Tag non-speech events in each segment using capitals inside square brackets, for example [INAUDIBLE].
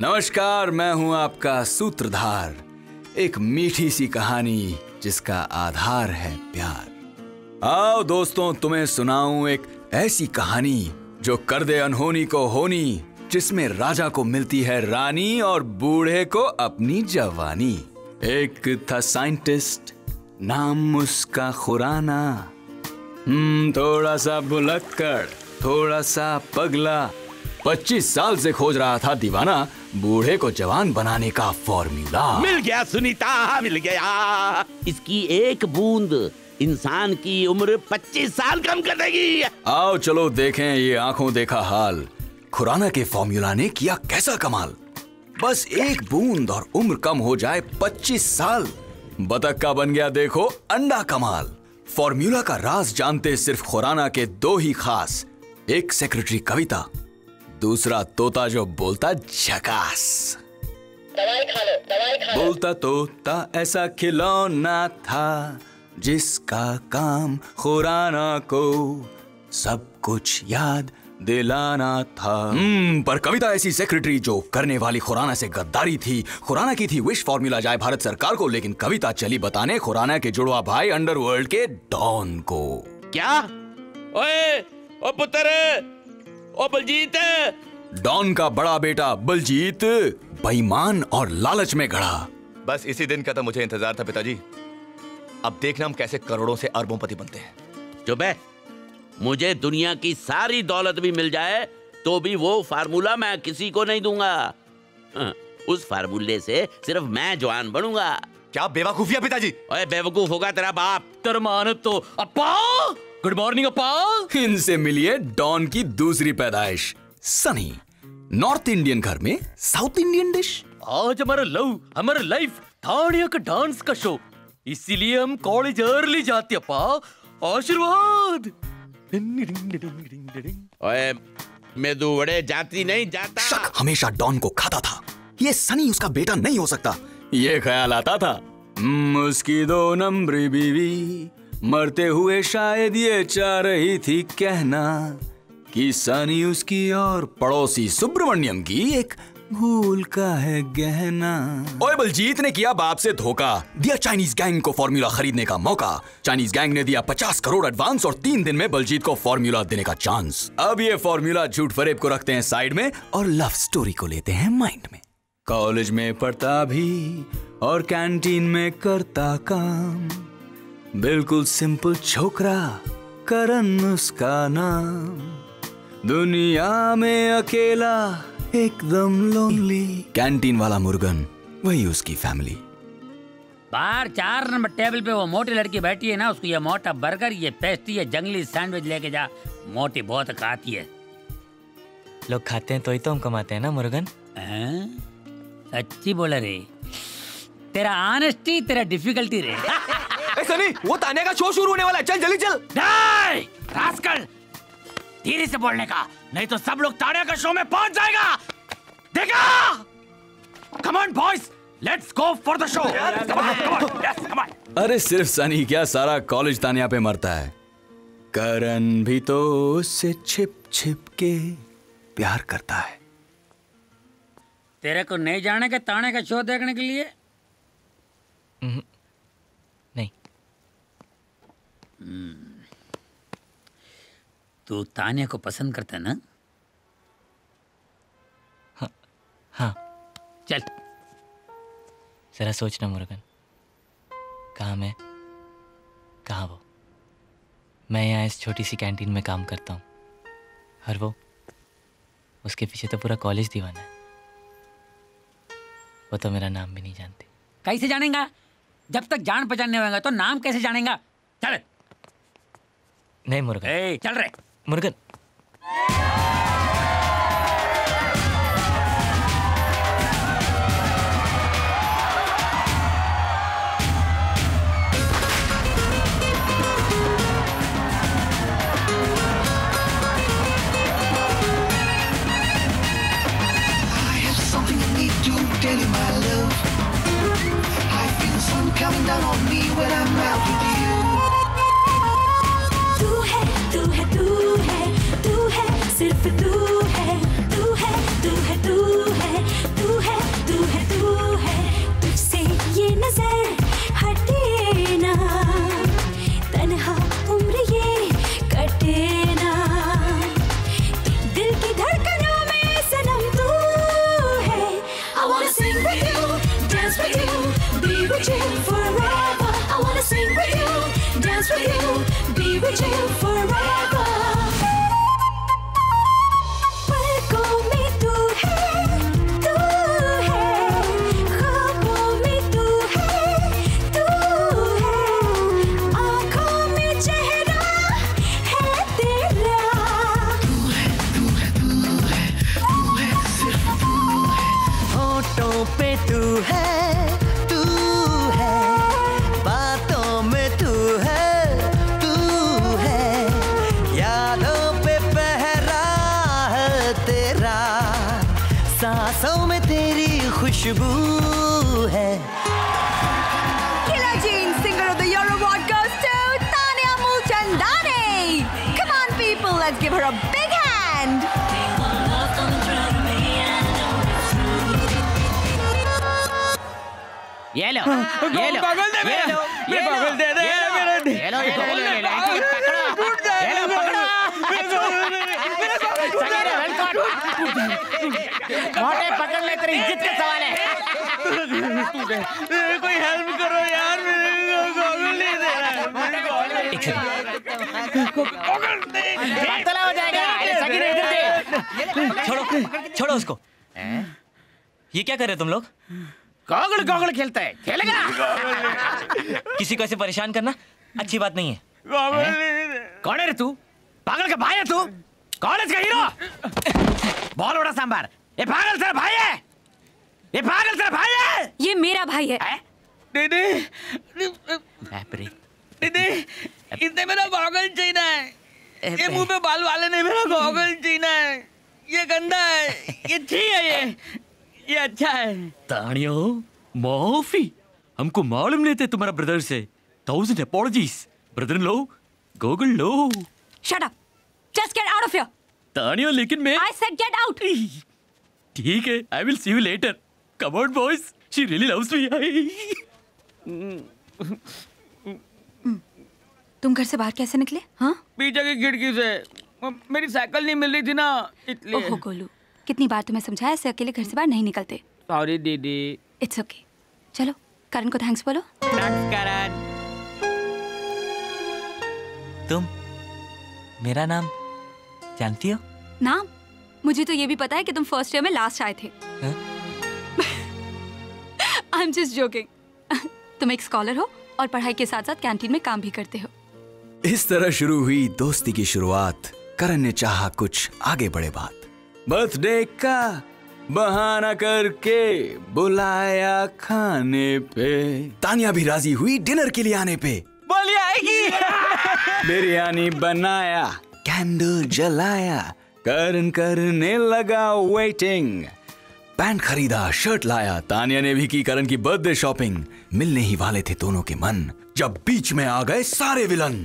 नमस्कार, मैं हूँ आपका सूत्रधार। एक मीठी सी कहानी जिसका आधार है प्यार। आओ दोस्तों, तुम्हें सुनाऊं एक ऐसी कहानी जो कर दे अनहोनी को होनी, जिसमें राजा को मिलती है रानी और बूढ़े को अपनी जवानी। एक था साइंटिस्ट नाम उसका खुराना। हम्म थोड़ा सा भुलक्कड़ थोड़ा सा पगला। पच्चीस साल से खोज रहा था दीवाना बूढ़े को जवान बनाने का फॉर्मूला। मिल गया सुनीता मिल गया। इसकी एक बूंद इंसान की उम्र 25 साल कम कर देगी। आओ चलो देखें ये आँखों देखा हाल। खुराना के फॉर्मूला ने किया कैसा कमाल? बस एक बूंद और उम्र कम हो जाए 25 साल। बतख का बन गया देखो अंडा कमाल। फॉर्मूला का राज जानते सिर्फ़ खुराना के दो ही खास एक सेक्रेटरी कविता। दूसरा तोता जो बोलता झकास। बोलता तोता ऐसा खिलौना था जिसका काम खुराना को सब कुछ याद दिलाना था। हम्म, पर कविता ऐसी सेक्रेटरी जो करने वाली खुराना से गद्दारी थी। खुराना की थी विश फॉर्मूला जाए भारत सरकार को लेकिन कविता चली बताने खुराना के जुड़वा भाई अंडरवर्ल्ड के डॉन को। क्या? ओए ओ पुत्र! ओ बलजीत। डॉन का बड़ा बेटा बलजीत बेईमान और लालच में गढ़ा बस इसी दिन का तो मुझे इंतज़ार था पिताजी। अब देखना हम कैसे करोड़ों से अरबोंपति बनते हैं। चुप है। मुझे दुनिया की सारी दौलत भी मिल जाए तो भी वो फार्मूला मैं किसी को नहीं दूँगा। हाँ, उस फार्मूले से सिर्फ़ मैं जवान बनूँगा। क्या बेवकूफिया पिताजी? ओए बेवकूफ़ होगा तेरा बाप। तरमान तो अप्पा गुड मॉर्निंग अप्पा इनसे मिलिए डॉन की दूसरी पैदाइश सनी। नॉर्थ इंडियन घर में साउथ इंडियन डिश। आज हमारा लव हमारा लाइफ थाड़िया का डांस का शो। इसीलिए हम कॉलेज अर्ली जाते अप्पा आशीर्वाद। ओए मेदू वड़े जाती नहीं जाता। शक हमेशा डॉन को खाता था। ये सनी उसका बेटा नहीं हो सकता। ये ख्याल आता था। "हम्म, उसकी दो नंबरी बीवी। मरते हुए शायद ये चाह रही थी कहना कि सनी उसकी और पड़ोसी सुब्रमण्यम की एक भूल का है गहना। ओए बलजीत ने किया बाप से धोखा। दिया चाइनीज़ गैंग को फॉर्मूला खरीदने का मौका। चाइनीज़ गैंग ने दिया पचास करोड़ एडवांस और तीन दिन में बलजीत को फॉर्मूला देने का चांस। अब ये फॉर्मूला झूठ फरेब को रखते हैं साइड में और लव स्टोरी को लेते हैं माइंड में। कॉलेज में पढ़ता भी और कैंटीन में करता काम। बिल्कुल सिंपल छोकरा करन उसका नाम। दुनिया में अकेला एकदम लोनली कैंटीन वाला मुर्गन वही उसकी फैमिली बाहर चार नंबर टेबल पे वो मोटी लड़की बैठी है ना उसको ये मोटा बर्गर ये पेस्ट्री ये जंगली सैंडविच लेके जा। मोटी बहुत खाती है। लोग खाते हैं तो ही तो हम कमाते हैं ना मुर्गन? हैं? सच्ची बोला रे। तेरा ऑनेस्टी तेरा डिफिकल्टी रे। [LAUGHS] सनी वो ताने का शो शुरू होने वाला है। चल जल्दी चल। रास्कल धीरे से बोलने का नहीं तो सब लोग ताड़िया का शो में पहुँच जाएगा। देखा? Come on boys let's go for the show अरे सिर्फ़ सनी क्या सारा कॉलेज तानिया पे मरता है? करण भी तो उससे छिप छिप के प्यार करता है। तेरे को नहीं जाने के ताने का शो देखने के लिए नहीं तू तानिया को पसंद करता है ना? हाँ चल। जरा सोचना मुर्गन। कहाँ मैं? कहाँ वो? मैं यहाँ इस छोटी सी कैंटीन में काम करता हूँ। और वो? उसके पीछे तो पूरा कॉलेज दीवाना है। वो तो मेरा नाम भी नहीं जानती। कैसे जानेगा? जब तक जान पहचानने नहीं होगा तो नाम कैसे जानेगा? चल। नहीं मुर्गन चल रहे मुर्गन। कर रहे तुम लोग? गोगल गोगल खेलता है। खेलेगा? किसी को ऐसे परेशान करना अच्छी बात नहीं है। कौन है रे तू? पागल का भाई है तू? कॉलेज का हीरो? बॉल उड़ा सांबार ये पागल तेरा भाई है? ये पागल तेरा भाई है? ये मेरा भाई है। हैं? दीदी दीदी इसने मेरा गॉगल छीना है। ये मुँह पे बाल वाले ने मेरा गॉगल छीना है। ये गंदा है। ये छी है ये। ये अच्छा है। तानियो माफ़ी। हमको मालूम नहीं थे तुम्हारा ब्रदर से। थाउज़ेंड अपॉलजीज ब्रदर लो गोगल लो Shut up. Just get out of here. तानियो लेकिन मैं I said get out. ठीक है I will see you later come on boys she really loves me तुम घर से बाहर कैसे निकले हाँ? पीछे की खिड़की से। मेरी साइकिल नहीं मिल रही थी ना इसलिए। ओहो गोलू। कितनी बार तुम्हें समझाया ऐसे अकेले घर से बाहर नहीं निकलते? सॉरी दीदी इट्स ओके चलो करण को थैंक्स बोलो। थैंक्स करण. तुम मेरा नाम जानती हो? नाम? मुझे तो ये भी पता है कि तुम फ़र्स्ट ईयर में लास्ट आए थे। आई एम जस्ट जोकिंग तुम एक स्कॉलर हो और पढ़ाई के साथ साथ कैंटीन में काम भी करते हो। इस तरह शुरू हुई दोस्ती की शुरुआत। करण ने चाहा कुछ आगे बढ़े बात। बर्थडे का बहाना करके बुलाया खाने पे। तानिया भी राज़ी हुई डिनर के लिए आने पे। बोलिए आएगी। बिरयानी बनाया कैंडल जलाया करन करने लगा वेटिंग पैंट खरीदा शर्ट लाया तानिया ने भी की करण की बर्थडे शॉपिंग। मिलने ही वाले थे दोनों के मन जब बीच में आ गए सारे विलन।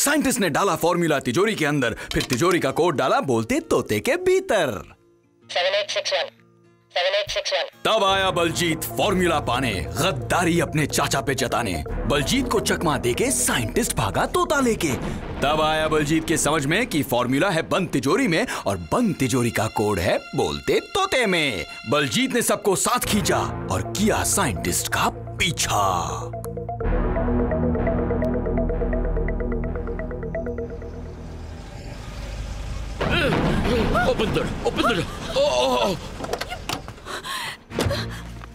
साइंटिस्ट ने डाला फॉर्मूला तिजोरी के अंदर फिर तिजोरी का कोड डाला बोलते तोते के भीतर। तब आया बलजीत फॉर्मूला पाने गद्दारी अपने चाचा पे जताने। बलजीत को चकमा देके साइंटिस्ट भागा तोता लेके। तब आया बलजीत के समझ में कि फॉर्मूला है बंद तिजोरी में और बंद तिजोरी का कोड है बोलते तोते में। बलजीत ने सबको साथ खींचा और किया साइंटिस्ट का पीछा। Open the open the oh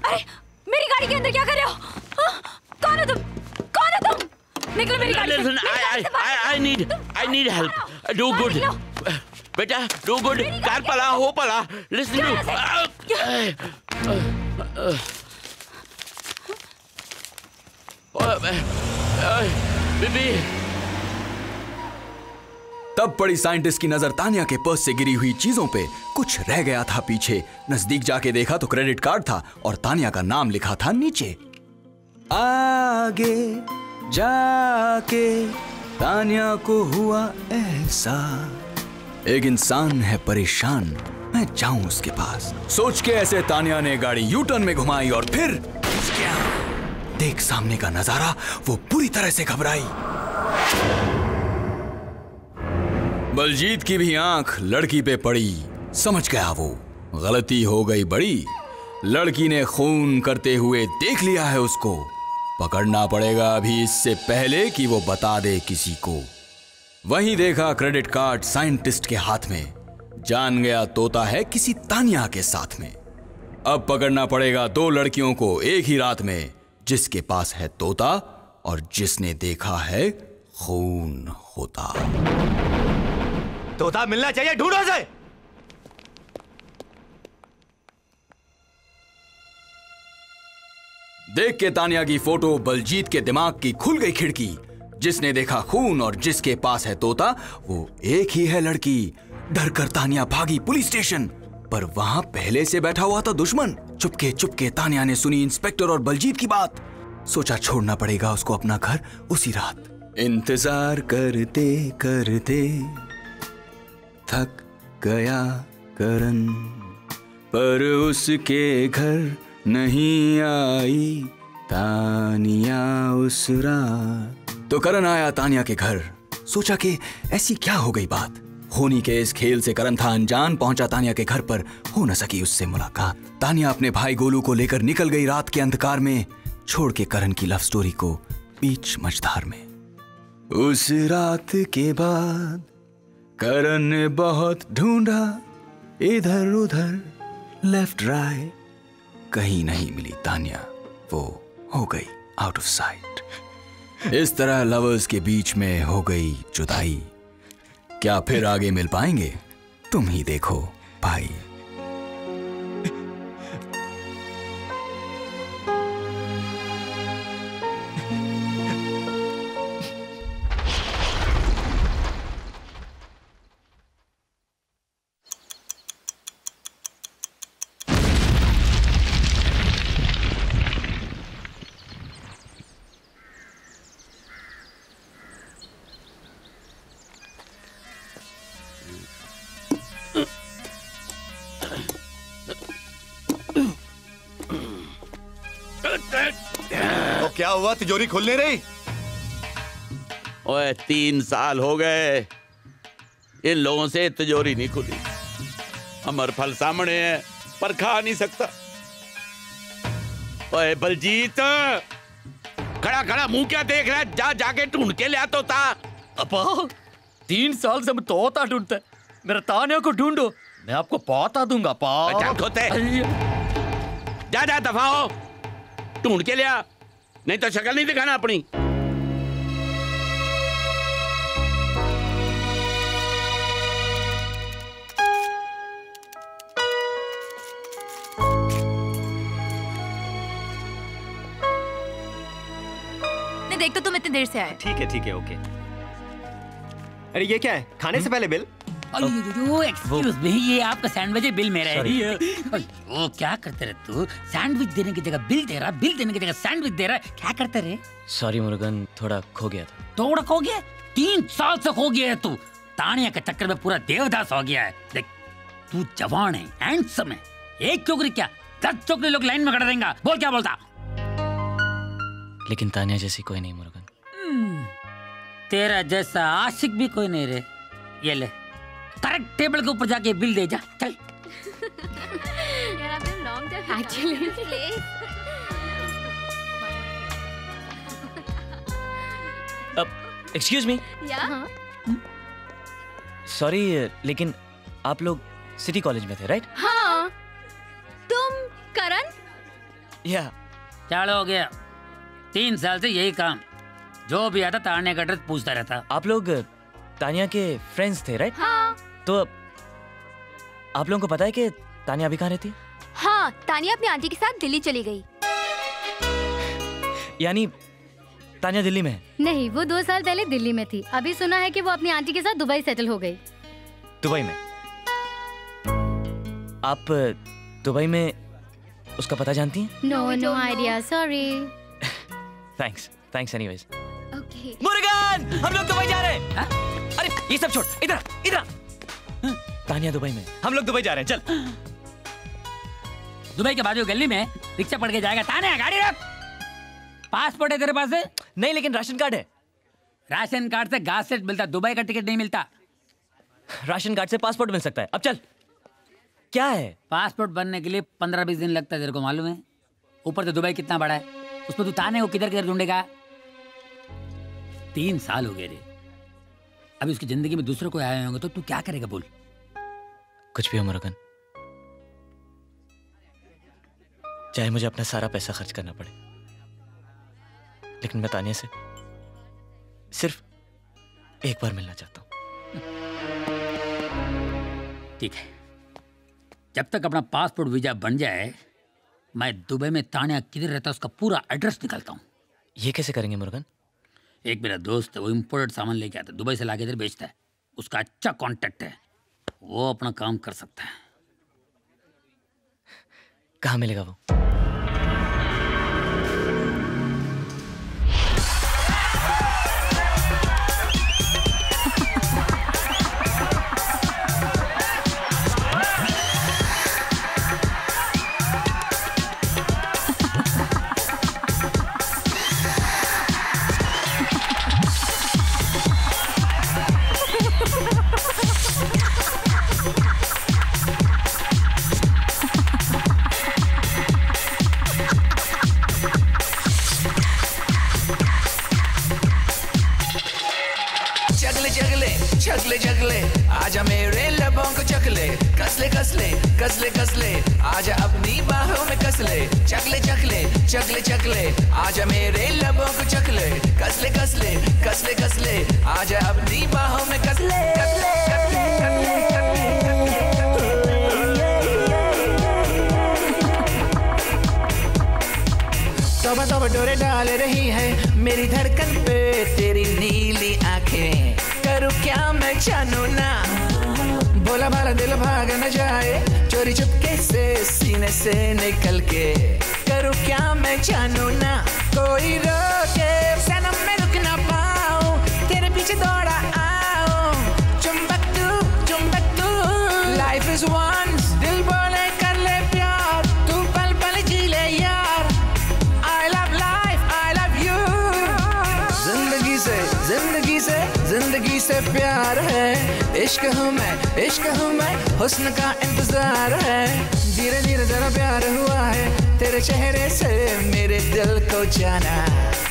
अरे मेरी गाड़ी के अंदर क्या कर रहे हो हाँ? कौन हो तुम कौन हो तुम निकलो मेरी गाड़ी से Listen, मेरी I, गाड़ी I, need, I need help. Do good. बेटा good. मेरी कार पला हो पला. To. ऐसे? बीबी तब पड़ी साइंटिस्ट की नज़र तानिया के पर्स से गिरी हुई चीज़ों पे कुछ रह गया था पीछे। नज़दीक जाके देखा तो क्रेडिट कार्ड था और तानिया का नाम लिखा था नीचे। आगे जाके तानिया को हुआ ऐसा। एक इंसान है परेशान, मैं जाऊँ उसके पास। सोच के ऐसे तानिया ने गाड़ी यू टर्न में घुमाई और फिर देख सामने का नज़ारा, वो पूरी तरह से घबराई। बलजीत की भी आँख लड़की पे पड़ी। समझ गया वो। गलती हो गई बड़ी। लड़की ने खून करते हुए देख लिया है उसको। पकड़ना पड़ेगा अभी इससे पहले कि वो बता दे किसी को। वहीं देखा क्रेडिट कार्ड साइंटिस्ट के हाथ में। जान गया तोता है किसी तानिया के साथ में। अब पकड़ना पड़ेगा दो लड़कियों को एक ही रात में, जिसके पास है तोता और जिसने देखा है खून होता। तोता मिलना चाहिए ढूंढो से देख के तानिया की फ़ोटो बलजीत के दिमाग की खुल गई खिड़की। जिसने देखा खून और जिसके पास है तोता वो एक ही है लड़की। डर कर तानिया भागी पुलिस स्टेशन पर वहाँ पहले से बैठा हुआ था दुश्मन। चुपके चुपके तानिया ने सुनी इंस्पेक्टर और बलजीत की बात। सोचा छोड़ना पड़ेगा उसको अपना घर उसी रात। इंतज़ार करते करते। थक गया करन पर उसके घर नहीं आई तानिया उस रात। तो करण आया तानिया के घर। सोचा कि ऐसी क्या हो गई बात? होनी के इस खेल से करण था अनजान पहुँचा तानिया के घर पर। हो न सकी उससे मुलाकात। तानिया अपने भाई गोलू को लेकर निकल गई रात के अंधकार में छोड़ के करण की लव स्टोरी को बीच मझधार में। उस रात के बाद करण ने बहुत ढूंढा, इधर उधर लेफ़्ट राइट कहीं नहीं मिली तानिया, वो हो गई आउट ऑफ़ साइट इस तरह लवर्स के बीच में हो गई जुदाई। क्या फिर आगे मिल पाएँगे? तुम ही देखो, भाई। हुआ? तिजोरी खुल नहीं रही? ओए तीन साल हो गए। इन लोगों से तिजोरी नहीं खुली। अमर फल सामने है पर खा नहीं सकता। ओए बलजीत! खड़ा खड़ा मुँह क्या देख रहा है? जा जाके ढूंढ के ले तो था अपा तीन साल से हम तोता ढूंढते। मेरा तानिया को ढूंढो। मैं आपको पौता दूँगा पा। जा जा दफ़ा हो। ढूंढ के लिया नहीं तो शक्ल नहीं दिखाना अपनी। नहीं देख तो तुम इतनी देर से आए। ठीक है ठीक है ओके। अरे ये क्या है? खाने से पहले बिल? एक्सक्यूज मी ये आपका सैंडविच बिल मेरा है। वो क्या करते रहे तू? सैंडविच देने की जगह बिल दे रहा बिल देने की जगह सैंडविच दे रहा। क्या करते रहे? सॉरी मुरुगन थोड़ा खो गया था। तोड़ खो गया? तीन साल से खो गया है तू। तानिया के चक्कर में पूरा देवदास हो गया है। देख तू जवान है हैंडसम है। एक चोकरी क्या? दस चोकरी लोग लाइन में खड़ा देंगे बोल क्या बोलता? लेकिन तानिया जैसी कोई नहीं मुरुगन। हम्म, तेरा जैसा आशिक भी कोई नहीं रे। ये ले। करेक्ट टेबल के ऊपर जाके बिल दे जा चल। एक्चुअली एक्सक्यूज मी सॉरी लेकिन आप लोग सिटी कॉलेज में थे राइट हाँ। तुम करण? या चाल हो गया। तीन साल से यही काम। जो भी आता तारने का एड्रेस पूछता रहता। आप लोग तानिया के फ्रेंड्स थे राइट हाँ। तो आप लोगों को पता है कि तानिया अभी कहाँ रहती है? हाँ तानिया अपनी आंटी के साथ दिल्ली चली गई। यानी तानिया दिल्ली में है? नहीं वो दो साल पहले दिल्ली में थी। अभी सुना है कि वो अपनी आंटी के साथ दुबई सेटल हो गई। दुबई में? आप दुबई में उसका पता जानती हैं? No no idea sorry thanks thanks anyways okay Murugan! हम लोग दुबई जा रहे हैं। अरे ये सब छोड़। इधर इधर तानिया दुबई में। हम लोग दुबई जा रहे हैं चल। दुबई के बाजू गली में रिक्शा पड़ के जाएगा। ताने गाड़ी रख। पासपोर्ट है तेरे पास है नहीं लेकिन राशन कार्ड है। राशन कार्ड से घास सेट मिलता दुबई का टिकट नहीं मिलता। राशन कार्ड से पासपोर्ट मिल सकता है। अब चल। क्या है? पासपोर्ट बनने के लिए पंद्रह बीस दिन लगता है तेरे को मालूम है? ऊपर से दुबई कितना बड़ा है। उसमें तू ताने को किधर किधर ढूंढेगा? तीन साल हो गए रे। अभी उसकी ज़िंदगी में दूसरे कोई आए होंगे तो तू क्या करेगा बोल? कुछ भी हो मुरुगन। चाहे मुझे अपना सारा पैसा खर्च करना पड़े। लेकिन मैं तानिया से सिर्फ़ एक बार मिलना चाहता हूँ। ठीक है। जब तक अपना पासपोर्ट वीज़ा बन जाए मैं दुबई में तानिया किधर रहता है उसका पूरा एड्रेस निकालता हूँ। ये कैसे करेंगे मुरुगन? एक मेरा दोस्त है वो इम्पोर्टेड सामान लेके आता है दुबई से लाके इधर बेचता है। उसका अच्छा कांटेक्ट है। वो अपना काम कर सकता है। कहाँ मिलेगा वो? हुस्न का इंतज़ार है। धीरे धीरे जरा प्यार हुआ है। तेरे चेहरे से मेरे दिल को जाना।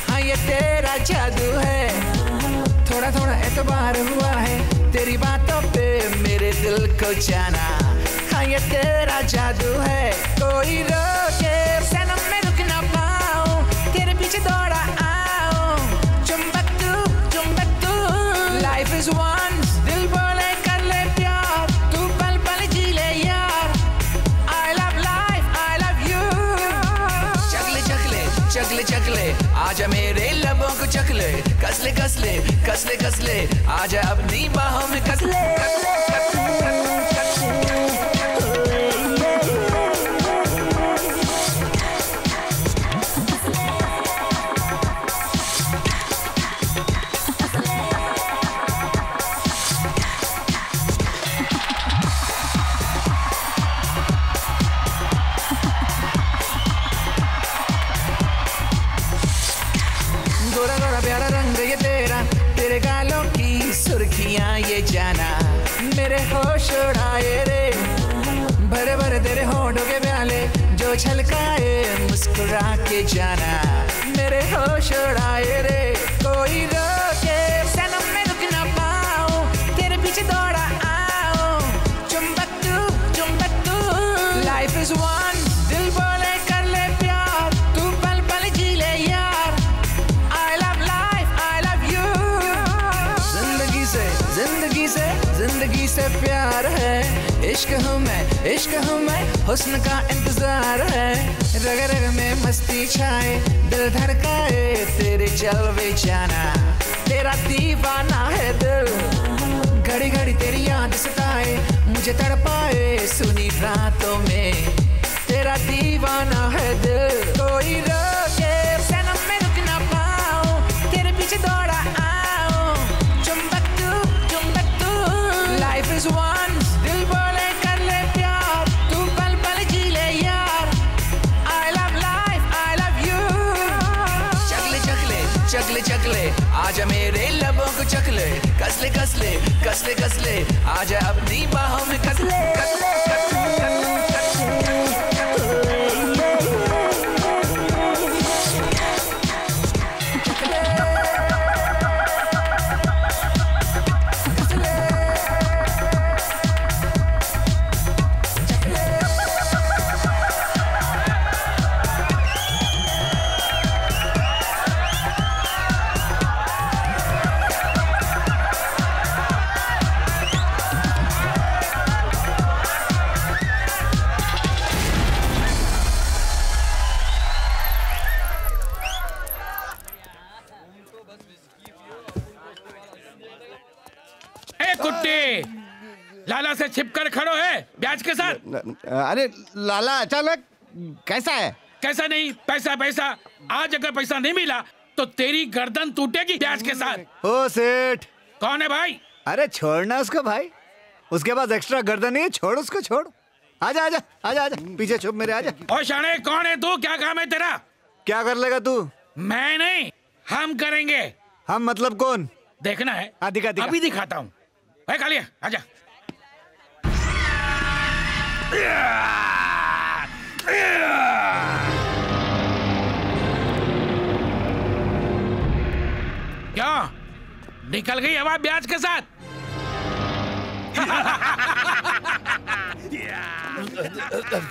हाँ ये तेरा जादू है। थोड़ा थोड़ा एतबार हुआ है। तेरी बातों पे मेरे दिल को जाना। हाँ ये तेरा जादू है। कोई रोके लबों ले कसले कसले कसले कसले आ जाए अपनी बाहों में कसले कसले कसले गोरा गोरा प्यारा रंग ये तेरा तेरे गालों की सुर्खियाँ ये जाना मेरे होश उड़ाए रे भरे भरे तेरे होठों के प्याले जो छलकाए मुस्कुरा के जाना मेरे होश उड़ाए रे कोई रोके सनम में रुक ना पाऊँ तेरे पीछे दौड़ा इश्क हूँ मैं इश्क हूँ मैं हुस्न का इंतज़ार है। रग रग में मस्ती छाए, दिल धड़काए, तेरे जलवे जाना। तेरा दीवाना है दिल, घड़ी घड़ी तेरी याद सताए, मुझे तड़पाए सुनी रातों में। तेरा दीवाना है दिल, कोई रोके, सनम में रुक ना पाऊँ, तेरे पीछे दौड़ा कसले कसले कसले कसले आजा अपनी बाहों में कसले कसले कसले अरे लाला अचानक? कैसा है? कैसा नहीं पैसा पैसा। आज अगर पैसा नहीं मिला तो तेरी गर्दन टूटेगी ब्याज के साथ। ओ सेठ। कौन है भाई? अरे छोड़ना उसको भाई। उसके पास एक्स्ट्रा गर्दन नहीं है छोड़ उसको छोड़। आजा आजा आजा आजा। पीछे छुप मेरे आजा। और शाणे कौन है तू? क्या काम है तेरा? क्या कर लेगा तू? मैं नहीं हम करेंगे। हम मतलब कौन? देखना है। हाँ दिखा दिखा। अभी दिखाता हूँ। कालिया आजा। क्या? निकल गई हवा ब्याज के साथ।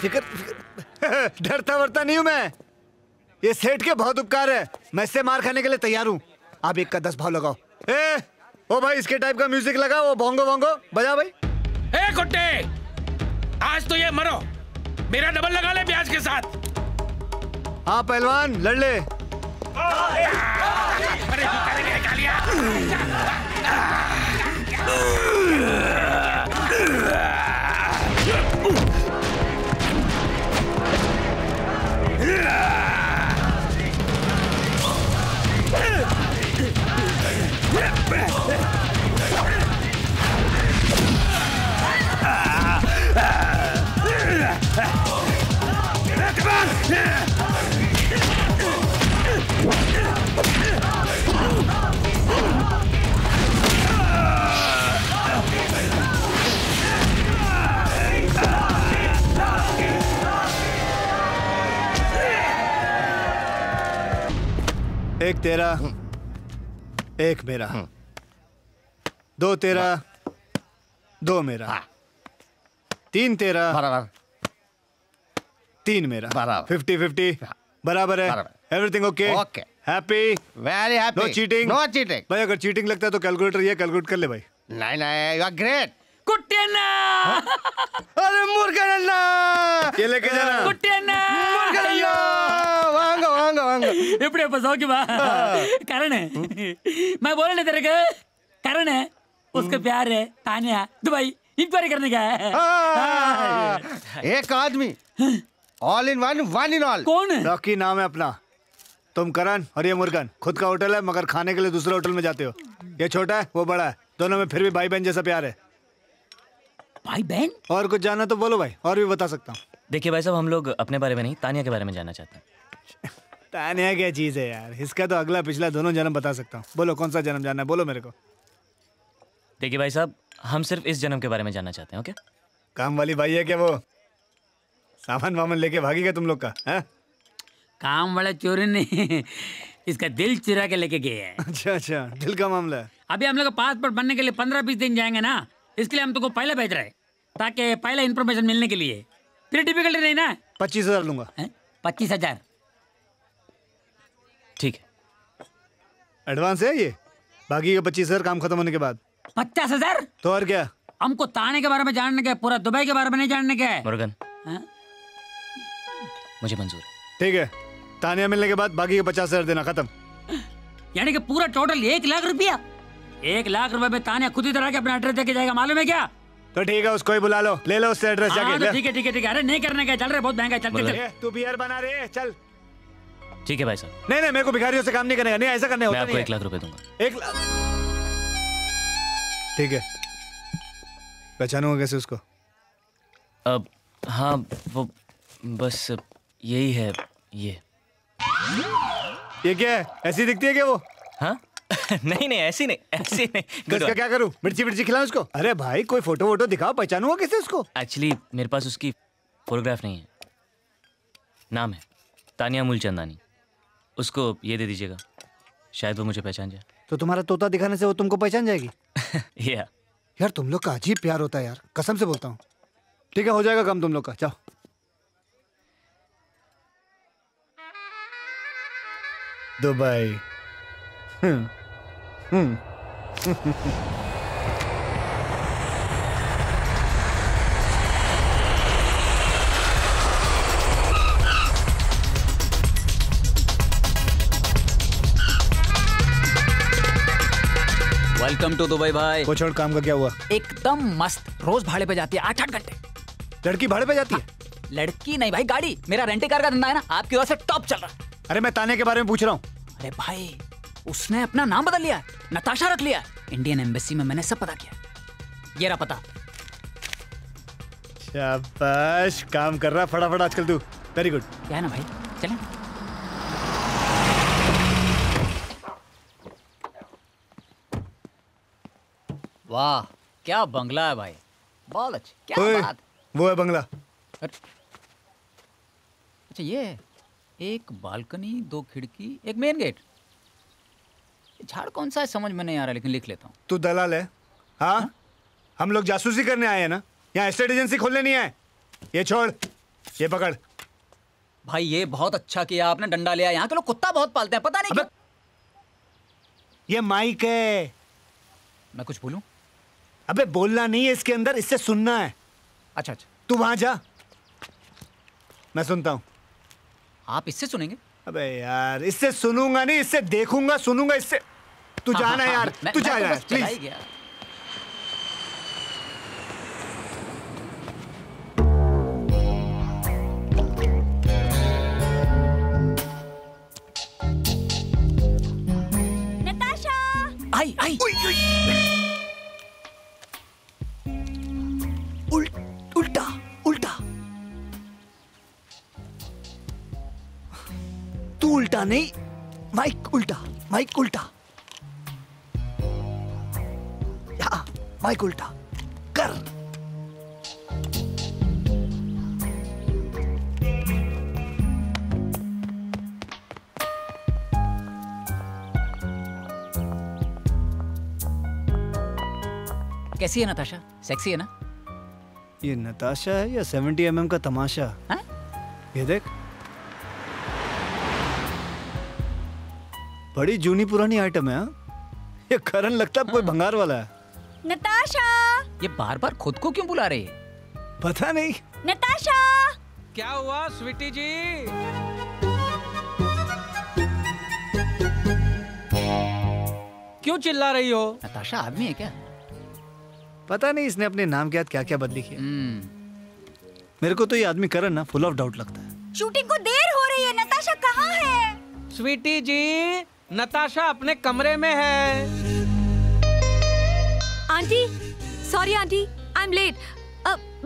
फिकर डरता वरता नहीं हूँ मैं। ये सेठ के बहुत उपकार है। मैं इससे मार खाने के लिए तैयार हूँ। आप एक का दस भाव लगाओ। ए ओ भाई इसके टाइप का म्यूज़िक लगाओ वो बोंगो बोंगो बजा भाई। ए कुट्टे आज तो ये मरो। मेरा डबल लगा ले प्याज के साथ। हाँ पहलवान लड़ ले। अरे कालिया Come [LAUGHS] [LAUGHS] [LAUGHS] एक तेरा एक मेरा। दो तेरा दो मेरा। हाँ। तीन तेरा हाँ, हाँ, तीन मेरा। बराबर। फिफ्टी फिफ्टी हाँ। बराबर है। Everything okay okay happy very happy no cheating no cheating भाई अगर चीटिंग लगता है तो कैलकुलेटर ये कैलकुलेट कर ले भाई। नहीं नहीं यू आर ग्रेट कुट्टेना अरे मुर्गनन्ना ये लेके जाना। हाँ। कुट्टेना मुर्गनन्ना वांगो वांगो वांगो। இப்படியே இப்ப சௌக்கியமா கரணே मैं बोल नहीं तेरे को कारण है उसके हम्म। प्यार है तानिया। तो दुबई इंक्वायरी करने का है। हाँ। एक आदमी। All in one one in all कौन है? रॉकी नाम है अपना। तुम करण और ये मुर्गन। खुद का होटल है मगर खाने के लिए दूसरे होटल में जाते हो। ये छोटा है वो बड़ा है। दोनों में फिर भी भाई बहन जैसा प्यार है। भाई बहन और कुछ जानना तो बोलो भाई और भी बता सकता हूँ। देखिए भाई साहब हम लोग अपने बारे में नहीं तानिया के बारे में जानना चाहते हैं। तानिया क्या चीज़ है यार? इसका तो अगला पिछला दोनों जन्म बता सकता हूँ। बोलो कौन सा जन्म जानना है? बोलो मेरे को। देखिए भाई साहब हम सिर्फ़ इस जन्म के बारे में जानना चाहते हैं ओके? काम वाली भाई है क्या वो? सामान वामान लेके भागेगा तुम लोग का है? काम वाला चोरी नहीं इसका दिल चुरा के लेके गए हैं। अच्छा अच्छा दिल का मामला है। अभी हम लोग का पासपोर्ट बनने के लिए पंद्रह बीस दिन जाएँगे ना इसके लिए हम तुमको पहले भेज रहे हैं ताकि पहले इन्फॉर्मेशन मिलने के लिए। फिर डिफिकल्टी नहीं ना? पच्चीस हज़ार लूँगा। पच्चीस हज़ार। ठीक है। एडवांस है ये? बाकी का पच्चीस हज़ार काम खत्म होने के बाद। पचास हज़ार? तो और क्या? हमको ताने के बारे में जानने का पूरा दुबई के बारे में नहीं जानने का। है मुर्गन हाँ? मुझे मंजूर। है ठीक है। तानिया मिलने के बाद बाकी के पचास हज़ार देना खत्म। यानी कि पूरा टोटल एक लाख रुपया? एक लाख रुपए में ताने खुद ही तरह के अपना एड्रेस देके जाएगा मालूम है क्या? तो ठीक है उसको ही बुला लो। ले लो उससे एड्रेस हाँ, जाके तो ठीक है ठीक है ठीक है। अरे नहीं करने का चल रहे बहुत महँगा है, चल चल चल। तू बियर बना रहे चल। ठीक है भाई साहब। नहीं नहीं मेरे को भिखारियों से काम नहीं करने का नहीं ऐसा करने मैं होता आपको नहीं एक लाख रुपए दूँगा। एक लाख ठीक है। पहचानूँगा कैसे उसको? अब हाँ वो बस यही है ये। ये क्या है? ऐसी दिखती है क्या वो? हाँ? [LAUGHS] नहीं नहीं ऐसी नहीं ऐसी नहीं। [LAUGHS] तो इसका क्या करूँ? मिर्ची मिर्ची खिलाऊं उसको अरे भाई कोई फ़ोटो वोटो दिखाओ पहचानूँगा कैसे उसको एक्चुअली मेरे पास उसकी फोटोग्राफ नहीं है। नाम है तानिया मूलचंदानी। उसको ये दे दीजिएगा शायद वो मुझे पहचान जाए। [LAUGHS] तो तुम्हारा तोता दिखाने से वो तुमको पहचान जाएगी? या यार तुम लोग का अजीब प्यार होता है यार कसम से बोलता हूँ। ठीक है हो जाएगा काम तुम लोग का जाओ। Dubai. Hmm. Hmm. Welcome to Dubai भाई वो छोड़ काम का क्या हुआ? एकदम मस्त। रोज भाड़े पे जाती है आठ आठ घंटे। लड़की भाड़े पे जाती है? लड़की नहीं भाई गाड़ी। मेरा रेंटे कार का धंधा है ना आपकी वजह से टॉप चल रहा है। अरे मैं ताने के बारे में पूछ रहा हूँ। अरे भाई उसने अपना नाम बदल लिया है नताशा रख लिया है। इंडियन एम्बेसी में मैंने सब पता किया ये रहा पता। शाबाश काम कर रहा फटाफट आजकल तू। वेरी गुड क्या है ना भाई? चलें। वाह क्या बंगला है भाई। बहुत अच्छा क्या बात। वो है बंगला। अच्छा ये है। एक बालकनी दो खिड़की एक मेन गेट ये झाड़ कौन सा है समझ में नहीं आ रहा लेकिन लिख लेता हूँ। तू दलाल है? हाँ? हम लोग जासूसी करने आए हैं ना? यहाँ एस्टेट एजेंसी खोलने नहीं आए? ये छोड़ ये पकड़। भाई ये बहुत अच्छा किया आपने डंडा लिया यहाँ के लोग कुत्ता बहुत पालते हैं पता नहीं क्यों। ये माइक है। मैं कुछ बोलूँ? अबे बोलना नहीं है इसके अंदर इससे सुनना है। अच्छा अच्छा। तू वहाँ जा। मैं सुनता हूँ। आप इससे सुनेंगे? अबे यार इससे सुनूँगा नहीं इससे देखूँगा सुनूँगा इससे। तू हाँ, जाना हाँ, हाँ, यार तू मैं जा तो यार ही प्लीज़ नताशा! आई आई। उल्टा नहीं माइक उल्टा माइक उल्टा। माइक उल्टा। कर। कैसी है नताशा? सेक्सी है ना? ये नताशा है या 70 एमएम mm का तमाशा? है? ये देख। बड़ी जूनी पुरानी आइटम है हाँ? ये करण लगता है कोई भंगार वाला है। नताशा। ये बार बार खुद को क्यों बुला रही है? पता नहीं। नताशा। क्या हुआ स्वीटी जी? क्यों चिल्ला रही हो? नताशा आदमी है क्या? पता नहीं इसने अपने नाम के साथ क्या क्या बदली किया मेरे को तो ये आदमी करण ना फुल ऑफ़ डाउट लगता है। शूटिंग को देर हो रही है नताशा कहाँ है? स्वीटी जी नताशा अपने कमरे में है। Aunty sorry aunty I am late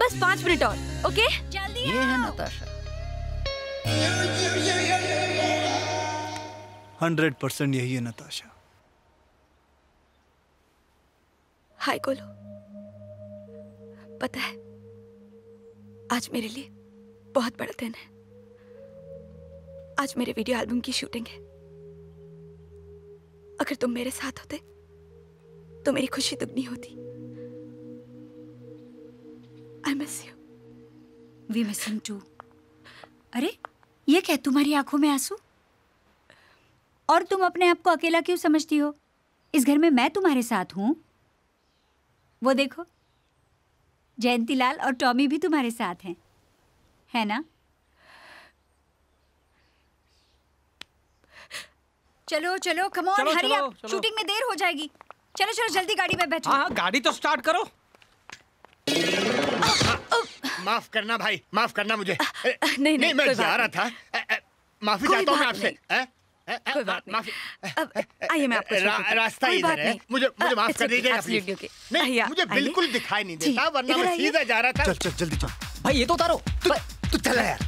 बस पाँच मिनट और ओके? जल्दी ये है नताशा। हंड्रेड परसेंट यही है नताशा। हाय गोलू। पता है आज मेरे लिए बहुत बड़ा दिन है। आज मेरे वीडियो एल्बम की शूटिंग है। अगर तुम मेरे साथ होते तो मेरी खुशी दुगनी होती। I miss you we missing too अरे, ये क्या, तुम्हारी आँखों में आँसू? और तुम अपने आप को अकेला क्यों समझती हो? इस घर में मैं तुम्हारे साथ हूँ। वो देखो, जयंती लाल और टॉमी भी तुम्हारे साथ हैं। है ना? चलो चलो come on hurry up shooting में देर हो जाएगी। चलो चलो जल्दी गाड़ी में बैठो। हाँ गाड़ी तो स्टार्ट करो। माफ़ करना भाई माफ़ करना मुझे। नहीं, नहीं, नहीं मैं जा रहा था। माफ़ी चाहता हूँ आपसे। नहीं। कोई बात माफ़ी। आइए मैं आपको रा- हूँ। रास्ता इधर है। मुझे मुझे माफ़ कर दीजिएगा प्लीज़ नहीं मुझे बिल्कुल दिखाई नहीं देता वरना मैं सीधा जा रहा था। चल चल जल्दी चल। भाई ये तो उतारो। तू चला यार।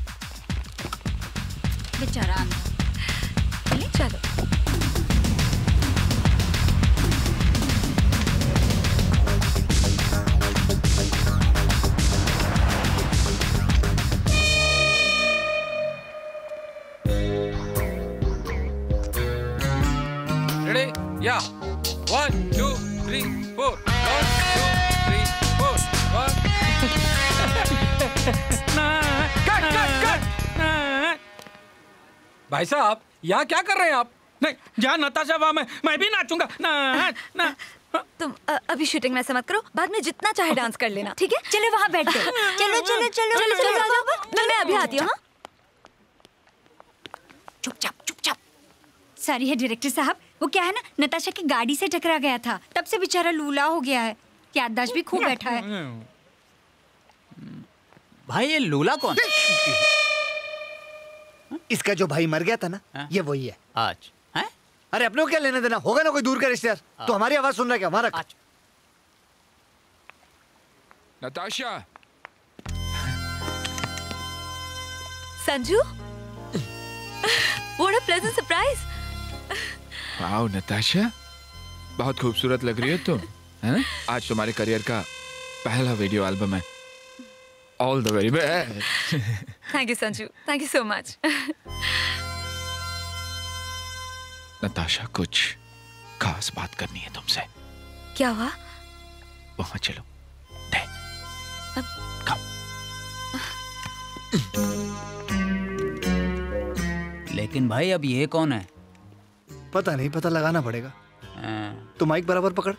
बेचारा। चलो। या one two three four one two three four one cut cut cut भाई साहब यहाँ क्या कर रहे हैं आप? नहीं जहाँ नताशा वहाँ मैं मैं भी नाचूँगा। ना ना तुम अभी शूटिंग में ऐसा मत करो। बाद में जितना चाहे डांस कर लेना ठीक है? चलो वहाँ बैठ जाओ। [LAUGHS] चलो चलो चलो चलो चलो जाओ मैं मैं अभी आती हूँ हाँ? चुपचाप चुपचाप। सॉरी है डायरेक्टर साहब। वो क्या है ना नताशा की गाड़ी से टकरा गया था। तब से बेचारा लूला हो गया है। याददाश्त भी खूब बैठा है। भाई ये लूला कौन? [LAUGHS] इसका जो भाई मर गया था ना ये वही है। आज। हैं? अरे अपने को क्या लेने देना? होगा ना कोई दूर का रिश्तेदार? तो हमारी आवाज़ सुन रहा है क्या हमारा Natasha. Sanju? What a pleasant surprise wow Natasha. बहुत खूबसूरत लग रही हो तुम हैं? आज तुम्हारे करियर का पहला वीडियो एल्बम है। All the very best thank you Sanju thank you so much Natasha कुछ खास बात करनी है तुमसे। क्या हुआ? वहाँ चलो। लेकिन भाई अब ये कौन है? पता नहीं पता लगाना पड़ेगा। हाँ। तो माइक बराबर पकड़।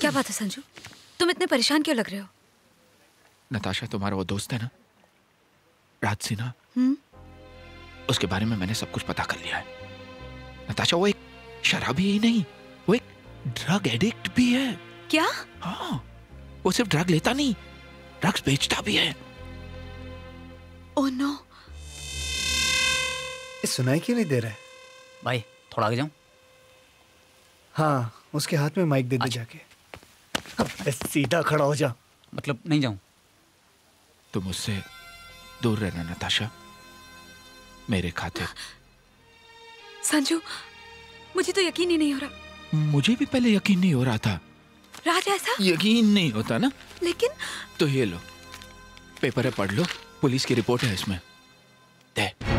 क्या बात है संजू? तुम इतने परेशान क्यों लग रहे हो? नताशा तुम्हारा वो दोस्त है ना? राज सिन्हा। हम्म। उसके बारे में मैंने सब कुछ पता कर लिया है। नताशा वो एक शराबी ही नहीं वो एक ड्रग एडिक्ट भी है। क्या? हाँ वो सिर्फ़ ड्रग लेता नहीं ड्रग्स बेचता भी है। ओह नो ये सुनाई क्यों नहीं दे रहा है? भाई थोड़ा आगे जाऊँ? हाँ उसके हाथ में माइक दे दे जाके। अबे, सीधा खड़ा हो जा मतलब नहीं जाऊँ? तुम मुझसे दूर रहना नताशा। मेरे खातिर। संजू मुझे तो यकीन ही नहीं हो रहा। मुझे भी पहले यकीन नहीं हो रहा था। राज ऐसा? यकीन नहीं होता ना। लेकिन तो ये लो। पेपर है पढ़ लो। पुलिस की रिपोर्ट है इसमें। दे।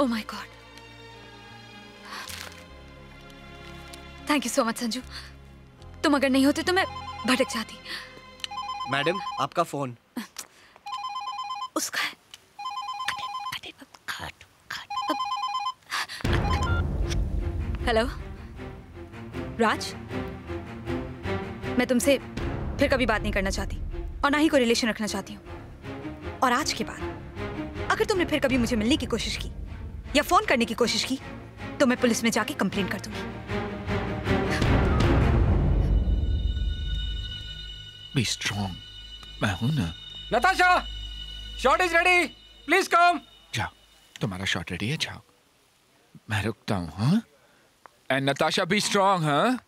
ओ my god thank you so much Sanju तुम अगर नहीं होते तो मैं भटक जाती। मैडम आपका फ़ोन। उसका है। हेलो राज? मैं तुमसे फिर कभी बात नहीं करना चाहती और ना ही कोई रिलेशन रखना चाहती हूँ। और आज के बाद अगर तुमने फिर कभी मुझे मिलने की कोशिश की या फ़ोन करने की कोशिश की तो मैं पुलिस में जाके कंप्लेन कर दूँगी बी स्ट्रॉन्ग मैं हूँ ना। Natasha shot is ready please come जाओ। तुम्हारा शॉट रेडी है जाओ। मैं रुकता हूँ हाँ? एंड नताशा बी स्ट्रॉन्ग हाँ?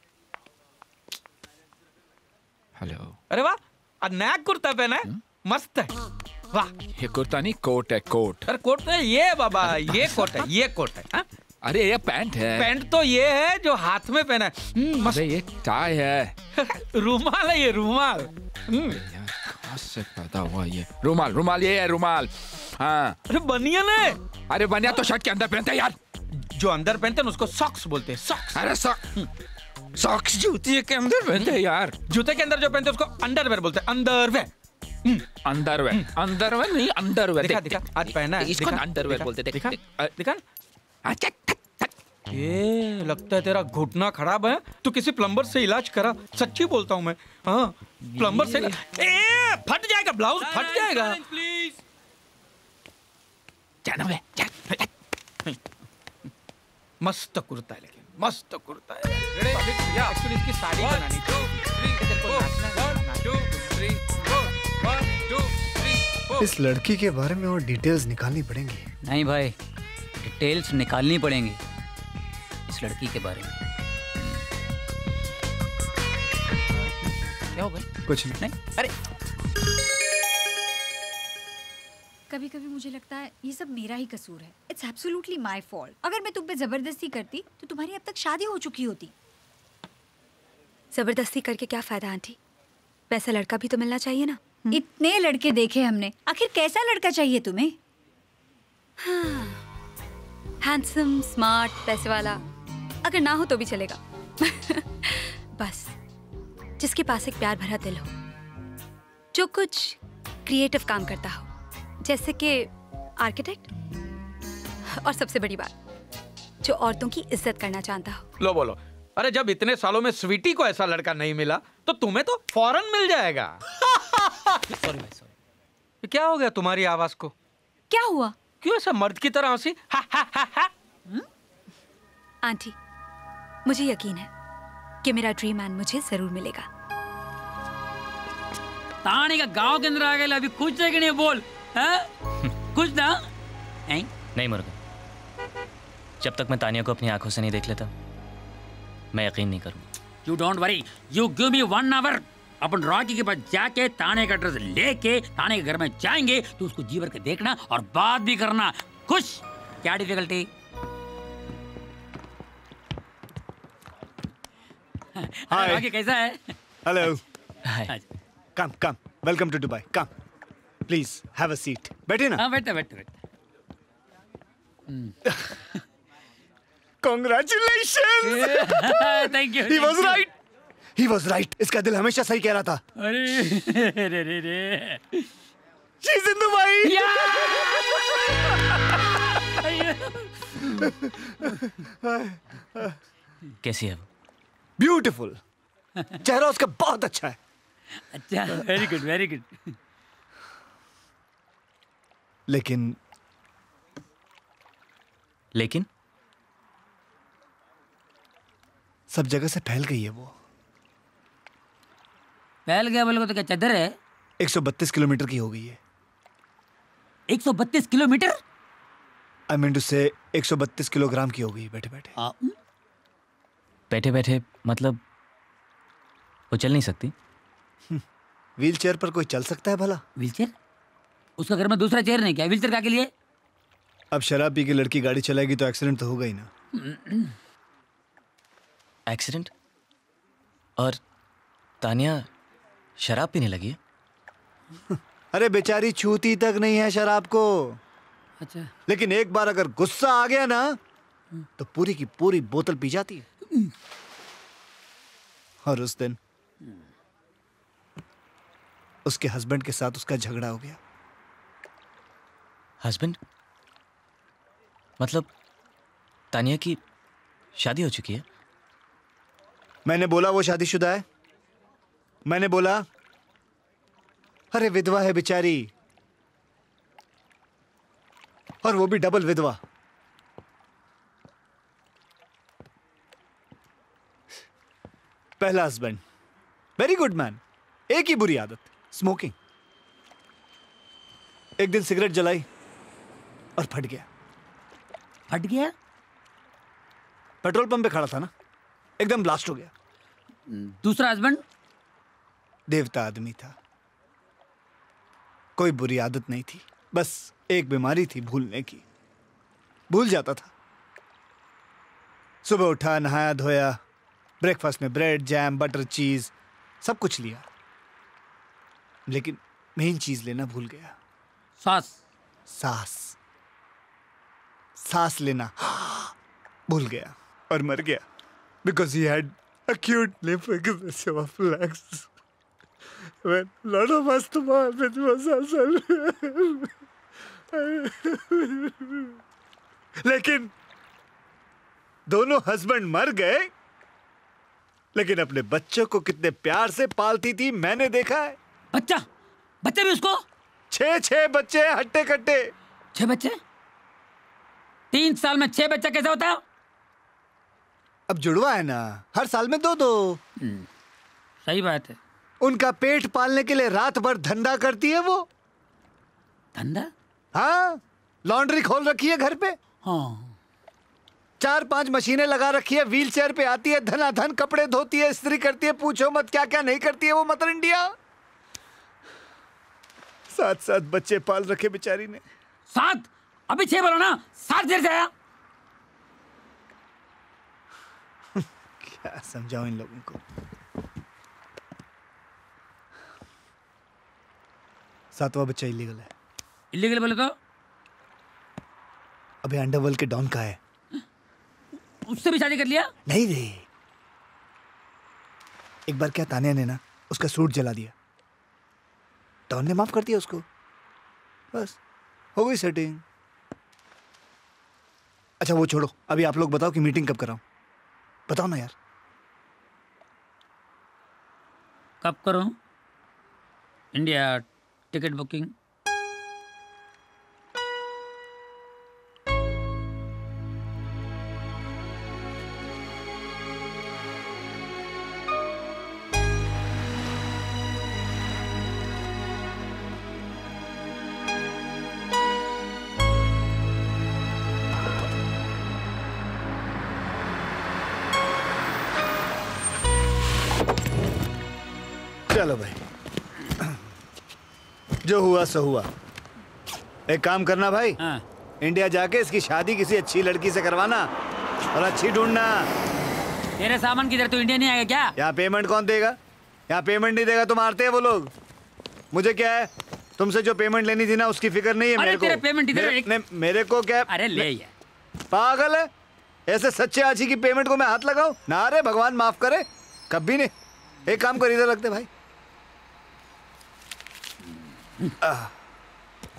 हेलो अरे वाह नया कुर्ता पहना है। मस्त है। वाह ये कुर्ता नहीं कोट है कोट। अरे कोट तो ये बाबा ये कोट है ये कोट है हाँ? अरे ये पैंट है। पैंट तो ये है जो हाथ में पहना है। हम्म, अरे ये टाई है। [LAUGHS] रुमाल है ये रुमाल। हम्म, कहाँ से पैदा हुआ ये? रुमाल रुमाल ये है रुमाल। हाँ। अरे बनियन है अरे बनिया तो शर्ट के अंदर पहनते हैं यार। जो अंदर पहनते हैं उसको सॉक्स बोलते हैं सॉक्स अरे सॉक सॉक्स जूती के अंदर पहनते हैं यार। जूते के अंदर जो पहनते हैं उसको अंडरवेयर बोलते हैं अंडरवेयर अंडरवेयर अंडरवेयर नहीं अंडरवेयर दिखा दिखा आज पहना है इसको अंडरवेयर बोलते देख दिखा देख, दिखा ये लगता है तेरा घुटना खराब है तू किसी प्लम्बर से इलाज करा सच्ची बोलता हूँ मैं हाँ प्लम्बर से ए फट जाएगा ब्लाउज फट जाएगा जाना बे मस्त कुर्ता है लेकिन मस्त कुर्ता है एक्चुअली इसकी साड़ी बनानी थी इस लड़की के बारे में और डिटेल्स निकालनी पड़ेंगी। नहीं भाई डिटेल्स निकालनी पड़ेंगी इस लड़की के बारे में। क्या हो गया? कुछ नहीं। अरे! कभी कभी मुझे लगता है ये सब मेरा ही कसूर है। इट्स एब्सोल्युटली माय फॉल्ट अगर मैं तुम पे ज़बरदस्ती करती तो तुम्हारी अब तक शादी हो चुकी होती। ज़बरदस्ती करके क्या फ़ायदा आंटी? वैसा लड़का भी तो मिलना चाहिए ना। इतने लड़के देखे हमने। आखिर कैसा लड़का चाहिए तुम्हें? हैंडसम स्मार्ट पैसे वाला। अगर ना हो तो भी चलेगा। [LAUGHS] बस जिसके पास एक प्यार भरा दिल हो। जो कुछ क्रिएटिव काम करता हो। जैसे कि आर्किटेक्ट और सबसे बड़ी बात जो औरतों की इज़्ज़त करना चाहता हो। लो बोलो। अरे जब इतने सालों में स्वीटी को ऐसा लड़का नहीं मिला तो तुम्हें तो फ़ौरन मिल जाएगा। [LAUGHS] सॉरी भाई सॉरी क्या हो गया तुम्हारी आवाज़ को? क्या हुआ? क्यों ऐसा मर्द की तरह हँसी? हा, हा, हा, हा। आंटी मुझे यकीन है कि मेरा ड्रीम मैन मुझे ज़रूर मिलेगा। ताने का गाँव के अंदर आ गए अभी कुछ है कि नहीं बोल? हैं? कुछ ना हैं? नहीं मुर्गन जब तक मैं तानिया को अपनी आँखों से नहीं देख लेता मैं यकीन नहीं करूँगा। You don't worry you give me one hour upon Rocky के पास जाके ताने का ड्रेस लेके ताने के घर में जाएँगे तो उसको जी भर के देखना और बात भी करना। खुश? क्या डिफिकल्टी हाय रॉकी कैसा है? Hello hi come come welcome to Dubai come please have a seat बैठिए ना? हाँ बैठे बैठे बैठे [LAUGHS] Congratulations! [LAUGHS] Thank you, He thank was right. He was right. इसका दिल हमेशा सही कह रहा था. अरे रे रे रे She's in Dubai. कैसी है वो Beautiful. चेहरा उसका बहुत अच्छा है. अच्छा वेरी गुड वेरी गुड लेकिन लेकिन सब जगह से फैल गई है वो फैल गया बोले तो क्या चदर है 132 किलोमीटर की हो गई है। 132 किलोमीटर? आई मीन टू से 132 किलोग्राम की हो गई बैठे बैठे। बैठे बैठे मतलब वो चल नहीं सकती। व्हील चेयर पर कोई चल सकता है भला? व्हील चेयर उसका घर में दूसरा चेयर नहीं क्या? व्हील चेयर के लिए? अब शराब पी के लड़की गाड़ी चलाएगी तो एक्सीडेंट तो होगा ही ना। एक्सीडेंट और तानिया शराब पीने लगी है? अरे बेचारी छूती तक नहीं है शराब को। अच्छा। लेकिन एक बार अगर गुस्सा आ गया ना तो पूरी की पूरी बोतल पी जाती है। और उस दिन उसके हस्बैंड के साथ उसका झगड़ा हो गया। हस्बैंड? मतलब तानिया की शादी हो चुकी है? मैंने बोला वो शादीशुदा है। मैंने बोला अरे विधवा है बेचारी। और वो भी डबल विधवा। पहला हस्बैंड वेरी गुड मैन एक ही बुरी आदत स्मोकिंग एक दिन सिगरेट जलाई और फट गया। फट गया? पेट्रोल पंप पे खड़ा था ना? एकदम ब्लास्ट हो गया। दूसरा हस्बैंड देवता आदमी था। कोई बुरी आदत नहीं थी बस एक बीमारी थी भूलने की। भूल जाता था। सुबह उठा नहाया धोया ब्रेकफास्ट में ब्रेड जैम बटर चीज़ सब कुछ लिया। लेकिन मेन चीज़ लेना भूल गया। सांस। सांस। सांस लेना भूल गया और मर गया। Because he had acute lymphoblastic when a lot of us asthma with लेकिन दोनों हस्बैंड मर गए। लेकिन अपने बच्चों को कितने प्यार से पालती थी मैंने देखा है। बच्चा? बच्चे भी उसको? छह छह बच्चे हट्टे कट्टे। छह बच्चे? तीन साल में छह बच्चा कैसे होता? है अब जुड़वा है ना। हर साल में दो दो सही बात है। उनका पेट पालने के लिए रात भर धंधा करती है वो। धंधा? हाँ लॉन्ड्री खोल रखी है घर पे। हाँ। चार पाँच मशीनें लगा रखी है व्हील चेयर पे आती है धनाधन कपड़े धोती है इस्त्री करती है पूछो मत क्या क्या नहीं करती है वो मदर इंडिया। सात सात बच्चे पाल रखे बेचारी ने। सात अभी छह बोलो ना? सात देर से आया। [LAUGHS] क्या समझाओ इन लोगों को? सातवां बच्चा इलीगल है। इलीगल बोले तो? अबे अंडरवर्ल्ड के डॉन का है? उससे भी शादी कर लिया? नहीं रे। एक बार क्या तानिया ने ना उसका सूट जला दिया। डॉन ने माफ़ कर दिया उसको। बस हो गई सेटिंग अच्छा वो छोड़ो। अभी आप लोग बताओ कि मीटिंग कब कराऊं। बताओ ना यार। कब करूँ? इंडिया टिकट बुकिंग सो हुआ। एक काम करना भाई। हाँ। इंडिया जाके इसकी शादी किसी अच्छी लड़की से करवाना और अच्छी ढूंढना। तेरे सामान किधर? तू इंडिया नहीं आएगा क्या? यहाँ पेमेंट कौन देगा? यहाँ पेमेंट नहीं देगा तो मारते हैं वो लोग। मुझे क्या है? तुमसे जो पेमेंट लेनी थी ना उसकी फ़िक्र नहीं है मेरे को। पेमेंट इधर मेरे, एक- मेरे को क्या अरे ले पागल है? ऐसे सच्चे आची की पेमेंट को मैं हाथ लगाऊ? ना रे भगवान माफ़ करे। कभी नहीं। एक काम कर इधर लगते भाई।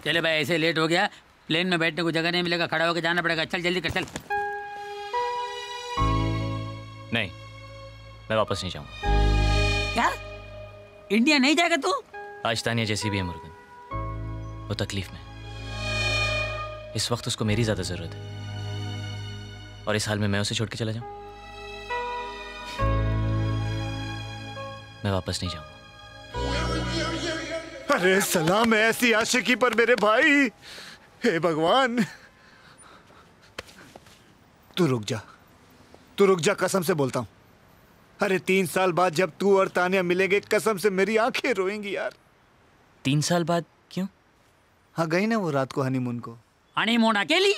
चले भाई ऐसे लेट हो गया। प्लेन में बैठने को जगह नहीं मिलेगा खड़ा होकर जाना पड़ेगा। चल जल्दी कर चल। नहीं मैं वापस नहीं जाऊँगा। क्या? इंडिया नहीं जाएगा तू? आज तानिया जैसी भी है मुर्गन। वो तकलीफ़ में इस वक्त उसको मेरी ज़्यादा ज़रूरत है। और इस हाल में मैं उसे छोड़ के चला जाऊँ? मैं वापस नहीं जाऊँगा। अरे सलाम है ऐसी आशिकी पर मेरे भाई। हे भगवान। तू रुक जा। तू रुक जा कसम से बोलता हूँ। अरे तीन साल बाद जब तू और तानिया मिलेंगे कसम से मेरी आँखें रोएँगी यार। तीन साल बाद? क्यों? हाँ गई ना वो रात को हनीमून को। हनीमून अकेली?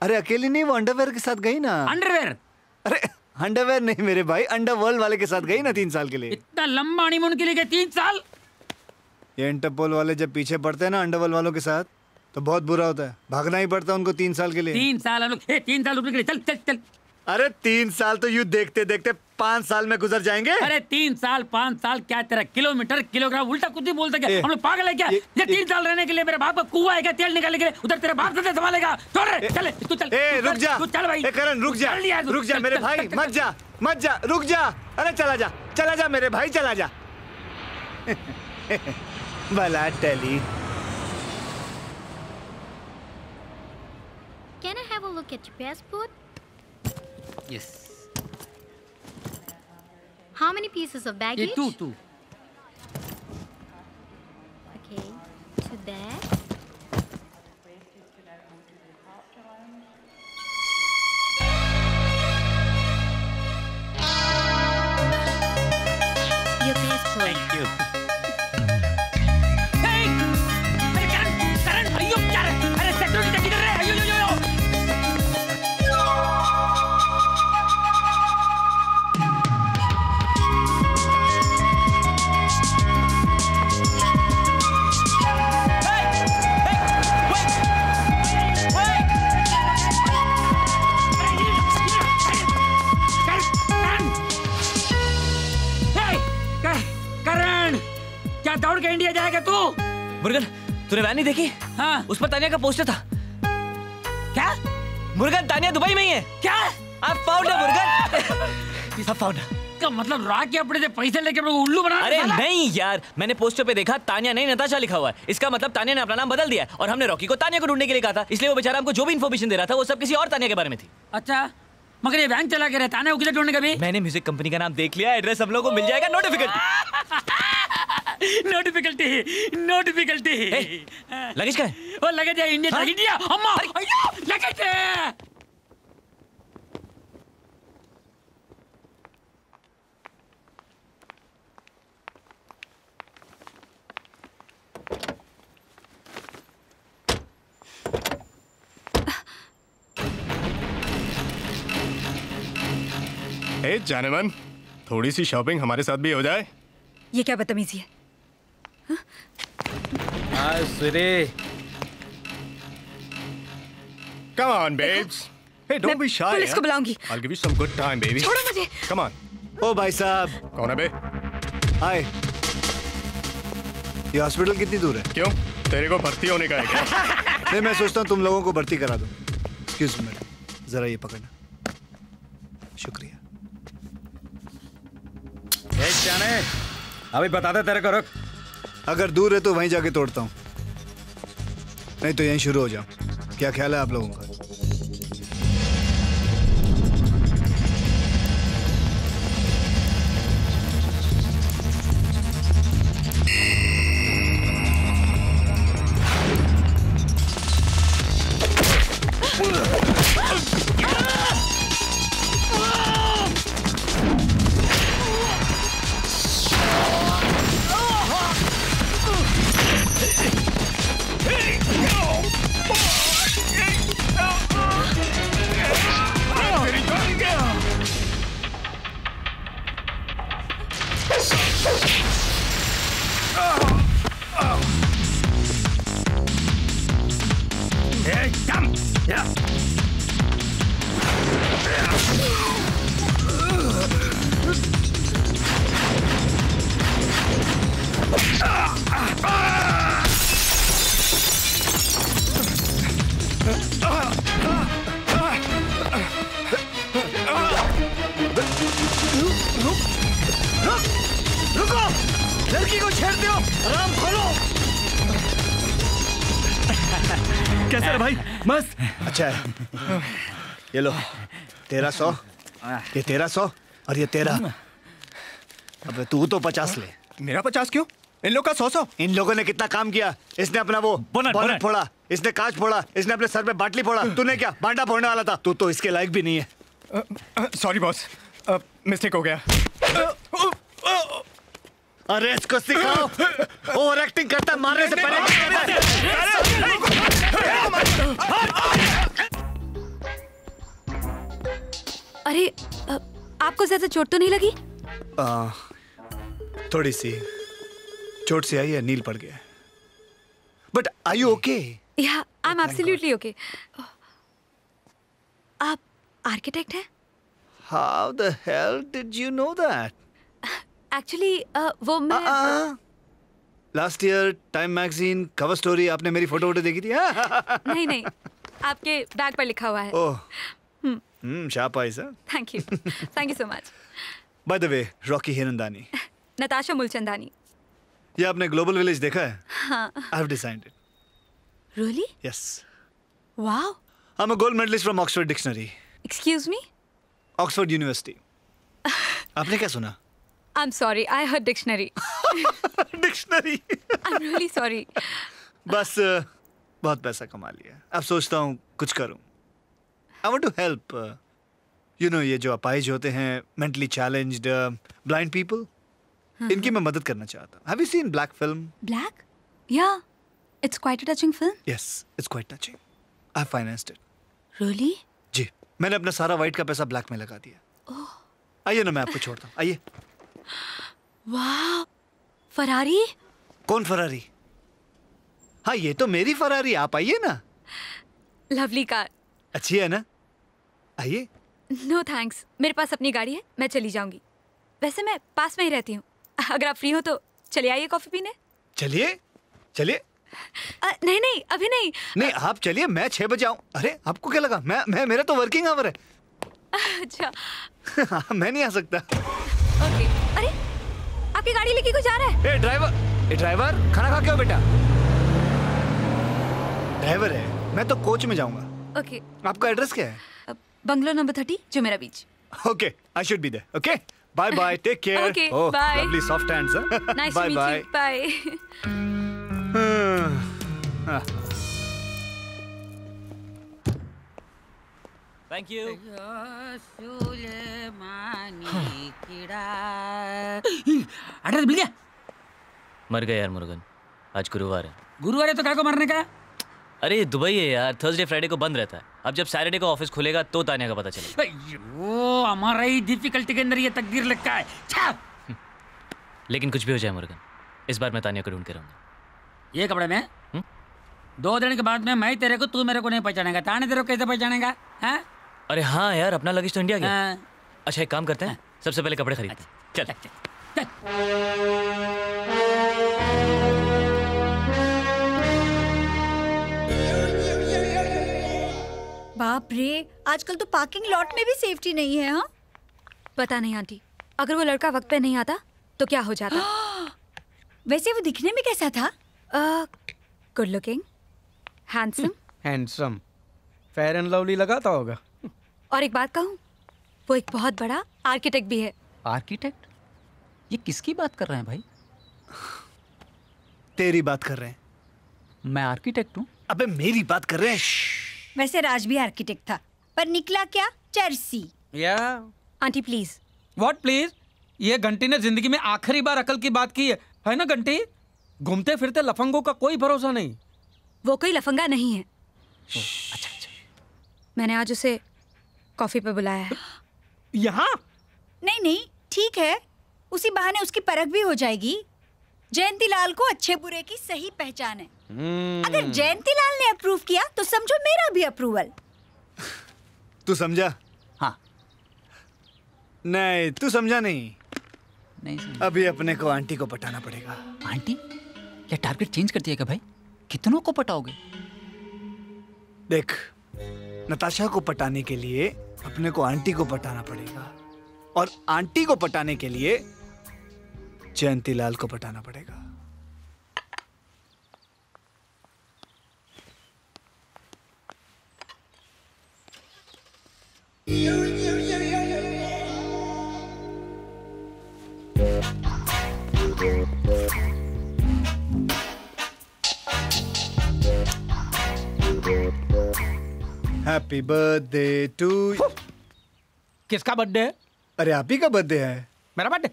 अरे अकेली नहीं वो अंडरवेयर के साथ गई ना। अंडरवेयर अरे अंडरवेयर नहीं मेरे भाई अंडरवर्ल्ड वाले के साथ गई ना तीन साल के लिए। इतना लंबा हनीमून के लिए गए तीन साल? ये इंटरपोल वाले जब पीछे पड़ते हैं ना अंडरवर्ल्ड वालों के साथ तो बहुत बुरा होता है। भागना ही पड़ता है उनको तीन साल के लिए। तीन साल हम लोग तीन साल रुकने के लिए चल चल चल। अरे तीन साल तो यू देखते देखते पाँच साल में गुजर जाएँगे। अरे तीन साल पाँच साल क्या तेरा किलोमीटर किलोग्राम उल्टा कुछ भी बोलते क्या हम लोग पागल है क्या? ये- ये तीन साल रहने के लिए मेरे बाप का कुआ है क्या? तेल निकालने के लिए। उधर तेरे बाप से संभालेगा। छोड़ रे चल तू चल ए रुक जा। तू चल भाई। करण रुक जा रुक जा मेरे भाई मत जा मत जा रुक जा। अरे चला जा चला जा मेरे भाई चला जा। [LAUGHS] भला tele Can I have a look at your passport? Yes. How many pieces of baggage? ये two two. Okay, to that. Your passport. Thank you. दौड़ के इंडिया जाएगा तू। मुर्गन तूने वैन नहीं देखी? हाँ। उस पर तानिया का पोस्टर था। क्या? मुर्गन तानिया दुबई में ही है। क्या? I found her Murgan. I found का मतलब रात के अपने से पैसे लेके मेरे को उल्लू बना अरे नहीं यार मैंने पोस्टर पे देखा तानिया नहीं नताशा लिखा हुआ है। इसका मतलब तानिया ने अपना नाम बदल दिया और हमने रॉकी को तानिया को ढूँढने के लिए कहा था। इसलिए वो बेचारा हमको जो भी इन्फॉर्मेशन दे रहा था वो सब किसी और तानिया के बारे में थी। अच्छा मगर ये बैंक चला के रहता है ढूँढने का भी मैंने म्यूज़िक कंपनी का नाम देख लिया एड्रेस हम लोगों को मिल जाएगा no difficulty [LAUGHS] no difficulty no difficulty luggage का है वो लगेज है इंडिया हाँ? इंडिया अम्मा अयो लगेज है ए जानमन थोड़ी सी शॉपिंग हमारे साथ भी हो जाए। ये क्या बदतमीजी है? हाय सुरे। Come on babes hey don't be shy police को बुलाऊँगी। I give you some good time baby छोड़ो मुझे। कम ऑन ओ भाई साहब। कौन है बे? हाय। ये हॉस्पिटल कितनी दूर है? क्यों? तेरे को भर्ती होने का है क्या? [LAUGHS] नहीं मैं सोचता हूँ तुम लोगों को भर्ती करा दो। एक्सक्यूज मी जरा ये पकड़ना। शुक्रिया। जाने अभी बता दे तेरे को रुक। अगर दूर है तो वहीं जाके तोड़ता हूँ। नहीं तो यहीं शुरू हो जाओ। क्या ख्याल है आप लोगों का? कैसा है भाई? मस्त? अच्छा है। ये लो तेरह सौ। ये तेरह सौ और ये तेरह अबे तू तो पचास ले। मेरा पचास क्यों? इन लोग का सौ सौ। इन लोगों ने कितना काम किया? इसने अपना वो बोनट, बोनट। फोड़ा इसने कांच फोड़ा इसने अपने सर पे बाटली फोड़ा। तूने क्या बांटा फोड़ने वाला था? तू तो इसके लायक भी नहीं है। सॉरी बॉस मिस्टेक हो गया। अरे इसको सिखाओ ओवर एक्टिंग करता मारने से पहले। अरे आपको ज़्यादा चोट तो नहीं लगी? आ, थोड़ी सी। चोट से आई है नील पड़ गया। बट आई यू ओके या आई एम एब्सोल्युटली ओके आप आर्किटेक्ट हैं? How the hell did you know that? Actually वो मैं last year Time magazine cover story आपने मेरी फ़ोटो वोटो देखी थी हाँ? [LAUGHS] नहीं नहीं आपके बैग पर लिखा हुआ है। Oh. Hmm, sharp eyes thank you thank you so much by the way Rocky Hiranandani Natasha Moolchandani ये आपने ग्लोबल विलेज देखा है? हाँ। I have designed it really yes wow I am a gold medalist from Oxford dictionary excuse me Oxford University आपने क्या सुना? Sorry I heard dictionary dictionary I am really sorry बस बहुत पैसा कमा लिया अब सोचता हूँ कुछ करूँ। I want to help you know ये जो अपाइज होते हैं मेंटली चैलेंज्ड ब्लाइंड पीपल इनकी मैं मदद करना चाहता हूँ। Have you seen Black film Black या it's quite a touching film yes it's quite touching I financed it really जी मैंने अपना सारा वाइट का पैसा ब्लैक में लगा दिया। आइए ना मैं आपको छोड़ता हूँ। आइए। Wow Ferrari? कौन फरारी? हाँ ये तो मेरी फरारी आप आइए ना। Lovely car. अच्छी है ना? आइए। नो थैंक्स मेरे पास अपनी गाड़ी है मैं चली जाऊँगी। वैसे मैं पास में ही रहती हूँ अगर आप फ्री हो तो चले आइए कॉफ़ी पीने। चलिए चलिए। नहीं नहीं अभी नहीं। नहीं आप चलिए मैं छह बजे आऊँ। अरे आपको क्या लगा? मैं मैं मेरा तो वर्किंग आवर है। [LAUGHS] अच्छा। [LAUGHS] मैं नहीं आ सकता। अरे आपकी गाड़ी लेके कोई जा रहा है? ए ड्राइवर ए ड्राइवर खाना खा के हो बेटा। ड्राइवर है मैं तो कोच में जाऊँगा। ओके। okay. आपका एड्रेस क्या है? बंगलो नंबर थर्टी जो मेरा बीच। Okay I should be there okay bye bye take care Okay, bye. Lovely soft hands bye bye bye thank you address मिल गया मर गए यार मुरुगन। आज गुरुवार है। गुरुवार है तो क्या को मरने का? अरे दुबई है यार। थर्सडे फ्राइडे को बंद रहता है। अब जब सैटरडे को ऑफ़िस खुलेगा तो तानिया का पता चलेगा। वो हमारा ही डिफिकल्टी के अंदर ये तकदीर लिखा है। लेकिन कुछ भी हो जाए मुर्गन इस बार मैं तानिया को ढूंढ के रहूँगा। ये कपड़े में? दो दिन के बाद में मैं तेरे को तू मेरे को नहीं पहचानेगा। ताने तेरे को कैसे पहचानेगा? हाँ? अरे हाँ यार अपना लगेज तो इंडिया गया। हाँ। अच्छा एक काम करते हैं। सबसे पहले कपड़े खरीदते हैं। चल। बाप रे आजकल तो पार्किंग लॉट में भी सेफ्टी नहीं है हाँ? पता नहीं आंटी। अगर वो लड़का वक्त पे नहीं आता तो क्या हो जाता? [GASPS] वैसे वो दिखने में कैसा था? Good looking handsome handsome fair and lovely लगाता होगा। और एक बात कहूँ वो एक बहुत बड़ा आर्किटेक्ट भी है। आर्किटेक्ट ये किसकी बात कर रहे हैं भाई? तेरी बात कर रहे हैं। मैं आर्किटेक्ट हूँ। अबे मेरी बात कर रहे हैं। वैसे राज भी आर्किटेक्ट था पर निकला क्या? चर्सी या आंटी प्लीज़ व्हाट प्लीज़ ये घंटी ने ज़िंदगी में आखिरी बार अकल की बात की है। है ना घंटी? घूमते फिरते लफंगों का कोई भरोसा नहीं। वो कोई लफंगा नहीं है। अच्छा अच्छा। मैंने आज उसे कॉफ़ी पे बुलाया है। यहाँ? नहीं नहीं ठीक है। उसी बहाने उसकी परख भी हो जाएगी। जयंती लाल को अच्छे बुरे की सही पहचान है। अगर जयंती लाल ने अप्रूव किया तो समझो मेरा भी अप्रूवल तू समझा? हाँ। नहीं तू समझा नहीं। नहीं समझा। अभी अपने को आंटी को पटाना पड़ेगा। आंटी या टारगेट चेंज कर दिया क्या भाई? कितनों को पटाओगे? देख नताशा को पटाने के लिए अपने को आंटी को पटाना पड़ेगा। और आंटी को पटाने के लिए जयंती लाल को पटाना पड़ेगा। हैप्पी बर्थडे टू किसका बर्थडे है? अरे आप ही का बर्थडे है। मेरा बर्थडे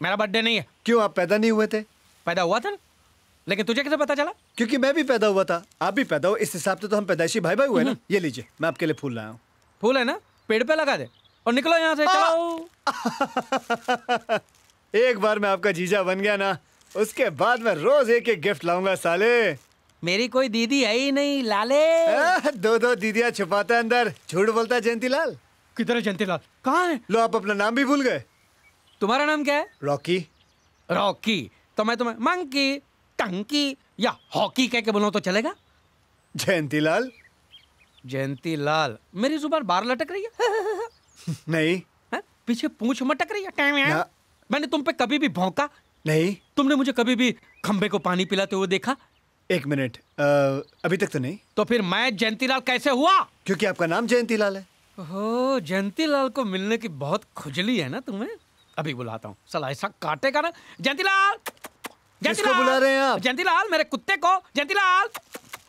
मेरा बर्थडे नहीं है। क्यों आप पैदा नहीं हुए थे? पैदा हुआ था लेकिन तुझे कैसे पता चला? क्योंकि मैं भी पैदा हुआ था। आप भी पैदा हो। इस हिसाब से तो हम पैदाइशी भाई भाई हुए ना। ये लीजिए मैं आपके लिए फूल लाया हूँ। फूल है ना? पेड़ पे लगा दे। और निकलो यहाँ से चलो। [LAUGHS] एक बार मैं आपका जीजा बन गया ना उसके बाद मैं रोज एक एक गिफ्ट लाऊँगा साले। मेरी कोई दीदी है ही नहीं लाले। आ, दो दो दीदियाँ छुपाता है अंदर। झूठ बोलता है जयंती लाल किधर है जयंतीलाल? कहाँ है? लो आप अपना नाम भी भूल गए। तुम्हारा नाम क्या है? रॉकी। रॉकी। तो मैं तुम्हें मंकी टंकी या हॉकी कह के बोलूँ तो चलेगा? जयंतीलाल? जयंतीलाल मेरी ज़ुबान बाहर लटक रही है? [LAUGHS] नहीं। हैं? पीछे पूंछ मटक रही है। मैंने तुम पे कभी भी भौंका। नहीं। तुमने मुझे कभी भी खंबे को पानी पिलाते हुए देखा? एक मिनट अभी तक तो नहीं। तो फिर मैं जयंतीलाल कैसे हुआ? क्योंकि आपका नाम जयंतीलाल है। हो जयंतीलाल को मिलने की बहुत खुजली है ना तुम्हें? अभी बुलाता हूँ सला ऐसा काटेगा ना। जयंतीलाल! किसको बुला रहे हैं आप? जयंतीलाल मेरे कुत्ते को! जयंतीलाल!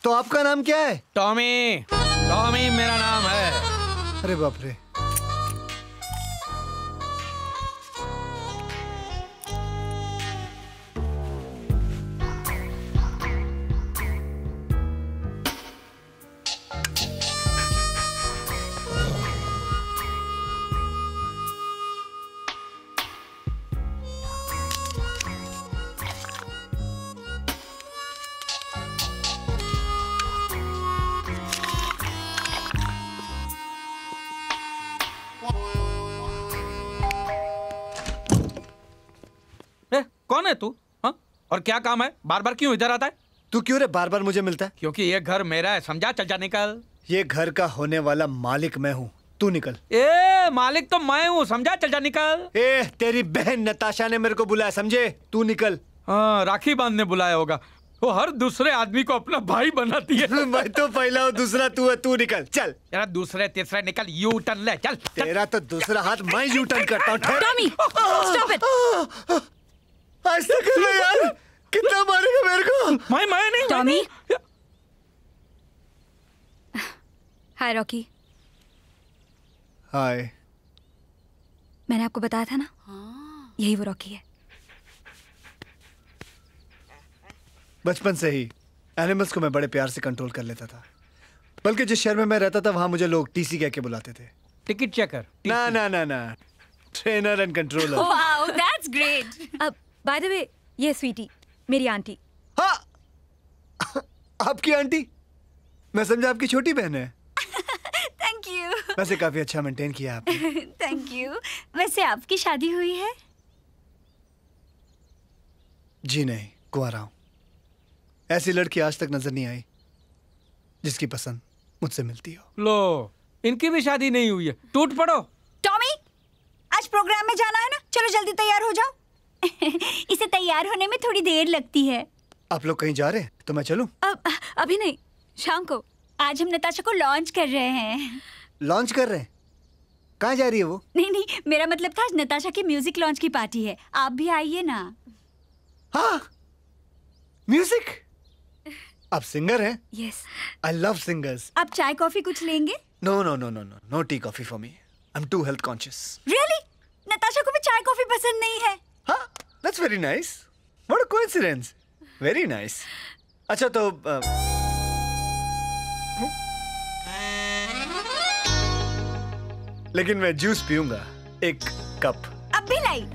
तो आपका नाम क्या है? टॉमी! टॉमी मेरा नाम है। अरे बाप रे। कौन है तू? हाँ? और क्या काम है? बार बार क्यों इधर आता है? तू क्यों रे बार बार मुझे मिलता है? क्योंकि ये घर मेरा है समझा? चल जा निकल। ये घर का होने वाला मालिक मैं हूँ। तू निकल। ए मालिक तो मैं हूँ समझा? चल जा निकल। ए तेरी बहन नताशा ने मेरे को बुलाया समझे? तू निकल। हाँ राखी बांधने बुलाया होगा। वो हर दूसरे आदमी को अपना भाई बनाती है। [LAUGHS] मैं तो पहला हूँ दूसरा तू है तू निकल। चल। यार दूसरे तीसरे निकल यू टर्न ले चल। तेरा तो दूसरा हाथ मैं यू टर्न करता हूँ [LAUGHS] इट ऐसा कर रहे यार? कितना मारेगा मेरे को? मैं मैं नहीं टॉमी हाय रॉकी हाय मैंने आपको बताया था ना? यही वो रॉकी है। बचपन से ही एनिमल्स को मैं बड़े प्यार से कंट्रोल कर लेता था। बल्कि जिस शहर में मैं रहता था वहाँ मुझे लोग टीसी कह के बुलाते थे। टिकट चेकर ना ना ना ना। Trainer and controller wow that's great अब बाय द वे ये स्वीटी मेरी आंटी। हाँ। आपकी आंटी? मैं समझा आपकी छोटी बहन है। थैंक यू वैसे काफ़ी अच्छा मेंटेन किया आपने। [LAUGHS] थैंक यू वैसे आपकी शादी हुई है? जी नहीं कुंवारा हूँ ऐसी लड़की आज तक नज़र नहीं आई जिसकी पसंद मुझसे मिलती हो। लो इनकी भी शादी नहीं हुई है। टूट पड़ो। टॉमी आज प्रोग्राम में जाना है ना? चलो जल्दी तैयार हो जाओ। [LAUGHS] इसे तैयार होने में थोड़ी देर लगती है। आप लोग कहीं जा रहे हैं तो मैं चलूँ? अब अभी नहीं शाम को। आज हम नताशा को लॉन्च कर रहे हैं। लॉन्च कर रहे हैं? कहाँ जा रही है वो? नहीं नहीं मेरा मतलब था आज नताशा की म्यूज़िक लॉन्च की पार्टी है। आप भी आइए ना। हाँ? म्यूज़िक आप सिंगर हैं? यस आई लव सिंगर्स आप चाय कॉफ़ी कुछ लेंगे? No no no no no no tea coffee for me I am too health conscious really Natasha को भी चाय कॉफ़ी पसंद नहीं है? That's very nice what a coincidence very nice अच्छा तो लेकिन मैं जूस पीऊँगा एक कप अब भी लाई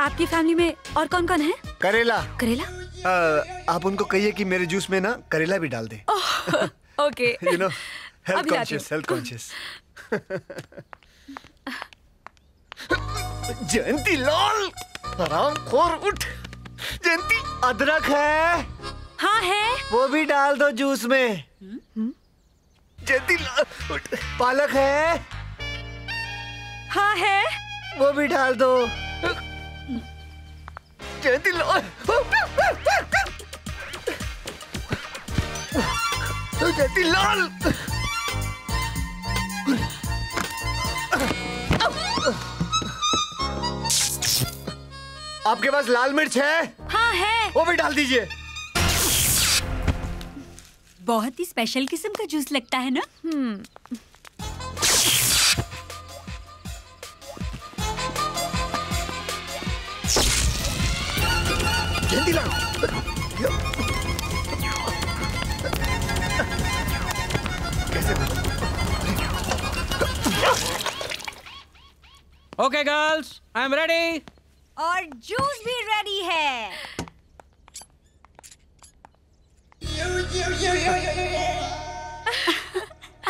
आपकी फैमिली में और कौन कौन है करेला करेला अ, आप उनको कहिए कि मेरे जूस में ना करेला भी डाल दे okay you know health conscious health conscious Jayanti Lal हराम खोर उठ। जयंती अदरक है? हाँ है। वो भी डाल दो जूस में। जयंती लाल उठ। पालक है? हाँ है। वो भी डाल दो। जयंती लाल जयंती लाल। आपके पास लाल मिर्च है? हाँ है। वो भी डाल दीजिए। बहुत ही स्पेशल किस्म का जूस लगता है ना? हम्म। जल्दी लाओ। Okay girls I am ready और जूस भी रेडी है।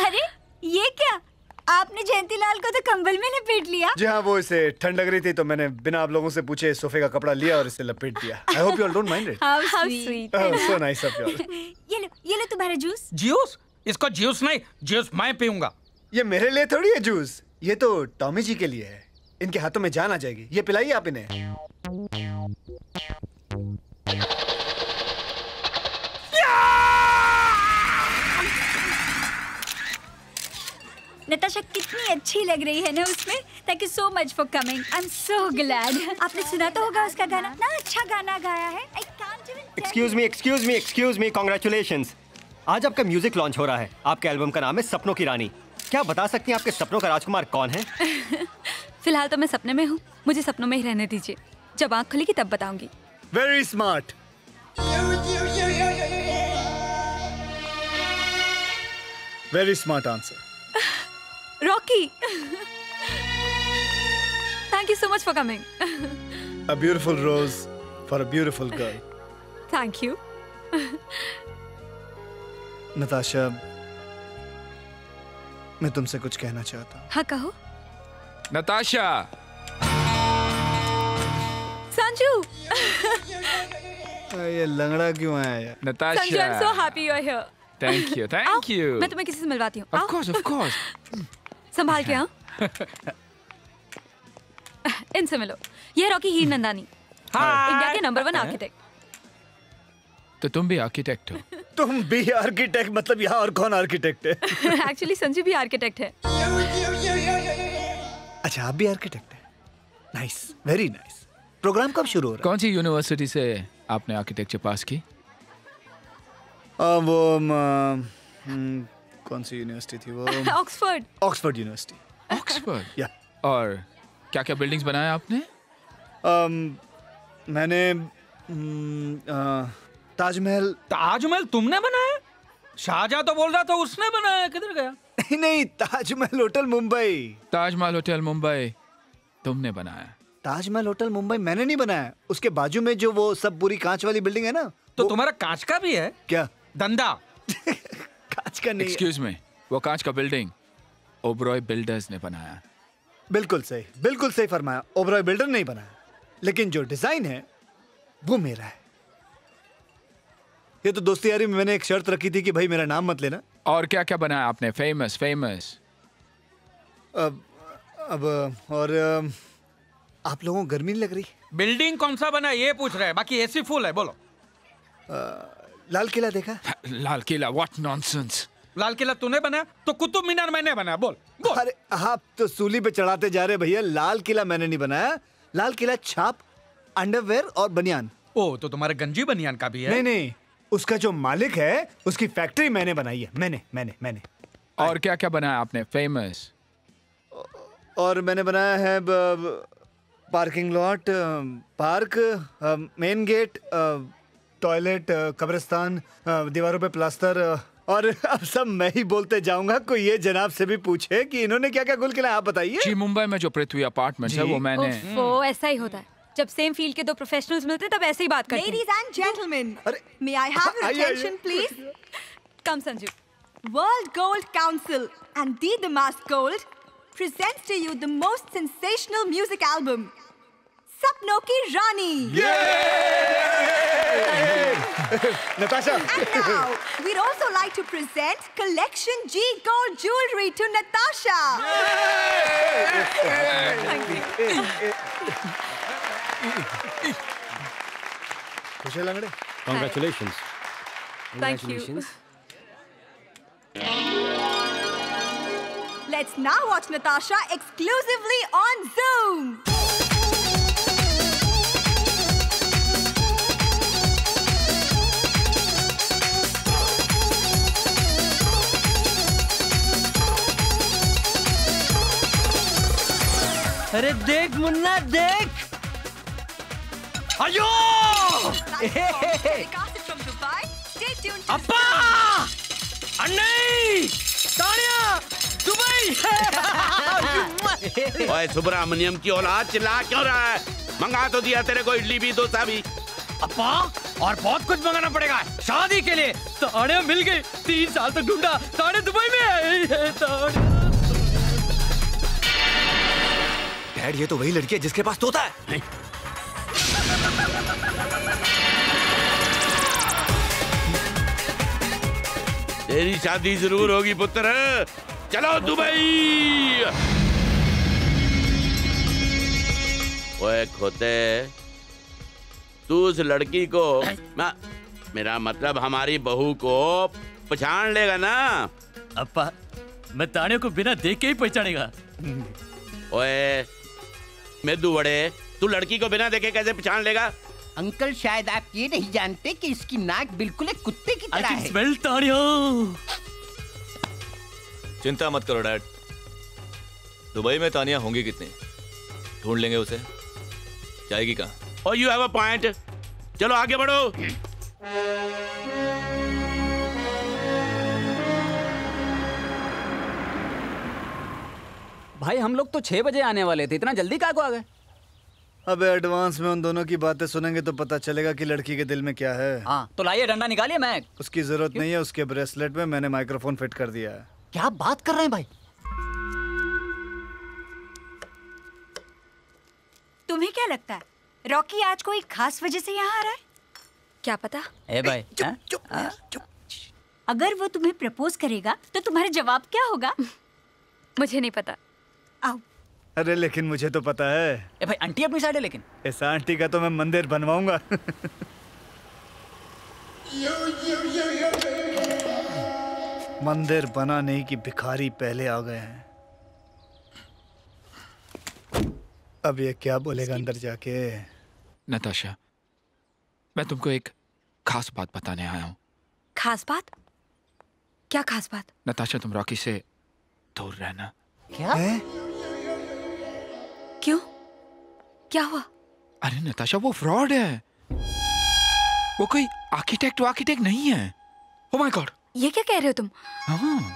अरे ये क्या? आपने जयंती लाल को तो कंबल में लपेट लिया। जी हाँ वो इसे ठंड लग रही थी तो मैंने बिना आप लोगों से पूछे सोफे का कपड़ा लिया और इसे लपेट दिया। I hope you all don't mind it How sweet. So nice of you ये लो ये लो तुम्हारा जूस। जूस इसको जूस नहीं जूस मैं पीऊँगा। ये मेरे लिए थोड़ी है जूस। ये तो टॉमी जी के लिए है। इनके हाथों में जान आ जाएगी। ये पिलाइए आप इन्हें। नताशा कितनी अच्छी लग रही है ना उसमें? Thank you so much for coming I am so glad आपने सुना तो होगा उसका गाना। ना अच्छा गाना गाया है। I can't even excuse me excuse me excuse me congratulations आज आपका म्यूज़िक लॉन्च हो रहा है। आपके एल्बम का नाम है सपनों की रानी। क्या बता सकती हैं आपके सपनों का राजकुमार कौन है? [LAUGHS] फ़िलहाल तो मैं सपने में हूँ। मुझे सपनों में ही रहने दीजिए। जब आँख खुलेगी तब बताऊँगी। Very smart very smart answer Rocky thank you so much for coming A beautiful rose for a beautiful girl. Thank you Natasha मैं तुमसे कुछ कहना चाहता हूँ। हाँ कहो। नताशा संजू [LAUGHS] ये लंगड़ा क्यों आया यार? Natasha Sanju I am so happy you are here thank you thank you मैं तुम्हें किसी से मिलवाती हूँ। Of आओ। course, of course. [LAUGHS] संभाल के हाँ [LAUGHS] इनसे मिलो। ये रॉकी हीर नंदानी। इंडिया के नंबर वन आर्किटेक्ट तो तुम भी आर्किटेक्ट हो। तुम भी आर्किटेक्ट मतलब यहाँ और कौन आर्किटेक्ट है? एक्चुअली संजू भी आर्किटेक्ट है। अच्छा आप भी आर्किटेक्ट है? नाइस वेरी नाइस प्रोग्राम कब शुरू हो रहा है? कौन सी यूनिवर्सिटी से आपने आर्किटेक्चर पास की? आ, वो अम, हम्म, कौन सी यूनिवर्सिटी थी वो? ऑक्सफोर्ड ऑक्सफोर्ड यूनिवर्सिटी ऑक्सफोर्ड या और क्या क्या बिल्डिंग्स बनाया आपने? अम, मैंने हम्म, आ, ताजमहल। ताजमहल तुमने बनाया? शाहजहां तो बोल रहा था उसने बनाया किधर गया? नहीं नहीं ताजमहल होटल मुंबई। ताजमहल होटल मुंबई तुमने बनाया। ताजमहल होटल मुंबई मैंने नहीं बनाया उसके बाजू में जो वो सब पूरी कांच वाली बिल्डिंग है ना तो तुम्हारा कांच का भी है? क्या? धंधा? [LAUGHS] कांच का नहीं एक्सक्यूज मी वो कांच का बिल्डिंग ओबरॉय बिल्डर्स ने बनाया। बिल्कुल सही बिल्कुल सही फरमाया ओबरॉय बिल्डर नहीं बनाया। लेकिन जो डिज़ाइन है वो मेरा है। ये तो दोस्ती यारी में मैंने एक शर्त रखी थी कि भाई मेरा नाम मत लेना। और क्या क्या बनाया आपने? फ़ेमस फ़ेमस अब अब और आप लोगों को गर्मी नहीं लग रही? बिल्डिंग कौन सा बना ये पूछ रहे हैं। बाकी एसी फुल है बोलो। लाल किला देखा? लाल किला व्हाट नॉनसेंस लाल किला तूने बनाया? तो कुतुब मीनार मैंने बनाया बोल, बोल। अरे आप तो सूली पे चढ़ाते जा रहे भैया। लाल किला मैंने नहीं बनाया। लाल किला छाप अंडरवेयर और बनियान। ओ तो तुम्हारे गंजी बनियान का भी है? नहीं नहीं। उसका जो मालिक है उसकी फैक्ट्री मैंने बनाई है। मैंने मैंने मैंने। और क्या क्या बनाया आपने? फ़ेमस और मैंने बनाया है parking lot park main gate toilet कब्रिस्तान दीवारों पे प्लास्टर और [LAUGHS] अब सब मैं ही बोलते जाऊँगा कोई ये जनाब से भी पूछे कि इन्होंने क्या क्या गुल खिलाया? आप बताइए। जी मुंबई में जो पृथ्वी अपार्टमेंट है वो मैंने ओफो ऐसा ही होता है। जब सेम फ़ील्ड के दो प्रोफेशनल्स मिलते हैं तब ऐसे ही बात करते हैं Ladies and gentlemen, may I have your आइए, आइए। attention, please? Come Sanju World Gold Council and D Damas Gold presents to you the most sensational music album, Sapno Ki Rani. Natasha. And now, we'd also like to present Collection G Gold Jewelry to Natasha. खुश है लंगड़े Congratulations. Thank you. Let's now watch Natasha exclusively on Zoom. अरे देख मुन्ना देख अयो Tania Dubai ओए सुब्रमण्यम की औलाद चिल्ला क्यों रहा है? मंगा तो दिया तेरे को इडली भी डोसा भी। अप्पा और बहुत कुछ मंगाना पड़ेगा। शादी के लिए। ताड़े मिल गई। तीन साल तक ढूंढा। ताड़े दुबई में है डैड ये तो वही लड़की है जिसके पास तोता है। तेरी शादी ज़रूर होगी पुत्र। चलो दुबई। ओए खोते तू उस लड़की को मैं मेरा मतलब हमारी बहू को पहचान लेगा ना? अप्पा मैं ताड़े को बिना देख के ही पहचानेगा। ओए मेदू बड़े तू लड़की को बिना देखे कैसे पहचान लेगा? अंकल शायद आप ये नहीं जानते कि इसकी नाक बिल्कुल एक कुत्ते की तरह है। ताड़िया चिंता मत करो डैड। दुबई में तानिया होंगी कितनी? ढूंढ लेंगे उसे। जाएगी कहाँ? और यू हैव अ पॉइंट चलो आगे बढ़ो। भाई हम लोग तो छह बजे आने वाले थे। इतना जल्दी क्या को आ गए? अबे एडवांस में उन दोनों की बातें सुनेंगे तो पता चलेगा कि लड़की के दिल में क्या है। हाँ तो लाइए डंडा निकालिए मैं। उसकी ज़रूरत नहीं है उसके ब्रेसलेट में मैंने माइक्रोफोन फिट कर दिया है। क्या बात कर रहे हैं भाई? तुम्हें क्या लगता है रॉकी आज कोई खास वजह से यहाँ आ रहा है? क्या पता? ए भाई हैं? अगर वो तुम्हें प्रपोज करेगा तो तुम्हारा जवाब क्या होगा? [LAUGHS] मुझे नहीं पता। आओ। अरे लेकिन मुझे तो पता है। ए भाई आंटी अपनी साइड है लेकिन? इस आंटी का तो मैं मंदिर बनवाऊँगा। मंदिर बनाने की भिखारी पहले आ गए हैं। अब ये क्या बोलेगा अंदर जाके? नताशा मैं तुमको एक खास बात बताने आया हूँ। खास बात? क्या खास बात? नताशा तुम रॉकी से दूर रहना। क्या? क्यों? क्या हुआ? अरे नताशा वो फ्रॉड है। वो कोई आर्किटेक्ट आर्किटेक्ट नहीं है। ओ माय गॉड ये क्या कह रहे हो तुम? हाँ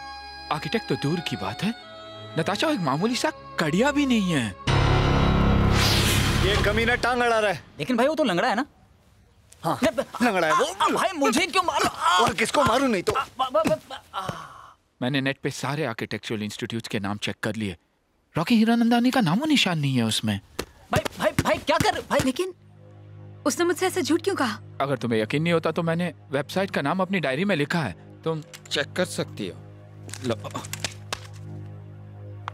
आर्किटेक्ट तो दूर की बात है। नताशा एक मामूली सा कड़िया भी नहीं है। ये कमीना टांग अड़ा रहा है। लेकिन भाई वो तो लंगड़ा है ना? हाँ लंगड़ा है वो। भाई मुझे क्यों मारो और किसको मारू नहीं तो? मैंने नेट पे सारे आर्किटेक्चरल इंस्टीट्यूट के नाम चेक कर लिए। रॉकी हीरानंदानी का नामो निशान नहीं है उसमें। भाई भाई भाई क्या कर भाई लेकिन उसने मुझसे ऐसे झूठ क्यों कहा? अगर तुम्हें यकीन नहीं होता तो मैंने वेबसाइट का नाम अपनी डायरी में लिखा है। तुम चेक कर सकती हो। लो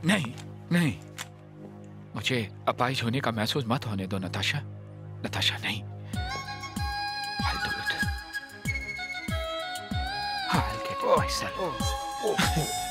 नहीं नहीं। मुझे अपाइज होने का महसूस मत होने दो नताशा। नताशा नहीं। I'll do it. I'll get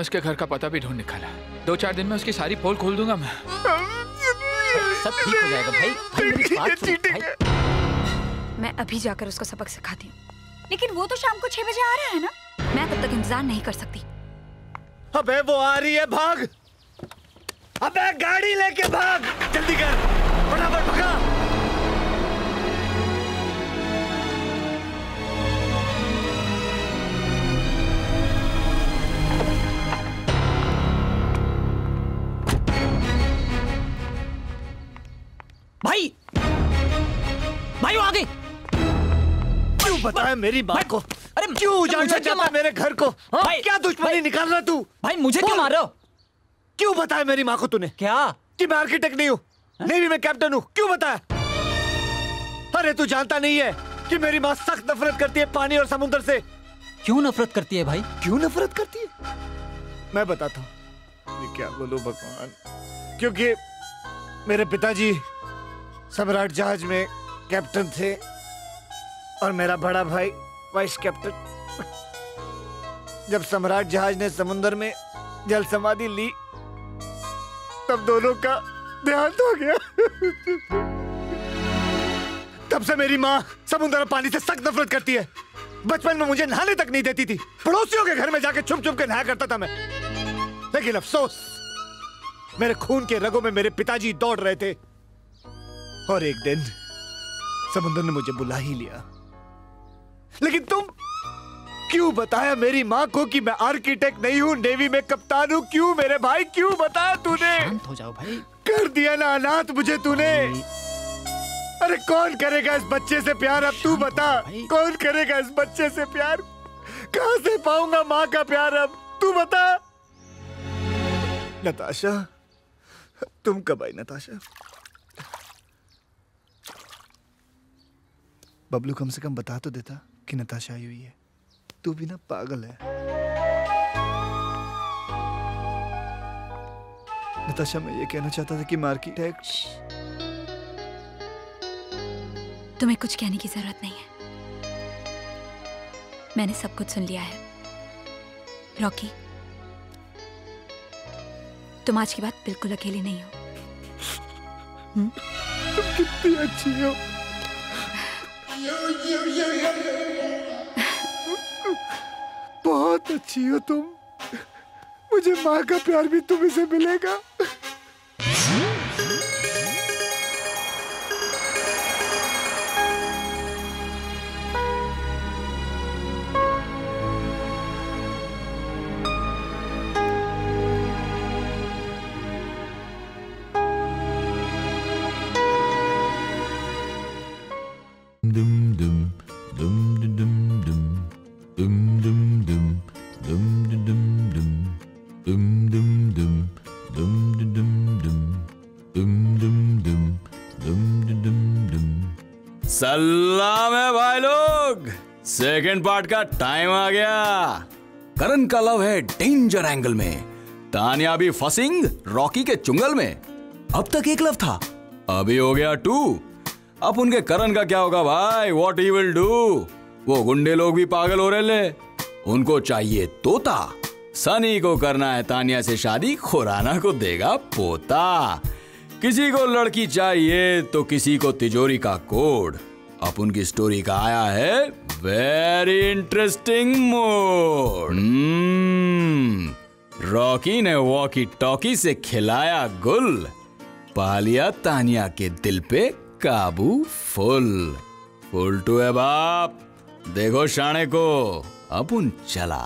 मैंने उसके घर का पता भी ढूंढ निकाला। दो चार दिन में उसकी सारी पोल खोल दूँगा मैं। सब ठीक हो जाएगा भाई। भाई मेरी बात सुनो भाई। मैं अभी जाकर उसको सबक सिखाती हूँ। लेकिन वो तो शाम को छह बजे आ रहा है ना? मैं तब तक इंतज़ार नहीं कर सकती। अबे वो आ रही है भाग। अबे गाड़ी लेके भाग। जल्दी कर। क्यों बताया मेरी बात को? अरे क्यों उजाड़ना चाहता है मेरे घर को? हाँ? क्या दुश्मनी निकाल रहा तू? भाई मुझे क्यों मार रहे हो? क्यों बताया मेरी माँ को तूने? क्या? कि मैं आर्किटेक्ट नहीं हूँ। नेवी में कैप्टन हूँ। क्यों बताया? अरे तू जानता नहीं है कि मेरी माँ सख्त नफरत करती है पानी और समुद्र से। क्यों नफरत करती है भाई? क्यों नफरत करती है? मैं बताता हूँ। क्या बोलो भगवान? क्योंकि मेरे पिताजी सम्राट जहाज़ में कैप्टन थे। और मेरा बड़ा भाई वाइस कैप्टन। जब सम्राट जहाज़ ने समुद्र में जल समाधि ली, तब दोनों का देहांत हो गया। तब से मेरी माँ समुद्र और पानी से सख्त नफरत करती है। बचपन में मुझे नहाने तक नहीं देती थी। पड़ोसियों के घर में जाके छुप छुप के नहाया करता था मैं। लेकिन अफसोस, मेरे खून के रगों में मेरे पिताजी दौड़ रहे थे। और एक दिन समुद्र ने मुझे बुला ही लिया। लेकिन तुम क्यों बताया मेरी माँ को कि मैं आर्किटेक्ट नहीं हूँ नेवी में कप्तान हूँ? क्यों मेरे भाई? क्यों बताया तूने? शांत हो जाओ भाई। कर दिया ना अनाथ मुझे तूने। अरे कौन करेगा इस बच्चे से प्यार? अब तू बता कौन करेगा इस बच्चे से प्यार? कहाँ से पाऊँगा माँ का प्यार अब? तू बता। नताशा तुम कब आई नताशा? बबलू कम से कम बता तो देता। कि नताशा आई हुई है। तू भी ना पागल है। नताशा मैं ये कहना चाहता था कि मैं आर्किटेक्ट तुम्हें कुछ कहने की ज़रूरत नहीं है। मैंने सब कुछ सुन लिया है। रॉकी तुम आज की बात बिल्कुल अकेले नहीं हो। हम्म? तुम कितनी अच्छी हो। बहुत अच्छी हो तुम। मुझे माँ का प्यार भी तुम्हें से मिलेगा। सलाम है भाई लोग। सेकंड पार्ट का टाइम आ गया। करण का लव है डेंजर एंगल में। तानिया भी फसिंग रॉकी के चुंगल में। अब तक एक लव था, अभी हो गया टू अब उनके करण का क्या होगा भाई? वॉट ही विल डू वो गुंडे लोग भी पागल हो रहे ले। उनको चाहिए तोता। सनी को करना है तानिया से शादी, खुराना को देगा पोता। किसी को लड़की चाहिए तो किसी को तिजोरी का कोड। अब उनकी स्टोरी का आया है वेरी इंटरेस्टिंग मोड रॉकी ने वॉकी टॉकी से खिलाया गुल। पालिया तानिया के दिल पे काबू फुल। फुल टू है बाप, देखो शाणे को अपुन चला।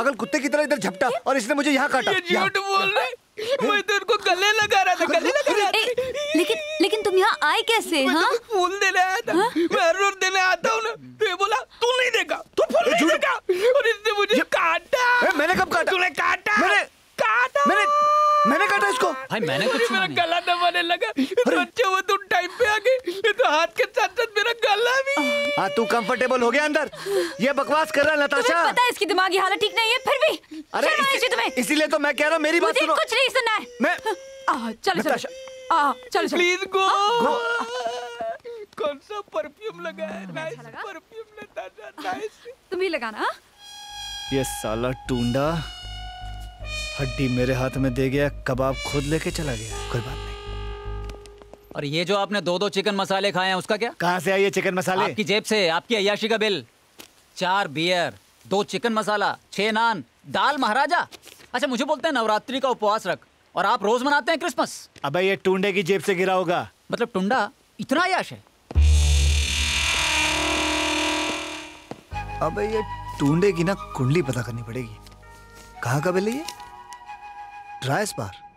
पागल कुत्ते की तरह इधर झपटा और इसने मुझे यहाँ काटा ये यहाँ। झूठ बोल रहे मैं तो इनको गले लगा रहा था गले लगा रहा था लेकिन लेकिन तुम यहाँ आए कैसे मैं हाँ तो फूल देने आया था मैं हर रोज देने आता हूँ ना तो ये बोला तू नहीं देगा तू फूल नहीं देगा और इसने मुझे काटा ए, मैंने कब काटा तूने काटा मैंने काटा मैंने मैंने काटा इसको भाई मैंने अरे मेरा गला दबाने लगा तो अच्छा हुआ तुम टाइम पे आ गए ये तो हाथ के साथ साथ मेरा गला भी हाँ तू कंफर्टेबल हो गया अंदर ये बकवास कर रहा है तुम्हें नताशा पता है इसकी दिमागी हालत ठीक नहीं है फिर भी अरे शर्म आई इसी- थी तुम्हें इसीलिए तो मैं कह रहा हूँ मेरी बात सुनो। कुछ नहीं सुनना है। मैं आ, चलो चलो। आ, चलो चलो। प्लीज़ गो कौन सा परफ्यूम लगा है? नाइस परफ्यूम नताशा नाइस [LAUGHS] तुम ही लगाना। हाँ? ये साला टूंडा हड्डी मेरे हाथ में दे गया कबाब खुद लेके चला गया? कोई बात नहीं। और ये जो आपने दो दो चिकन मसाले खाए हैं उसका क्या? कहाँ से आई ये चिकन मसाले? आपकी जेब से आपकी अयाशी का बिल। चार बियर दो चिकन मसाला छह नान दाल महाराजा। अच्छा मुझे बोलते हैं नवरात्रि का उपवास रख और आप रोज मनाते हैं क्रिसमस। अबे ये टूडे की जेब से गिरा होगा। मतलब टुंडा इतना याश है? अबे ये टूंडे की ना कुंडली पता करनी पड़ेगी। कहाँ का बिल्ली ये? ड्राइस बार।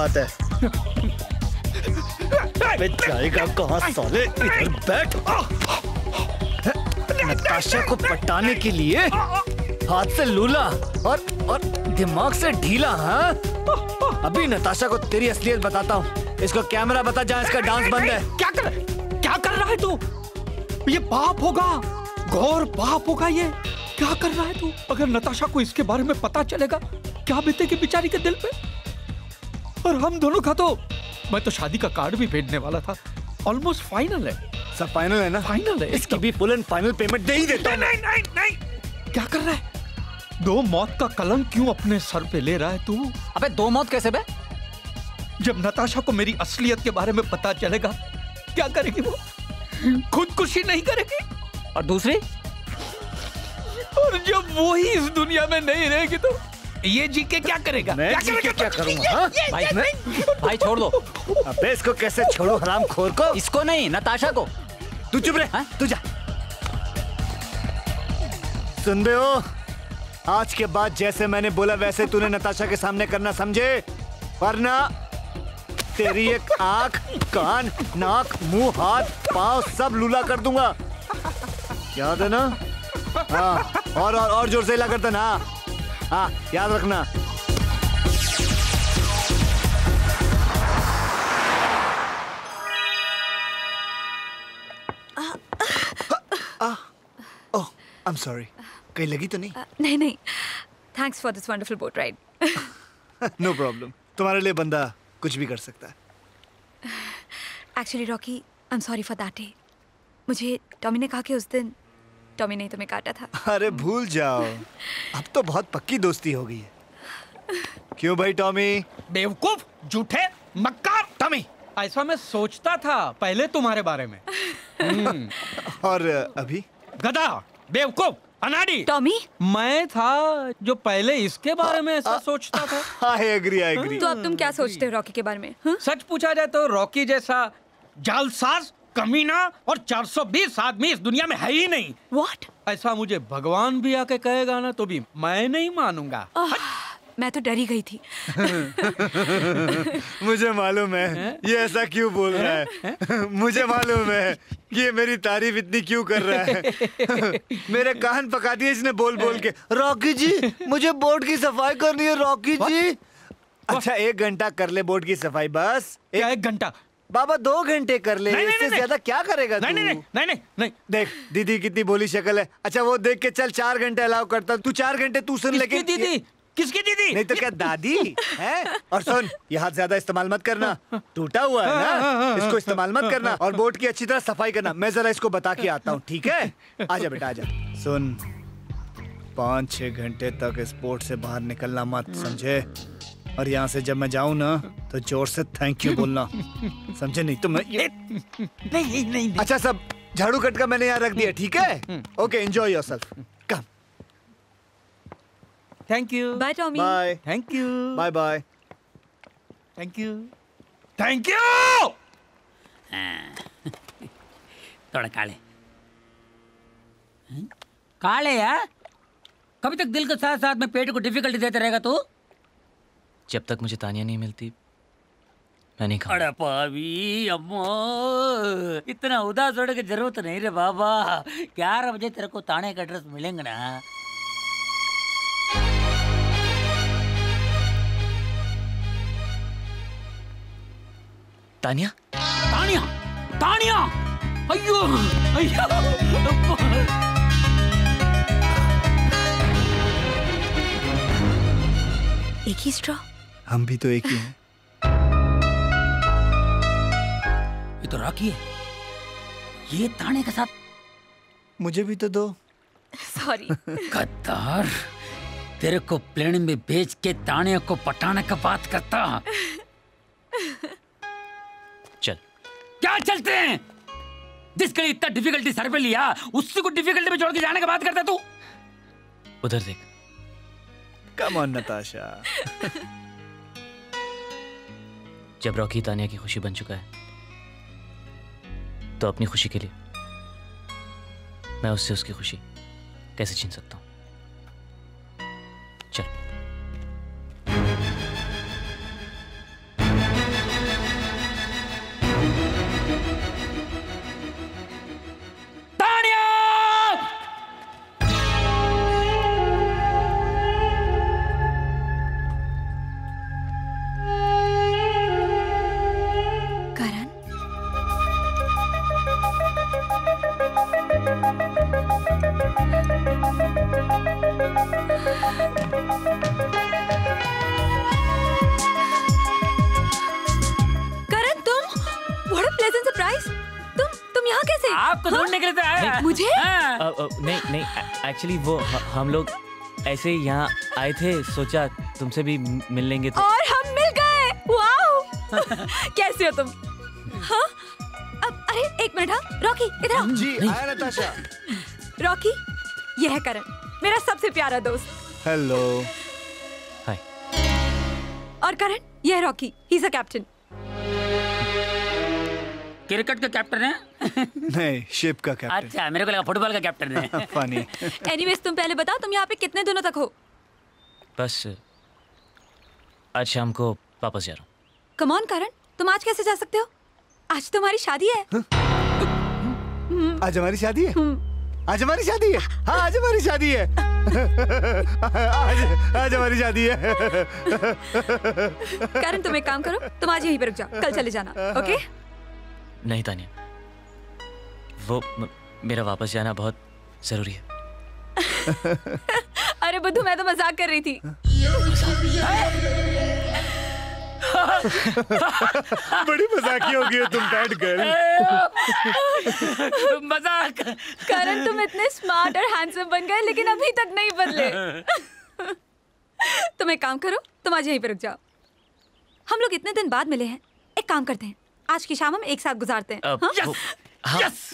आता है। जाएगा कहाँ साले? इधर बैठ। नताशा को पटाने के लिए हाथ से लूला और और दिमाग से ढीला हाँ? अभी नताशा को तेरी असलियत बताता हूँ। इसको कैमरा बता जहाँ इसका डांस बंद है। क्या कर क्या कर रहा है तू? ये पाप होगा, गौर पाप होगा ये। क्या कर रहा है तू? अगर नताशा को इसके बारे में पता चलेगा, क्या बीतेगी बेचारी के दिल पे? और हम दोनों का तो मैं तो शादी का कार्ड भी भेजने वाला था। ऑलमोस्ट फाइनल है। सब फाइनल है ना? फाइनल है इसकी भी फुल एंड फाइनल पेमेंट दे ही देता हूँ मैं। नहीं नहीं नहीं। क्या कर रहा है? दो मौत का कलंक क्यों अपने सर पे ले रहा है तू? अबे दो मौत कैसे बे? जब नताशा को मेरी असलियत के बारे में पता चलेगा क्या करेगी वो? खुदकुशी नहीं करेगी? और दूसरी? और जब वो ही इस दुनिया में नहीं रहेगी तो ये जी के क्या करेगा? मैं क्या जी के करेगा? क्या करूँगा, ये- हाँ? ये- भाई ये मैं नहीं। भाई छोड़ दो। अबे इसको कैसे छोड़ू हराम खोर को? इसको नहीं नताशा को। तू चुप रहे तू जा। सुन बे हो? आज के बाद जैसे मैंने बोला वैसे तूने नताशा के सामने करना समझे। वरना तेरी एक आँख कान नाक मुँह हाथ पाँव सब लूला कर दूँगा। याद है ना? हाँ और और, और ज़ोर से हिला करता ना। हाँ याद रखना. ओह आई एम सॉरी कहीं लगी तो नहीं? नहीं नहीं. Thanks for this wonderful boat ride no problem तुम्हारे लिए बंदा कुछ भी कर सकता है. Actually Rocky I am sorry for that day मुझे टॉमी ने कहा कि उस दिन टॉमी ने तुम्हें काटा था। अरे भूल जाओ। अब तो बहुत पक्की दोस्ती हो गई है। क्यों भाई टॉमी? बेवकूफ़ झूठे मक्कार। टॉमी ऐसा मैं सोचता था पहले तुम्हारे बारे में। हम्म, और अभी? गधा बेवकूफ़ अनाड़ी। टॉमी? मैं था जो पहले इसके बारे में ऐसा सोचता था। आई एग्री आई एग्री तो अब तुम क्या सोचते हो रॉकी के बारे में हाँ? सच पूछा जाए तो रॉकी जैसा जालसाज कमीना और 420 आदमी इस दुनिया में है ही नहीं। व्हाट ऐसा मुझे भगवान भी आके कहेगा ना तो भी मैं नहीं मानूँगा। मैं तो डरी गई थी। [LAUGHS] मुझे मालूम है ये ऐसा क्यों बोल रहा है? [LAUGHS] मुझे मालूम है कि ये मेरी तारीफ़ इतनी क्यों कर रहा है। [LAUGHS] मेरे कान पका दिए इसने बोल बोल के। रॉकी जी मुझे बोर्ड की सफ़ाई करनी है रॉकी जी। अच्छा एक घंटा कर ले बोर्ड की सफ़ाई बस। एक घंटा? बाबा दो घंटे कर ले नहीं, नहीं, इससे ज़्यादा क्या करेगा नहीं, तू? नहीं, नहीं, नहीं, नहीं। देख दीदी कितनी बोली शक्ल है। अच्छा वो देख के चल चार घंटे अलाउ करता तू चार घंटे तू सुन लेकिन दीदी? किसकी दीदी? नहीं तो क्या दादी है? और सुन ये हाथ ज़्यादा इस्तेमाल मत करना। टूटा हुआ है ना? इसको इस्तेमाल मत करना और बोट की अच्छी तरह सफ़ाई करना। मैं जरा इसको बता के आता हूँ ठीक है? आजा बेटा आजा। सुन पाँच छह घंटे तक स्पोर्ट से बाहर निकलना मत समझे? और यहाँ से जब मैं जाऊँ ना तो ज़ोर से थैंक यू बोलना। समझे? नहीं तो मैं ये नहीं नहीं नहीं। अच्छा सब झाड़ू कट का मैंने यहाँ रख दिया ठीक है? Okay enjoy yourself come thank you bye Tommy bye thank you bye bye thank you thank you थोड़ा काले। काले यार कभी तक दिल के साथ साथ में पेट को डिफिकल्टी देते रहेगा तू? जब तक मुझे तानिया नहीं मिलती मैं नहीं खाऊँगा। अरे पावी अम्मो इतना उदास होने की ज़रूरत नहीं रे बाबा। ग्यारह बजे तेरे को ताने का एड्रेस मिलेंगे ना। तानिया? तानिया तानिया! अयो अयो एक ही स्ट्रॉ हम भी तो एक ही हैं। ये तो रॉकी है। ये ताने के साथ मुझे भी तो दो। सॉरी [LAUGHS] गद्दार तेरे को प्लेन में बेच के ताने को पटाने का बात करता। चल। क्या चलते हैं? जिसके लिए इतना डिफिकल्टी सर पे लिया उससे को डिफिकल्टी में छोड़ के जाने का बात करता तू। उधर देख। कम ऑन नताशा जब रॉकी तानिया की खुशी बन चुका है तो अपनी खुशी के लिए मैं उससे उसकी खुशी कैसे छीन सकता हूँ? हम लोग ऐसे ही यहाँ आए थे सोचा तुमसे भी मिल लेंगे तो। और हम मिल गए। वाओ! [LAUGHS] कैसे हो तुम? हाँ? अब अरे एक मिनट हाँ। रॉकी इधर आओ। जी आया नताशा। रॉकी यह है करण मेरा सबसे प्यारा दोस्त। हेलो। हाय और करण यह Rocky he is a captain cricket का कैप्टन है? नहीं शिप का कैप्टन अच्छा मेरे को लगा फुटबॉल का कैप्टन है। [LAUGHS] फनी एनीवेज तुम पहले बताओ तुम यहाँ पे कितने दिनों तक हो? बस आज शाम को वापस जा रहा हूँ। कम ऑन करण तुम आज कैसे जा सकते हो? आज तुम्हारी शादी है। आज हमारी शादी है? आज हमारी शादी है? हाँ आज हमारी शादी है। आज आज हमारी शादी है। करण तुम एक काम करो तुम आज यहीं पर रुक जाओ कल चले जाना ओके? नहीं तानिया। वो मेरा वापस जाना बहुत ज़रूरी है। [LAUGHS] अरे बुद्धू मैं तो मज़ाक कर रही थी। [LAUGHS] बड़ी मजाकी हो गई हो तुम बैठ गर्ल [LAUGHS] मज़ाक। करण तुम इतने स्मार्ट और हैंडसम बन गए लेकिन अभी तक नहीं बदले। तुम एक काम करो तुम आज यहीं पर रुक जाओ। हम लोग इतने दिन बाद मिले हैं। एक काम करते हैं। आज की शाम हम एक साथ गुजारते हैं। हाँ? यस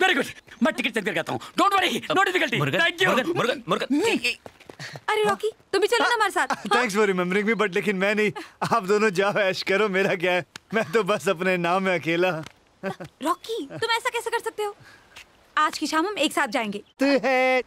वेरी गुड मैं टिकट चेक करके आता हूँ। Don't worry no difficulty thank you Murgan Murgan Murgan. अरे रॉकी तुम भी चलो ना हमारे साथ। Thanks for remembering me but लेकिन मैं नहीं। आप दोनों जाओ ऐश करो मेरा क्या है? मैं तो बस अपने नाम में अकेला। रॉकी तुम ऐसा कैसे कर सकते हो? आज की शाम हम एक साथ जाएँगे। [LAUGHS] तू है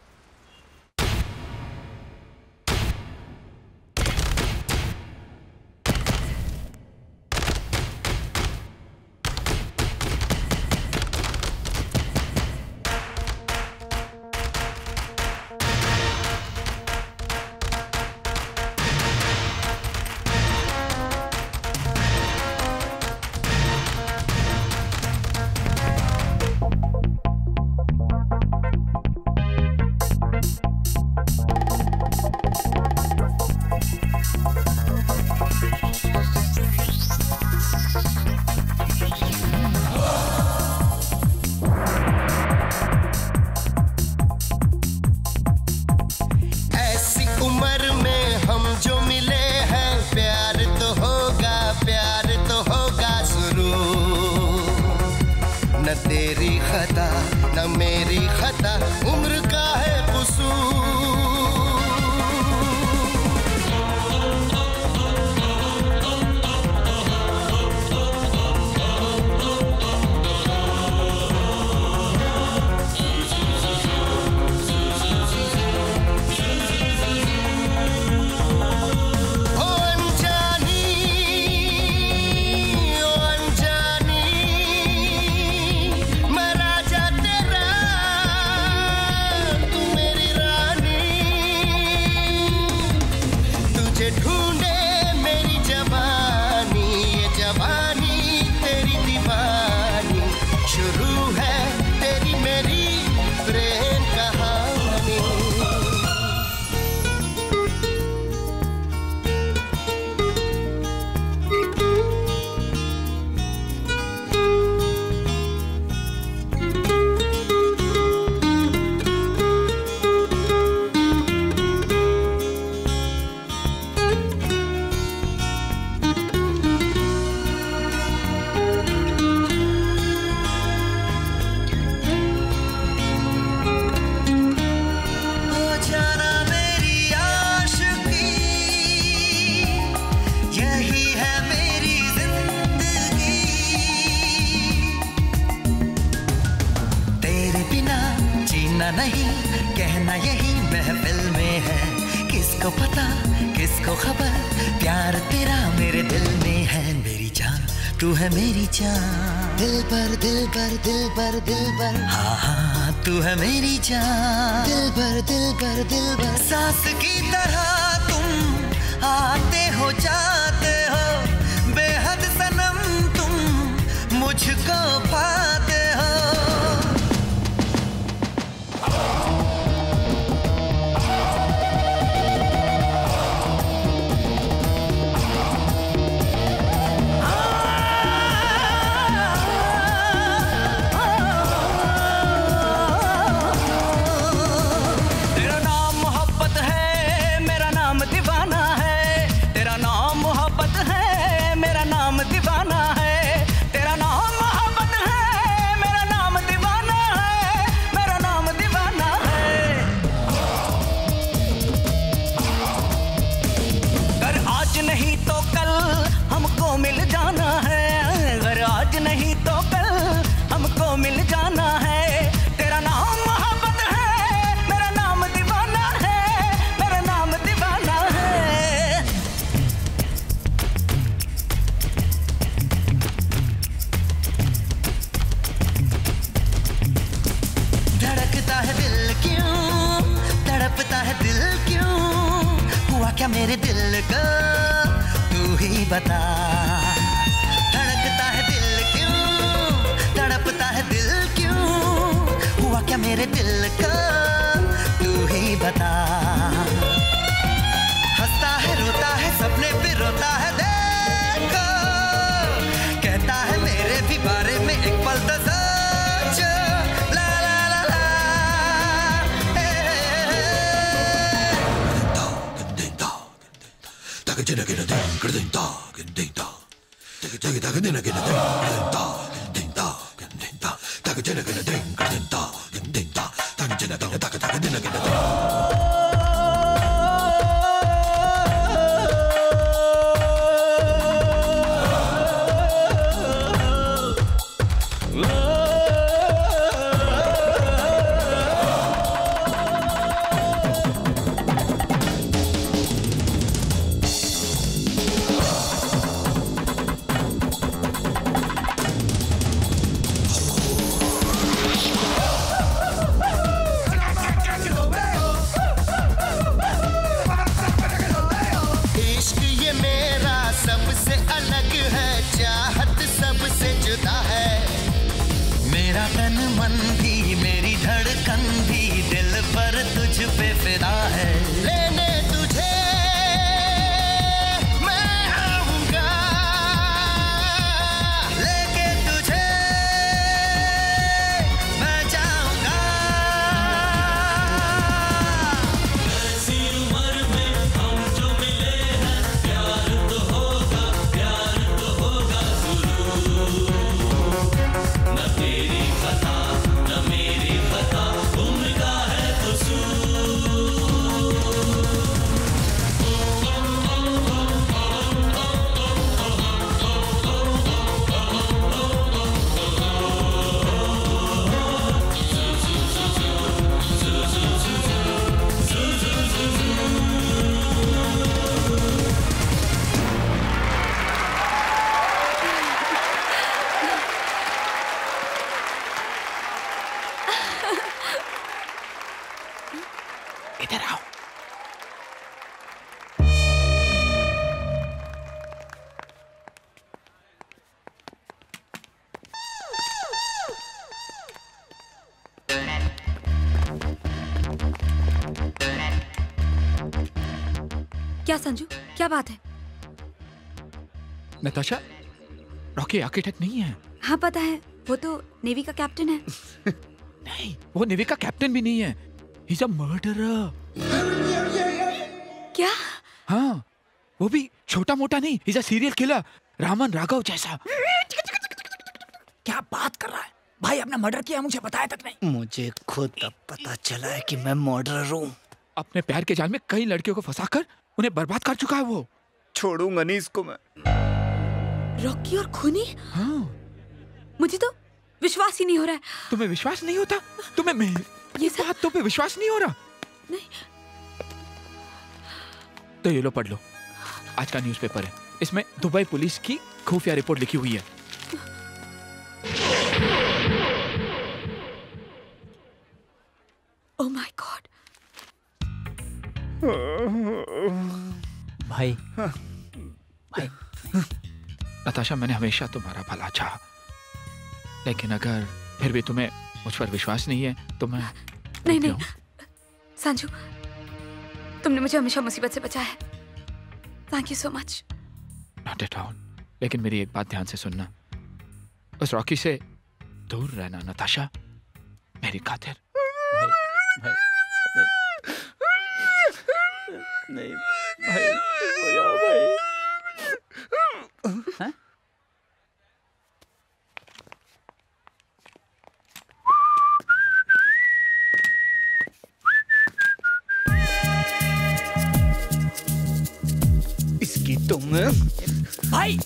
तू है मेरी जान। दिल भर दिल भर दिल भर सांस की तरह तुम आते हो जा। क्या संजू? क्या बात है? नताशा रॉकी आर्किटेक्ट नहीं है। हाँ पता है। वो तो नेवी का कैप्टन है। [LAUGHS] नहीं वो नेवी का कैप्टन भी नहीं है। इज़ अ मर्डरर क्या? हाँ वो भी छोटा मोटा नहीं is a serial killer Raman Raghav जैसा। [LAUGHS] क्या बात कर रहा है? भाई अपना मर्डर किया मुझे बताया तक नहीं। मुझे खुद अब पता चला है कि मैं मर्डरर हूँ। अपने प्यार के जाल में कई लड़कियों को फंसा कर उन्हें बर्बाद कर चुका है वो। छोड़ूँगा नहीं इसको मैं। रॉकी और खूनी? हाँ। मुझे तो विश्वास ही नहीं हो रहा है। तुम्हें विश्वास नहीं होता? तुम्हें मैं ये बात तो पे विश्वास नहीं हो रहा? नहीं। तो ये लो पढ़ लो। आज का न्यूज़पेपर है। इसमें दुबई पुलिस की खुफिया रिपोर्ट लिखी हुई है। ओह माय गॉड भाई। नताशा मैंने हमेशा तुम्हारा भला चाहा। लेकिन अगर फिर भी तुम्हें मुझ पर विश्वास नहीं है तो मैं नहीं नहीं। संजू तुमने मुझे हमेशा मुसीबत से बचाया है। Thank you so much not at all लेकिन मेरी एक बात ध्यान से सुनना। उस रॉकी से दूर रहना नताशा। मेरी खातिर। Nei. Nei. Nei. Nei. Nei. Hei!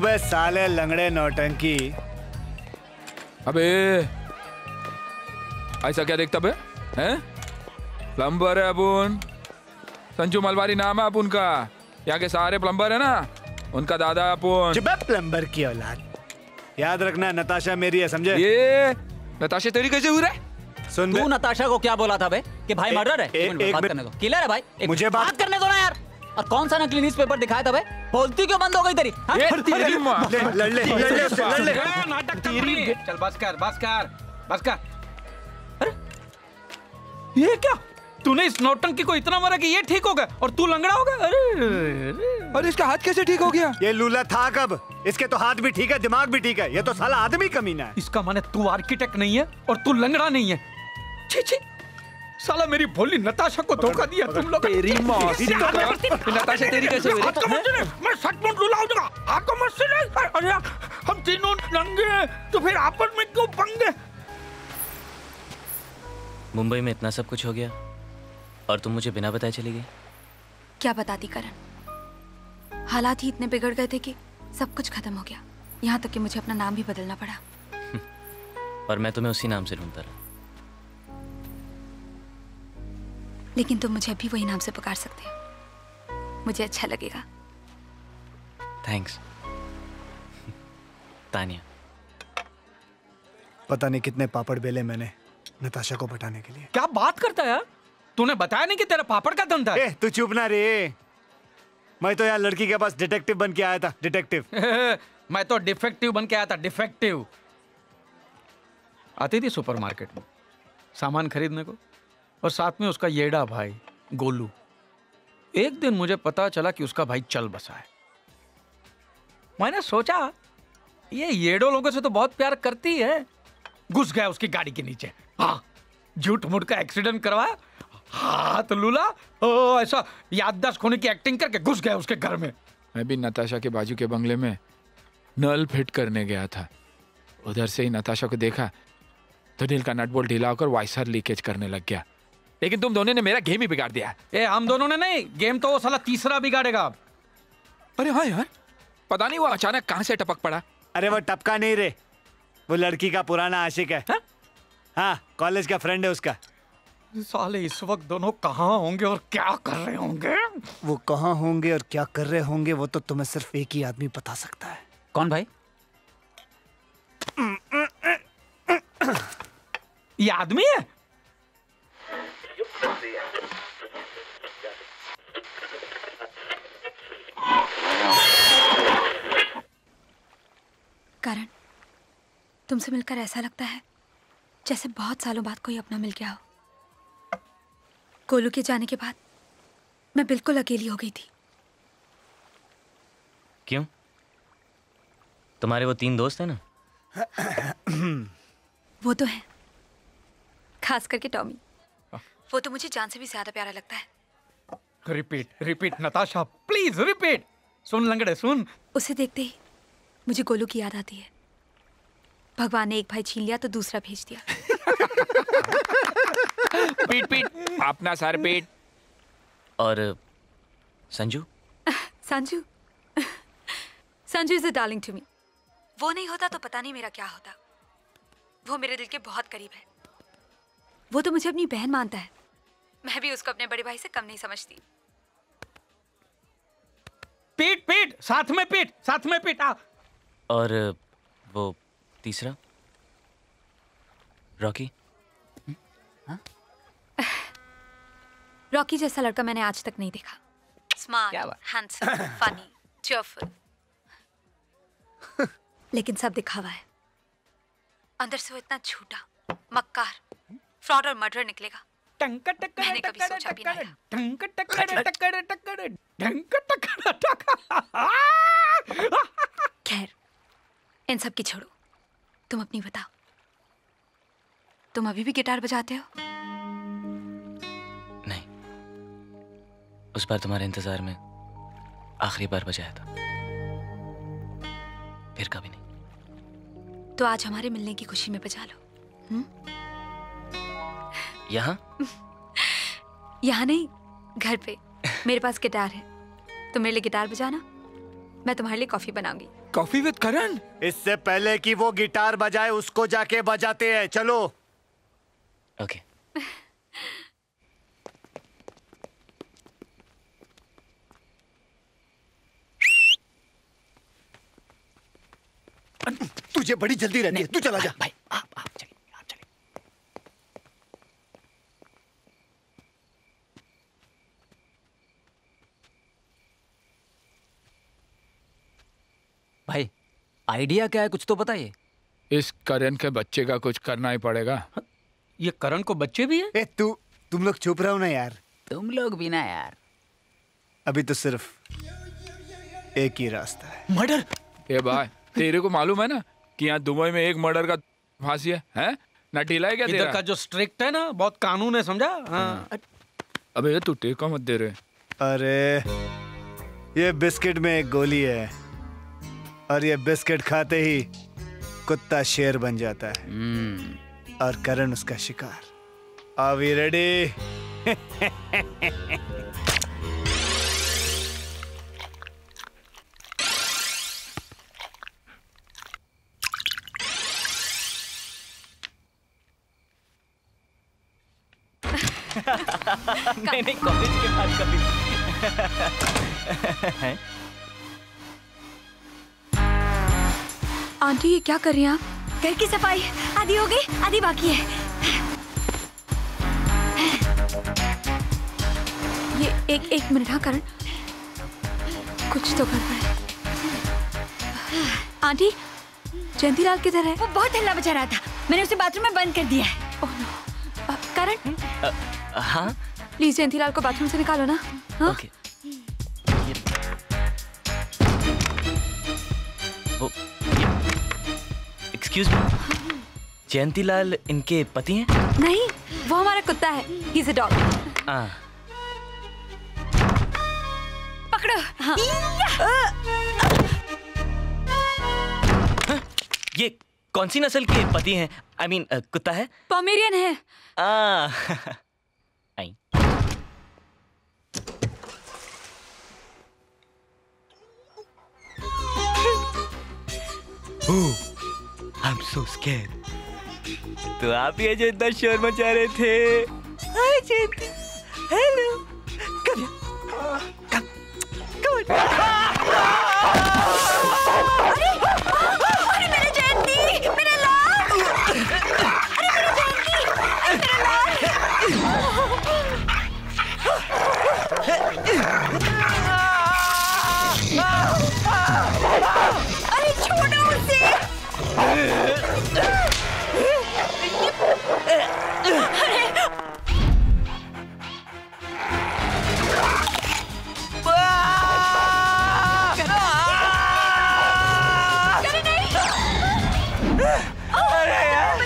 बे साले लंगड़े नौटंकी। अबे ऐसा क्या देखता बे? हैं? प्लम्बर है अपुन संजू मलवारी नाम है अपुन का। यहाँ के सारे प्लम्बर है ना? उनका दादा है अपुन चुप प्लम्बर की औलाद। याद रखना नताशा मेरी है समझे? ये नताशा तेरी कैसे हुई रे? सुन तू नताशा को क्या बोला था बे? कि भाई मर्डर है? ए- एक एक बात मिनट- करने दो। किलर है भाई? मुझे बात- करने दो ना और कौन सा नकली न्यूज़पेपर दिखाया था बे बोलती क्यों बंद हो गई तेरी? हाँ? ये अरे, तेरी अरे, माँ। बस- ले- लड़ ले, लड़ ले उससे, लड़ ले। नाटक तेरी चल बस कर बस कर बस कर ये क्या? तूने इस नौटंकी को इतना मारा कि ये ठीक हो गया और तू लंगड़ा हो गया? अरे। और इसका हाथ कैसे ठीक हो गया? ये लूला था कब? इसके तो हाथ भी ठीक है दिमाग भी ठीक है। ये तो साला आदमी कमीना है। इसका माने तू आर्किटेक्ट नहीं है और तू लंगड़ा नहीं है। छी छी। साला मेरी भोली नताशा को धोखा दिया तुम लोग तेरी माँ, मत- नताशा तेरी कैसे हुई मैं सचमुच रुला दूँगा आपको मत छूने। अरे हम तीनों नंगे हैं, तो फिर आपस में क्यों पंगे? मुंबई में इतना सब कुछ हो गया और तुम मुझे बिना बताए चली गई? क्या बताती करण? हालात ही इतने बिगड़ गए थे कि सब कुछ खत्म हो गया। यहाँ तक कि मुझे अपना नाम भी बदलना पड़ा। और मैं तुम्हें उसी नाम से ढूंढता रहा। लेकिन तुम मुझे अभी वही नाम से पुकार सकते हो। मुझे अच्छा लगेगा। Thanks [LAUGHS] Tania. पता नहीं कितने पापड़ बेले मैंने नताशा को पटाने के लिए। क्या बात करता है? तूने बताया नहीं कि तेरा पापड़ का धंधा है? ए, तू चुप ना रे। मैं तो यार लड़की के पास डिटेक्टिव बन के आया था डिटेक्टिव। [LAUGHS] मैं तो डिफेक्टिव बन के आया था डिफेक्टिव। आती थी सुपरमार्केट में सामान खरीदने को। और साथ में उसका येड़ा भाई गोलू। एक दिन मुझे पता चला कि उसका भाई चल बसा है। मैंने सोचा ये येड़ो लोगों से तो बहुत प्यार करती है। घुस गया उसकी गाड़ी के नीचे। हाँ झूठ मूठ का एक्सीडेंट करवाया। हाथ लूला ओ, ऐसा याददाश्त खोने की एक्टिंग करके घुस गया उसके घर में। मैं भी नताशा के बाजू के बंगले में नल फिट करने गया था। उधर से ही नताशा को देखा तो दिल का नट बोल्ट ढीला होकर वाइसर लीकेज करने लग गया। लेकिन तुम दोनों ने मेरा गेम ही बिगाड़ दिया ए हम दोनों ने नहीं गेम तो वो साला तीसरा बिगाड़ेगा। अरे हाँ यार पता नहीं वो अचानक कहाँ से टपक पड़ा। अरे वो टपका नहीं रे वो लड़की का पुराना आशिक है। हाँ? कॉलेज का फ्रेंड है उसका। साले इस वक्त दोनों कहाँ होंगे और क्या कर रहे होंगे? वो कहाँ होंगे और क्या कर रहे होंगे वो तो तुम्हें सिर्फ़ एक ही आदमी बता सकता है। कौन भाई? ये आदमी है? कारण तुमसे मिलकर ऐसा लगता है जैसे बहुत सालों बाद कोई अपना मिल गया हो। गोलू के जाने के बाद मैं बिल्कुल अकेली हो गई थी। क्यों? तुम्हारे वो तीन दोस्त हैं ना? [CLEARS THROAT] वो तो है खास करके टॉमी। वो तो मुझे जान से भी ज़्यादा प्यारा लगता है। Repeat repeat Natasha please repeat सुन लंगड़े सुन। उसे देखते ही मुझे गोलू की याद आती है। भगवान ने एक भाई छीन लिया तो दूसरा भेज दिया। पीट पीट अपना सर पीट और Sanju? Sanju? Sanju is a darling to me वो नहीं होता तो पता नहीं मेरा क्या होता। वो मेरे दिल के बहुत करीब है। वो तो मुझे अपनी बहन मानता है। मैं भी उसको अपने बड़े भाई से कम नहीं समझती। पीट पीट साथ में पीट साथ में पीट आ। और वो तीसरा? रॉकी? रॉकी जैसा लड़का मैंने आज तक नहीं देखा। स्मार्ट हैंडसम फनी चेयरफुल लेकिन सब दिखावा है। अंदर से वो इतना झूठा मक्कार फ्रॉड और मर्डर निकलेगा। ढंक ढंक खैर इन सब की छोड़ो तुम अपनी बताओ तुम अभी भी गिटार बजाते हो नहीं उस बार तुम्हारे इंतज़ार में आखिरी बार बजाया था फिर कभी नहीं तो आज हमारे मिलने की खुशी में बजा लो यहाँ? [LAUGHS] यहाँ नहीं घर पे। मेरे पास गिटार है। तुम मेरे लिए गिटार बजाना। मैं तुम्हारे लिए कॉफ़ी बनाऊँगी। Coffee with Karan? इससे पहले कि वो गिटार बजाए उसको जाके बजाते हैं। चलो। ओके तुझे बड़ी जल्दी रहती है। तू चला जा। भाई आप आप चलिए आप चलिए भाई आइडिया क्या है कुछ तो बताइए। इस करण के बच्चे का कुछ करना ही पड़ेगा। ये करण को बच्चे भी है? ए तू तुम लोग चुप रहो ना यार। तुम लोग भी ना यार। अभी तो सिर्फ़ एक ही रास्ता है। मर्डर! ए भाई तेरे को मालूम है ना कि यहाँ दुबई में एक मर्डर का फांसी है? हैं? ना ढीला है क्या इधर तेरा? का जो स्ट्रिक्ट है ना बहुत कानून है समझा? हाँ। अबे तू टेका मत दे रहे। अरे ये बिस्किट में एक गोली है। और ये बिस्किट खाते ही कुत्ता शेर बन जाता है hmm. और करण उसका शिकार Are we ready? नहीं नहीं कॉलेज के बाद कभी [LAUGHS] [LAUGHS] आंटी ये क्या कर रही हैं आप? घर की सफ़ाई। आधी हो गई आधी बाकी है। ये एक एक मिनट हाँ करण। कुछ तो गड़बड़ है आंटी जयंतीलाल किधर है? वो बहुत हल्ला मचा रहा था। मैंने उसे बाथरूम में बंद कर दिया है। करण? हाँ? प्लीज़ जयंतीलाल को बाथरूम से निकालो ना। हाँ? ओके। एक्सक्यूज मी जयंतीलाल इनके पति हैं? नहीं वो हमारा कुत्ता है। ही इज़ अ डॉग हाँ पकड़ो। हाँ। ये कौन सी नस्ल के पति हैं? आई I मीन mean, कुत्ता है? पोमेरियन है। आ, आई। आई एम सो स्कैर्ड तो आप ये जो इतना शोर मचा रहे थे। हाय जयंती। हेलो। कम कम कम अरे अरे मेरे जयंती मेरे लाल। अरे मेरे जयंती अरे मेरे लाल। छोड़ो उसे अरे अरे यार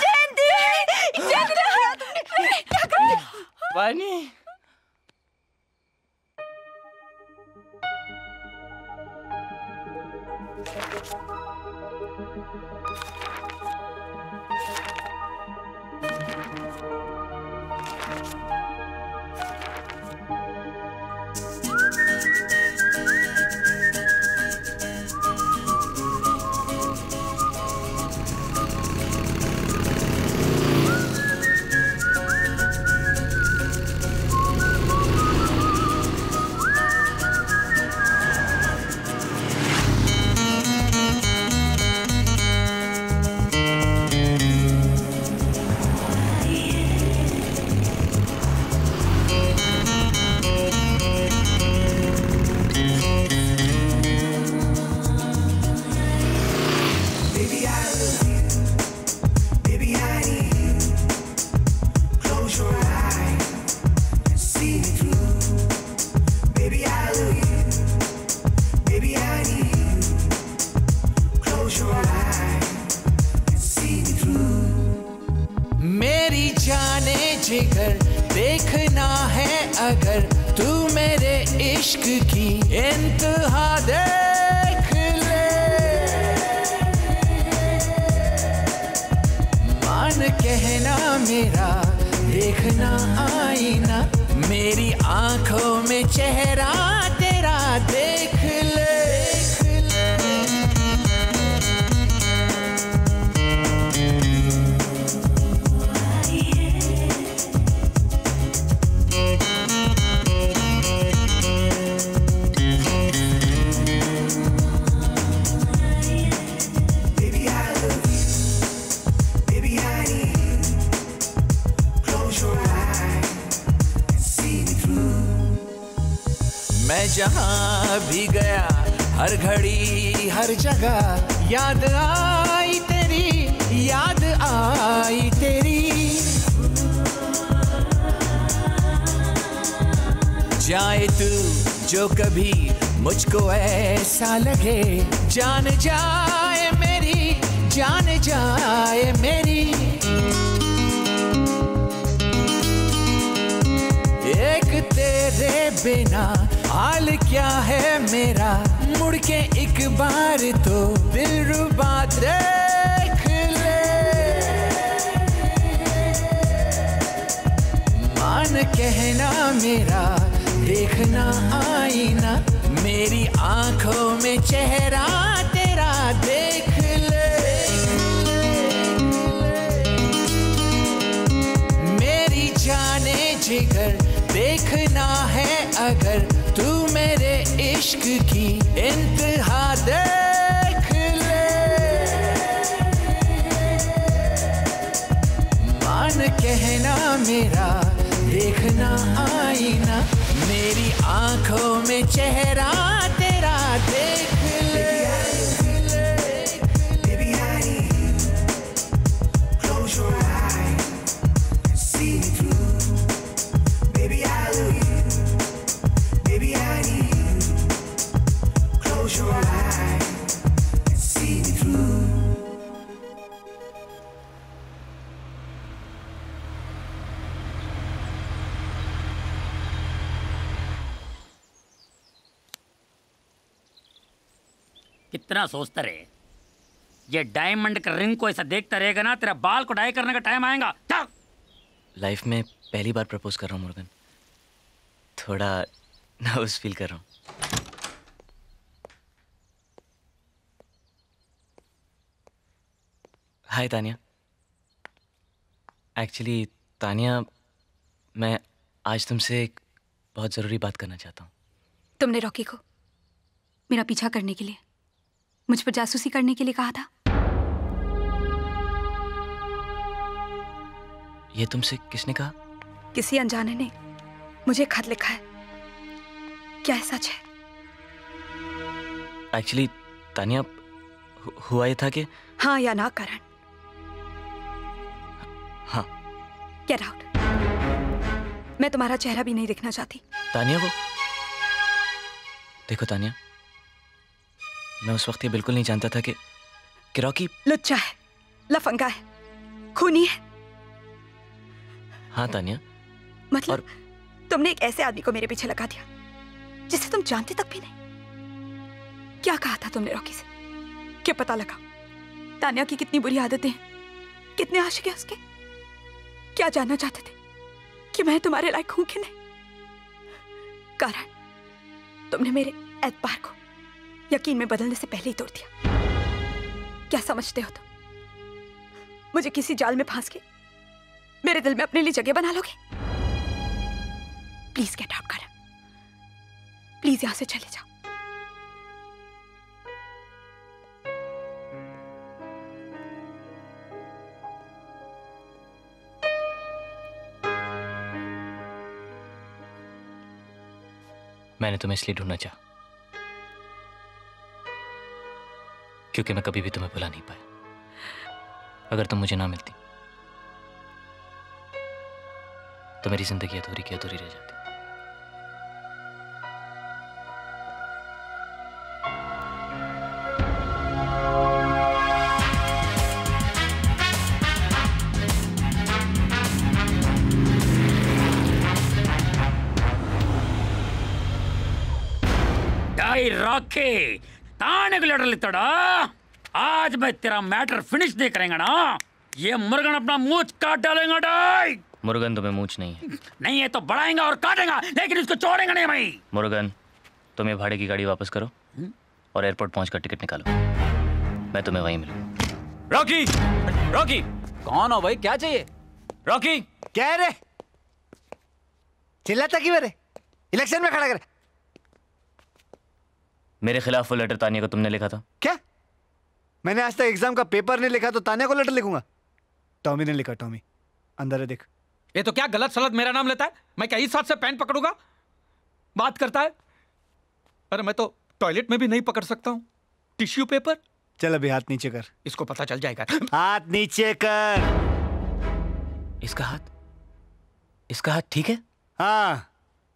जयंती जयंती क्या कर रही पानी याद आई तेरी, याद आई तेरी। जाए तू जो कभी मुझको ऐसा लगे। जान जाए मेरी, जान जाए मेरी। एक तेरे बिना हाल क्या है मेरा? मुड़ के एक बार तो दिल रुबा देख कहना मेरा, देखना आईना, मेरी आँखों में चेहरा तेरा देख ले। मेरी जाने जिगर देखना है अगर तू मेरे इश्क की इंतहा देख ले। मान कहना मेरा, देखना आईना, मेरी आँखों में चेहरा तेरा देख कितना सोचता रहे। ये डायमंड का रिंग को ऐसा देखता रहेगा ना तेरा बाल को डाई करने का टाइम आएगा। लाइफ में पहली बार प्रपोज कर रहा हूँ मुर्गन थोड़ा नर्वस फील कर रहा हूँ। हाय तानिया। एक्चुअली तानिया मैं आज तुमसे एक बहुत ज़रूरी बात करना चाहता हूँ। तुमने रॉकी को मेरा पीछा करने के लिए मुझ पर जासूसी करने के लिए कहा था। ये तुमसे किसने कहा? किसी अनजाने ने मुझे खत लिखा है। क्या है सच है? एक्चुअली तानिया हु- हुआ ये था कि हाँ या ना करण। हाँ। गेट आउट मैं तुम्हारा चेहरा भी नहीं देखना चाहती। तानिया वो देखो तानिया। मैं उस वक्त ये बिल्कुल नहीं जानता था कि कि रॉकी लुच्चा है लफंगा है खूनी है। हाँ तानिया। मतलब और... तुमने एक ऐसे आदमी को मेरे पीछे लगा दिया जिसे तुम जानते तक भी नहीं। क्या कहा था तुमने रॉकी से? क्या पता लगा? तानिया की कितनी बुरी आदतें हैं कितने आशिक हैं उसके? क्या जानना चाहते थे कि मैं तुम्हारे लायक हूँ कि नहीं? कारण तुमने मेरे एतबार को यकीन में बदलने से पहले ही तोड़ दिया। क्या समझते हो तुम? मुझे किसी जाल में फांस के मेरे दिल में अपने लिए जगह बना लोगे? Please get out Karan. Please यहाँ से चले जाओ। मैंने तुम्हें इसलिए ढूंढना चाहा। क्योंकि मैं कभी भी तुम्हें भुला नहीं पाया। अगर तुम मुझे ना मिलती तो मेरी ज़िंदगी अधूरी की अधूरी रह जाती। डाई ताने को लेटर लिखता आज मैं तेरा मैटर फिनिश दे करेंगे ना। ये मुर्गन अपना मुँह काट डालेगा डाई मुर्गन तुम्हें मूछ नहीं। है नहीं है तो बढ़ाएँगा और काटेगा लेकिन इसको छोड़ेंगे नहीं भाई। मुर्गन तुम ये भाड़े की गाड़ी वापस करो और एयरपोर्ट पहुंचकर टिकट निकालो। मैं तुम्हें वहीं मिलूँगा रॉकी रॉकी। कौन हो भाई क्या चाहिए? रॉकी। क्या रे? चिल्लाता क्यों है रे? इलेक्शन में खड़ा कर। मेरे खिलाफ वो लेटर तानिया को तुमने लिखा था। क्या? मैंने आज तक एग्ज़ाम का पेपर नहीं लिखा तो तानिया को लेटर लिखूँगा। टॉमी ने लिखा टॉमी अंदर है देख। ये तो क्या गलत सलत मेरा नाम लेता है? मैं क्या इस हाथ से पेन पकड़ूँगा? बात करता है? अरे मैं तो टॉयलेट में भी नहीं पकड़ सकता हूँ। टिश्यू पेपर चल अभी हाथ नीचे कर। इसको पता चल जाएगा। हाथ नीचे कर। इसका हाथ? इसका हाथ ठीक है? हाँ।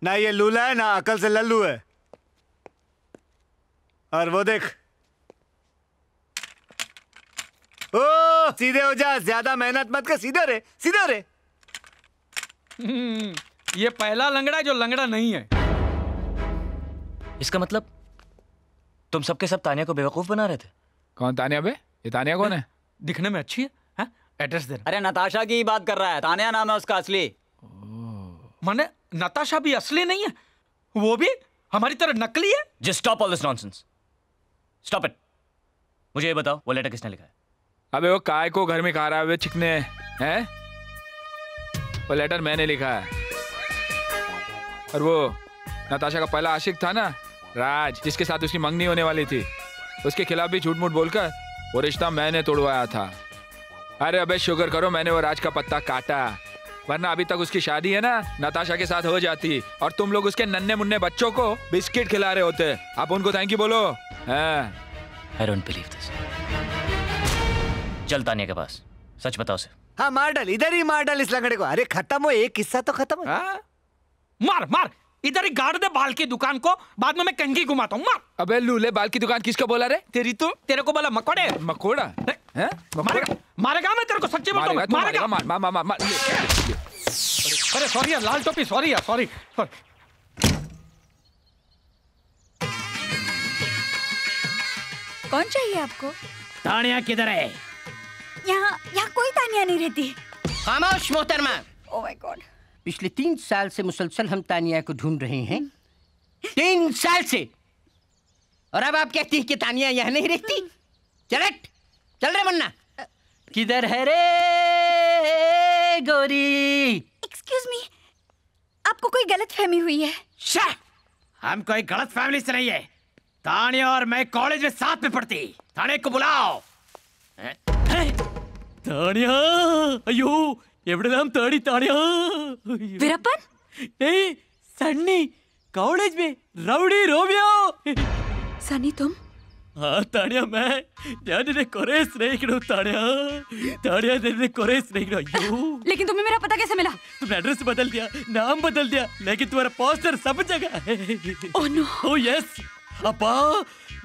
ना ये लूला है ना अकल से लल्लू है। और वो देख। ओ सीधे हो जा ज़्यादा मेहनत मत कर सीधे रे सीधे रे। हम्म, ये पहला लंगड़ा जो लंगड़ा नहीं है। इसका मतलब तुम सबके सब तानिया को बेवकूफ़ बना रहे थे? कौन तानिया बे? ये तानिया कौन है? दिखने में अच्छी है हाँ? एड्रेस दे अरे नताशा की ही बात कर रहा है। तानिया नाम है उसका असली। माने नताशा भी असली नहीं है? वो भी? हमारी तरह नकली है? Just stop all this nonsense stop it मुझे ये बताओ, वो लेटर किसने लिखा है? अबे वो काय को घर में खा रहा है, वे चिकने हैं वो लेटर मैंने लिखा है। और वो नताशा का पहला आशिक था ना, राज, जिसके साथ उसकी मंगनी होने वाली थी। उसके खिलाफ भी झूठ मूठ बोलकर वो रिश्ता मैंने तोड़वाया था। अरे अबे शुक्र करो मैंने वो राज का पत्ता काटा। वरना अभी तक उसकी शादी है ना नताशा के साथ हो जाती। और तुम लोग उसके नन्हे मुन्ने बच्चों को बिस्किट खिला रहे होते। आप उनको थैंक यू बोलो। हाँ। आई डोंट बिलीव दिस चल तानिया के पास। सच बताओ उसे। हाँ मार डाल। इधर ही मार डाल इस लंगड़े को। अरे खत्म हो। एक किस्सा तो खत्म हो। मार मार। इधर ही गाड़ दे बाल की दुकान को। बाद में मैं कंघी घुमाता हूँ। मार। अबे लूले बाल की दुकान किसको बोला रे? तेरी तो तेरे को बोला मकोड़े। मकोड़ा? मारेगा मारेगा मैं तेरे को सच्ची बोलता मारेगा हूँ मारेगा? मारेगा। मार मार मार मार अरे सॉरी यार लाल टोपी सॉरी यार सॉरी कौन चाहिए आपको? तानिया किधर है? यहाँ यहाँ कोई तानिया नहीं रहती। खामोश मोहतरमा ओह माय गॉड पिछले तीन साल से मुसलसल हम तानिया को ढूंढ रहे हैं। तीन साल से। और अब आप कहती हैं कि तानिया यहाँ नहीं रहती? चल हट, चल रे मुन्ना। किधर है रे गोरी? एक्सक्यूज मी आपको कोई गलत फहमी हुई है? हम कोई गलत फैमिली से नहीं है। थाने और मैं कॉलेज में साथ में पढ़ती। थाने को बुलाओ। थानिया अयो एवडेदाम ताड़ी ताड़िया वीरप्पन? नहीं सन्नी कॉलेज में रवड़ी रोबियो सन्नी तुम? हाँ, लेकिन तुम्हें मेरा पता कैसे मिला? तुमने एड्रेस बदल दिया नाम बदल दिया लेकिन तुम्हारा पोस्टर सब जगह है। ओह नो ओह यस अपा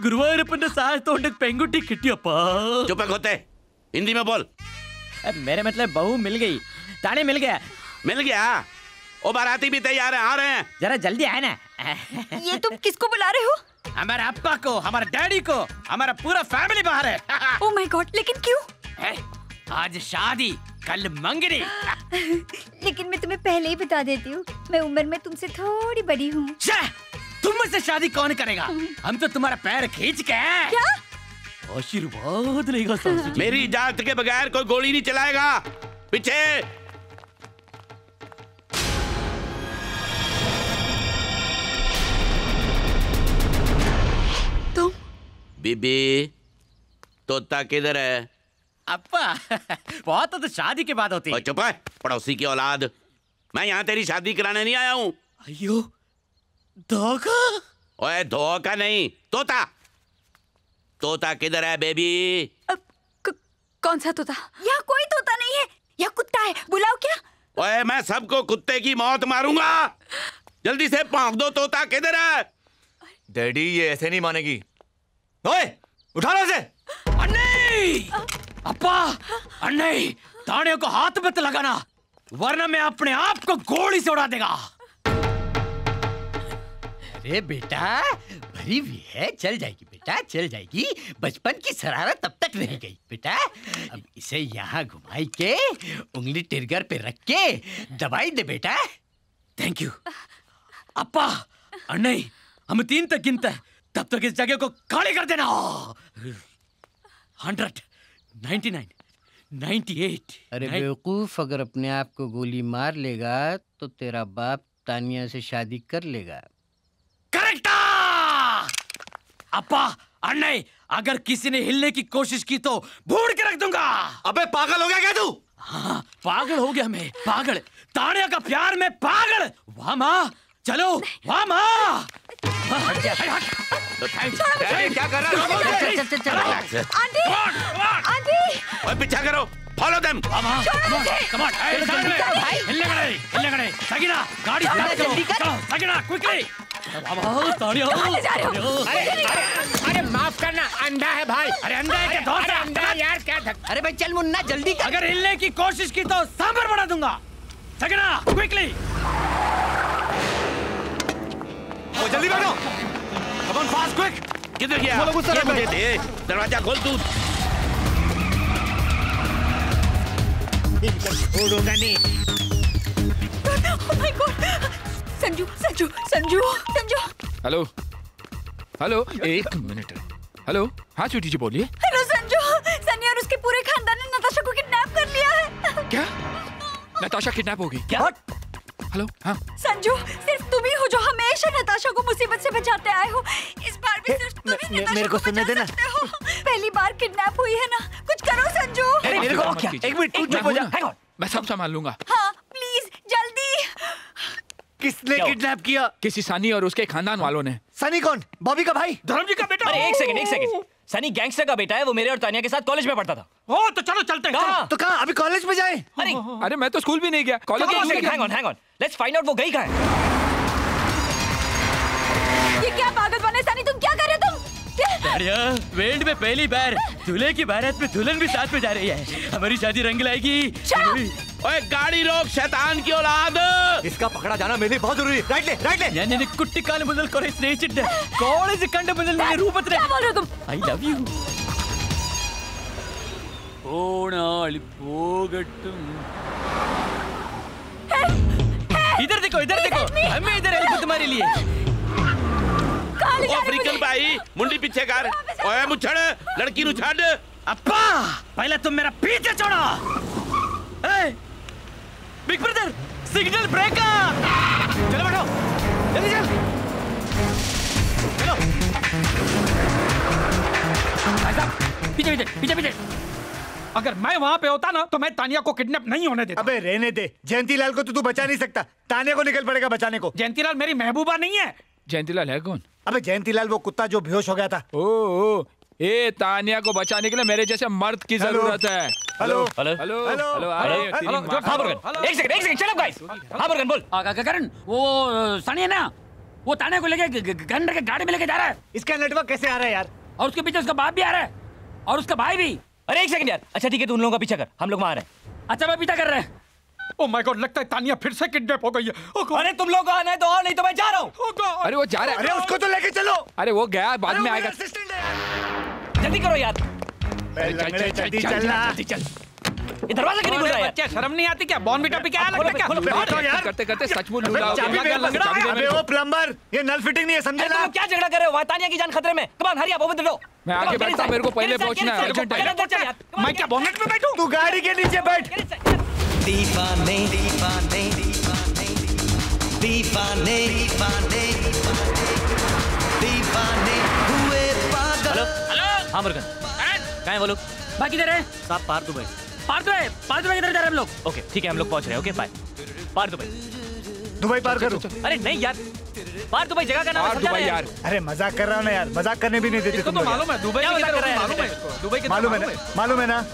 गुरुवायूरप्पन सास तो उन्हें पेंगुटी किट्टी अपा। चुप होते हिंदी में बोल। मेरे मतलब बहू मिल गई। ताने मिल गया। मिल गया? ओ बाराती भी तैयार है आ रहे हैं। जरा जल्दी आए ना। ये तुम किसको बुला रहे हो? हमारे अब्बा को हमारे डैडी को हमारा पूरा फैमिली बाहर है। ओ माय गॉड लेकिन क्यों? है? आज शादी कल मंगनी। [LAUGHS] लेकिन मैं तुम्हें पहले ही बता देती हूँ मैं उम्र में तुमसे थोड़ी बड़ी हूँ। तुम से शादी कौन करेगा? हम तो तुम्हारा पैर खींच के क्या? आशीर्वाद लेगा। मेरी इजाज़त के बगैर कोई गोली नहीं चलाएगा। पीछे बीबी तोता किधर है? अप्पा बहुत तो शादी के बाद होती और चुप है पड़ोसी की औलाद। मैं यहाँ तेरी शादी कराने नहीं आया हूँ। अयो धोखा? ओए धोखा नहीं तोता। तोता किधर है बेबी? कौन सा तोता? यहाँ कोई तोता नहीं है। यहाँ कुत्ता है। बुलाओ क्या? ओए मैं सबको कुत्ते की मौत मारूँगा। जल्दी से पौंक दो तोता किधर है? डैडी ये ऐसे नहीं मानेगी। ओए उठा लो इसे अन्नी अप्पा अन्नी ताने को हाथ मत लगाना वरना मैं अपने आप को गोली से उड़ा देगा। अरे बेटा भरी भी है चल जाएगी बेटा चल जाएगी। बचपन की शरारत तब तक रह गई बेटा। अब इसे यहाँ घुमाई के उंगली टिरगर पे रख के दबाई दे बेटा। थैंक यू अप्पा अन्नी हम तीन तक गिनते हैं। तब तक इस जगह को खाली कर देना। Hundred ninety nine ninety eight अरे बेवकूफ़ अगर अपने आप को गोली मार लेगा तो तेरा बाप तानिया से शादी कर लेगा। करेक्ट! अप्पा अन्ने अगर किसी ने हिलने की कोशिश की तो भूड़ के रख दूँगा। अबे पागल हो गया क्या तू? हाँ पागल हो गया मैं पागल। तानिया का प्यार में पागल। वाह माँ चलो वाह माँ। है? पीछा करो फॉलो देम गाड़ी हो? अरे माफ़ करना अंधा है भाई अरे अंधा है क्या है अंधा यार क्या धक अरे भाई चल मुन्ना जल्दी कर अगर हिलने की कोशिश की तो सांबर बना दूँगा सगीना क्विकली जल्दी बैठो। कम ऑन फास्ट क्विक किधर गया? तरफ़ ये मुझे दे। दरवाज़ा खोल तू। छोड़ूँगा नहीं। Oh my God! Sanju Sanju Sanju Sanju. Hello hello एक मिनट। हेलो हाँ छोटी जी बोलिए। हेलो संजू। सनी और उसके पूरे खानदान ने नताशा को किडनैप कर लिया है। क्या? नताशा किडनैप होगी? क्या? हेलो हाँ। संजू सिर्फ़ तुम ही हो जो हमेशा नताशा को मुसीबत से बचाते आए हो। इस बार भी सिर्फ़ तुम ही नताशा मेरे को सुनने देना। पहली बार किडनैप हुई है ना? कुछ करो संजू। अरे मेरे को क्या? एक मिनट तू चुप हो जा। मैं सब संभाल लूँगा। हाँ प्लीज़ जल्दी। किसने किडनैप किया? किसी सनी और उसके खानदान वालों ने। सनी कौन? बॉबी का भाई? धर्म जी का बेटा। अरे एक सेकंड एक सेकंड सनी गैंगस्टर का बेटा है वो मेरे और तानिया के साथ कॉलेज में पढ़ता था। ओ तो चलो चलते हैं। कहाँ? तो कहाँ? अभी कॉलेज में जाए? अरे अरे मैं तो स्कूल भी नहीं गया। कॉलेज में hang on hang on let's find out वो गई कहाँ है। अरे वर्ल्ड में पहली बार दूल्हे की बारात में दुल्हन भी साथ में जा रही है हमारी शादी रंग लाएगी ओए गाड़ी रोक शैतान की औलाद इसका पकड़ा जाना मेरे लिए बहुत जरूरी है राइट ले राइट ले ഞാൻ നിന്നെ കുട്ടിക്കാലം മുതൽ കുറെ സ്നേഹിച്ചിട്ട് കോളേജ് കണ്ട മുതൽ നിന്റെ രൂപത്തിലെ ഐ ലവ് യു ഓണാളി പോകട്ടും इधर देखो इधर देखो हमें इधर हेल्प तुम्हारे लिए ओ अफ्रीकन भाई मुंडी पीछे कर। ओए मुछड़ लड़की नु छड़ अप्पा पहले तुम मेरा पीछे छोड़ो। ए, बिग ब्रदर सिग्नल ब्रेकर। चलो बैठो। जल्दी चल। चलो। भाई साहब पीछे पीछे पीछे पीछे। अगर मैं वहाँ पे होता ना तो मैं तानिया को किडनैप नहीं होने देता। अबे रहने दे। जयंती लाल को तो तू बचा नहीं सकता। ताने को निकल पड़ेगा बचाने को। जयंतीलाल मेरी महबूबा नहीं है। जयंतीलाल है कौन अबे जयंती लाल वो कुत्ता जो बेहोश हो गया था ओ ओ ए तानिया को बचाने के लिए मेरे जैसे मर्द की ज़रूरत है hello hello hello hello hello है, हाँ एक सेकंड एक सेकंड चल गाइस हाँ बोल करण वो सनी है ना वो ताने को लेके गन के गाड़ी में लेके जा रहा है इसका नेटवर्क कैसे आ रहा है यार और उसके पीछे उसका बाप भी आ रहा है और उसका भाई भी अरे एक सेकंड यार अच्छा ठीक है तू उन लोगों का पीछा कर हम लोग वहाँ आ रहे हैं अच्छा मैं पीछा कर रहे हैं ओ माय गॉड लगता है तानिया फिर से किडनैप हो गई है। Oh अरे तुम लोग आना है तो आओ नहीं तो मैं जा रहा हूँ। Oh अरे वो जा रहा है। अरे उसको तो लेके चलो। अरे वो गया बाद में आएगा। है। जल्दी करो यार। बे लंगड़े, जल्दी चलना। जल्दी चल। ये दरवाज़ा क्यों नहीं खुल रहा है? बच्चे शर्म नहीं आती क्या? बॉर्न बेटा पी के आया लगता है क्या? खोलो, यार? करते करते सचमुच लूटा चाबी मेरे पास लंगड़ा है। अबे वो प्लम्बर ये नल फिटिंग नहीं है समझे ना? क्या झगड़ा कर रहे हो? वहाँ तानिया की जान खतरे में। कमान हरी आप ओपन द डोर मैं आगे बढ़ता हूँ, मेरे को पहले पहुँचना है, है। मैं क्या बॉनेट में बैठूं? तू गाड़ी के नीचे बैठ। दीवाने दीवाने दीवाने दीवाने दीवाने हुए पागल। हाँ मुर्गन। कहाँ है वो लोग? बाकी किधर है। साहब पार दुबई। पार है पार तो किधर जा रहे हैं हम लोग? ओके ठीक है हम लोग पहुँच रहे हैं। ओके बाय पार दुबई। दुबई पार करूँ। अरे नहीं यार। पार दुबई जगह का नाम समझा दुबई यार। अरे मज़ाक कर रहा हूँ ना यार। मज़ाक करने भी नहीं देते तो मालूम है दुबई क्या मज़ाक कर रहा है? मालूम है दुबई की मालूम है ना? मालूम है ना?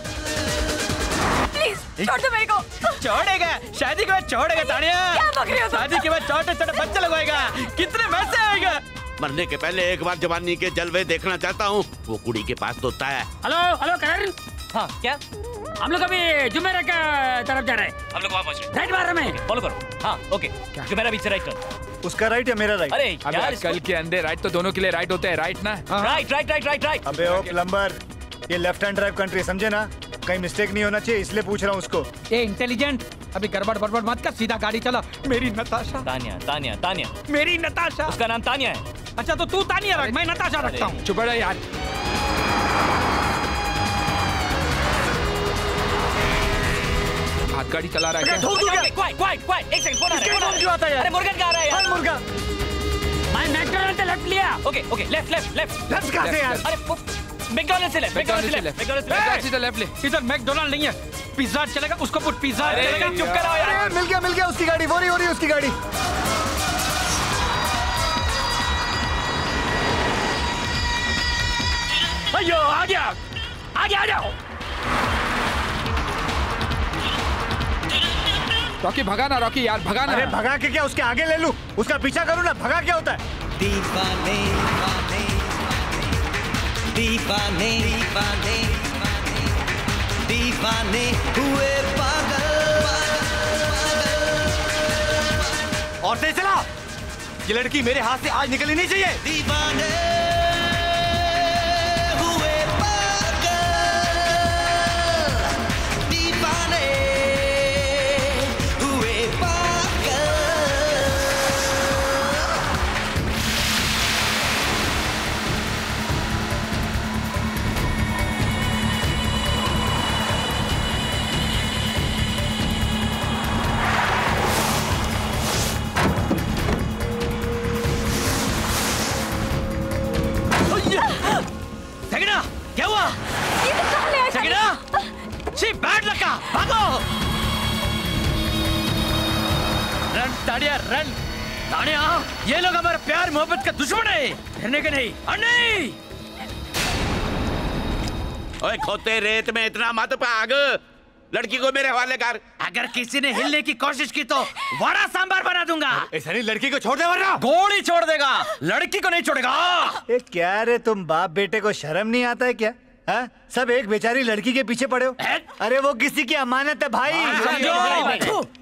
प्लीज़ छोड़ दो मेरे को छोड़ेगा शादी के बाद छोड़ेगा ताड़िया क्या बक रहे हो तुम? शादी के बाद छोटे छोटे बच्चे लगवाएगा कितने पैसे आएगा मरने के पहले एक बार जवानी के जलवे देखना चाहता हूँ वो कुड़ी के पास तो है हेलो हेलो करण हाँ क्या हम लोग अभी जुमेरा का तरफ़ जा रहे हैं हम लोग वहाँ पहुँच राइट रहे हैं फॉलो करो हाँ ओके जो मेरा पीछे राइट कर उसका राइट या मेरा राइट अरे अबे यार कल के अंदर राइट तो दोनों के लिए राइट होते हैं राइट ना? Right right right right right अबे ओ प्लम्बर ये लेफ़्ट हैंड ड्राइव कंट्री समझे ना? कहीं मिस्टेक नहीं होना चाहिए इसलिए पूछ रहा हूँ उसको। ये इंटेलिजेंट अभी गड़बड़ बड़बड़ मत कर सीधा गाड़ी चला। मेरी नताशा। तानिया तानिया तानिया। मेरी नताशा। उसका नाम तानिया है। अच्छा तो तू तानिया रख मैं नताशा रखता हूँ। चुप रहा यार। हाथ गाड़ी चला रहा है क्या? Quite quite quite. एक सेकंड फ़ोन आ रहा है। फ़ोन क्यों आता है अरे मुर्गन कहाँ आ रहा है कौन यार मुर्गा? मैं मैकडॉनल्ड से लेफ़्ट लिया। Okay okay left left left left कहाँ से यार? अरे मैकडॉनल्ड्स से लेफ़्ट मैकडॉनल्ड्स से लेफ़्ट मैकडॉनल्ड्स से मैकडॉनल्ड्स सीधा लेफ़्ट ले इधर मैकडोनल्ड नहीं है पिज्जा चलेगा उसको पुट पिज्जा चलेगा चुप कराओ यार। मिल गया मिल गया उसकी गाड़ी वो रही हो रही उसकी गाड़ी। अयो आ गया आ गया आ जाओ। रॉकी भगाना रॉकी यार भगाना अरे भगा के क्या उसके आगे ले लू? उसका पीछा करूँ ना भगा क्या होता है? दीवाने दीवाने। दीवाने दीवाने दीवाने हुए पागल। और से चला ये लड़की मेरे हाथ से आज निकलनी नहीं चाहिए। दीवाने। ताड़िया रन ताड़िया ये लोग हमारे प्यार मोहब्बत का दुश्मन है। डरने के नहीं और नहीं। ओए खोते रेत में इतना मत भाग। लड़की को मेरे हवाले कर। अगर किसी ने हिलने की कोशिश की तो वड़ा सांबार बना दूँगा। ऐसा नहीं लड़की को छोड़ दे वरना। गोली छोड़ देगा। लड़की को नहीं छोड़ेगा। ए क्या रे तुम बाप बेटे को शर्म नहीं आता है क्या? हाँ? सब एक बेचारी लड़की के पीछे पड़े हो। अरे वो किसी की अमानत है भाई।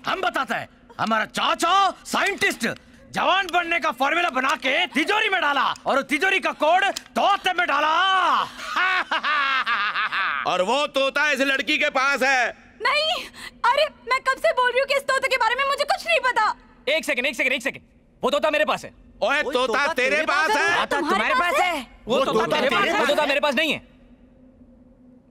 हम बताते हैं। हमारा चाचा साइंटिस्ट जवान बनने का फॉर्मूला बना के तिजोरी में डाला और तिजोरी का कोड तोते में डाला। [LAUGHS] और वो तोता इस लड़की के पास है। नहीं अरे मैं कब से बोल रही हूँ कि इस तोते के बारे में मुझे कुछ नहीं पता। एक सेकंड एक सेकंड एक सेकंड। वो तोता मेरे पास है। ओए तोता तेरे पास है? तुम्हारे पास है? वो तोता मेरे पास वो तोता मेरे पास नहीं है।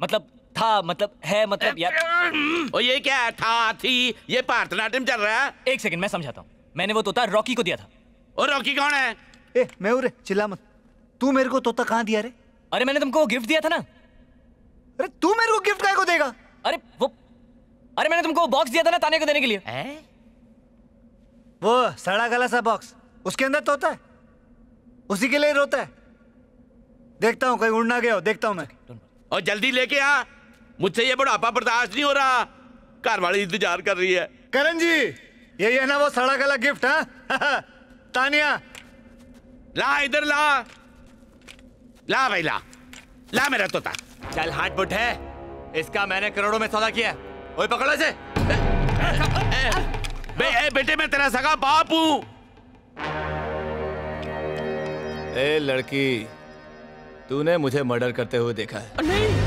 मतलब था मतलब है मतलब यार ओ ये क्या है? था थी? ये भारतनाट्यम चल रहा है? एक सेकंड मैं समझाता हूँ। मैंने वो तोता रॉकी को दिया था। और रॉकी कौन है? ए मैं रे चिल्ला मत। तू मेरे को तोता कहाँ दिया रे? अरे मैंने तुमको गिफ्ट दिया था ना। अरे तू मेरे को गिफ्ट काय को देगा? अरे वो अरे मैंने तुमको बॉक्स दिया था ना ताने को देने के लिए। वो सड़ा गला सा बॉक्स उसके अंदर तोता है। उसी के लिए रोता है। देखता हूँ कहीं उड़ना गया हो देखता हूँ मैं। और जल्दी लेके आ। मुझसे ये बुढ़ापा बर्दाश्त नहीं हो रहा। घर वाली इंतज़ार कर रही है। करण जी यही है ना वो सड़ा गला गिफ्ट हाँ? [LAUGHS] तानिया। ला इधर ला। ला भाई ला। ला मेरा तोता। चल हाथ बुट है। इसका मैंने करोड़ों में सौदा किया। ओए पकड़ो इसे। बे, ए, बेटे मैं तेरा सगा बाप हूँ। ए लड़की तूने मुझे मर्डर करते हुए देखा है।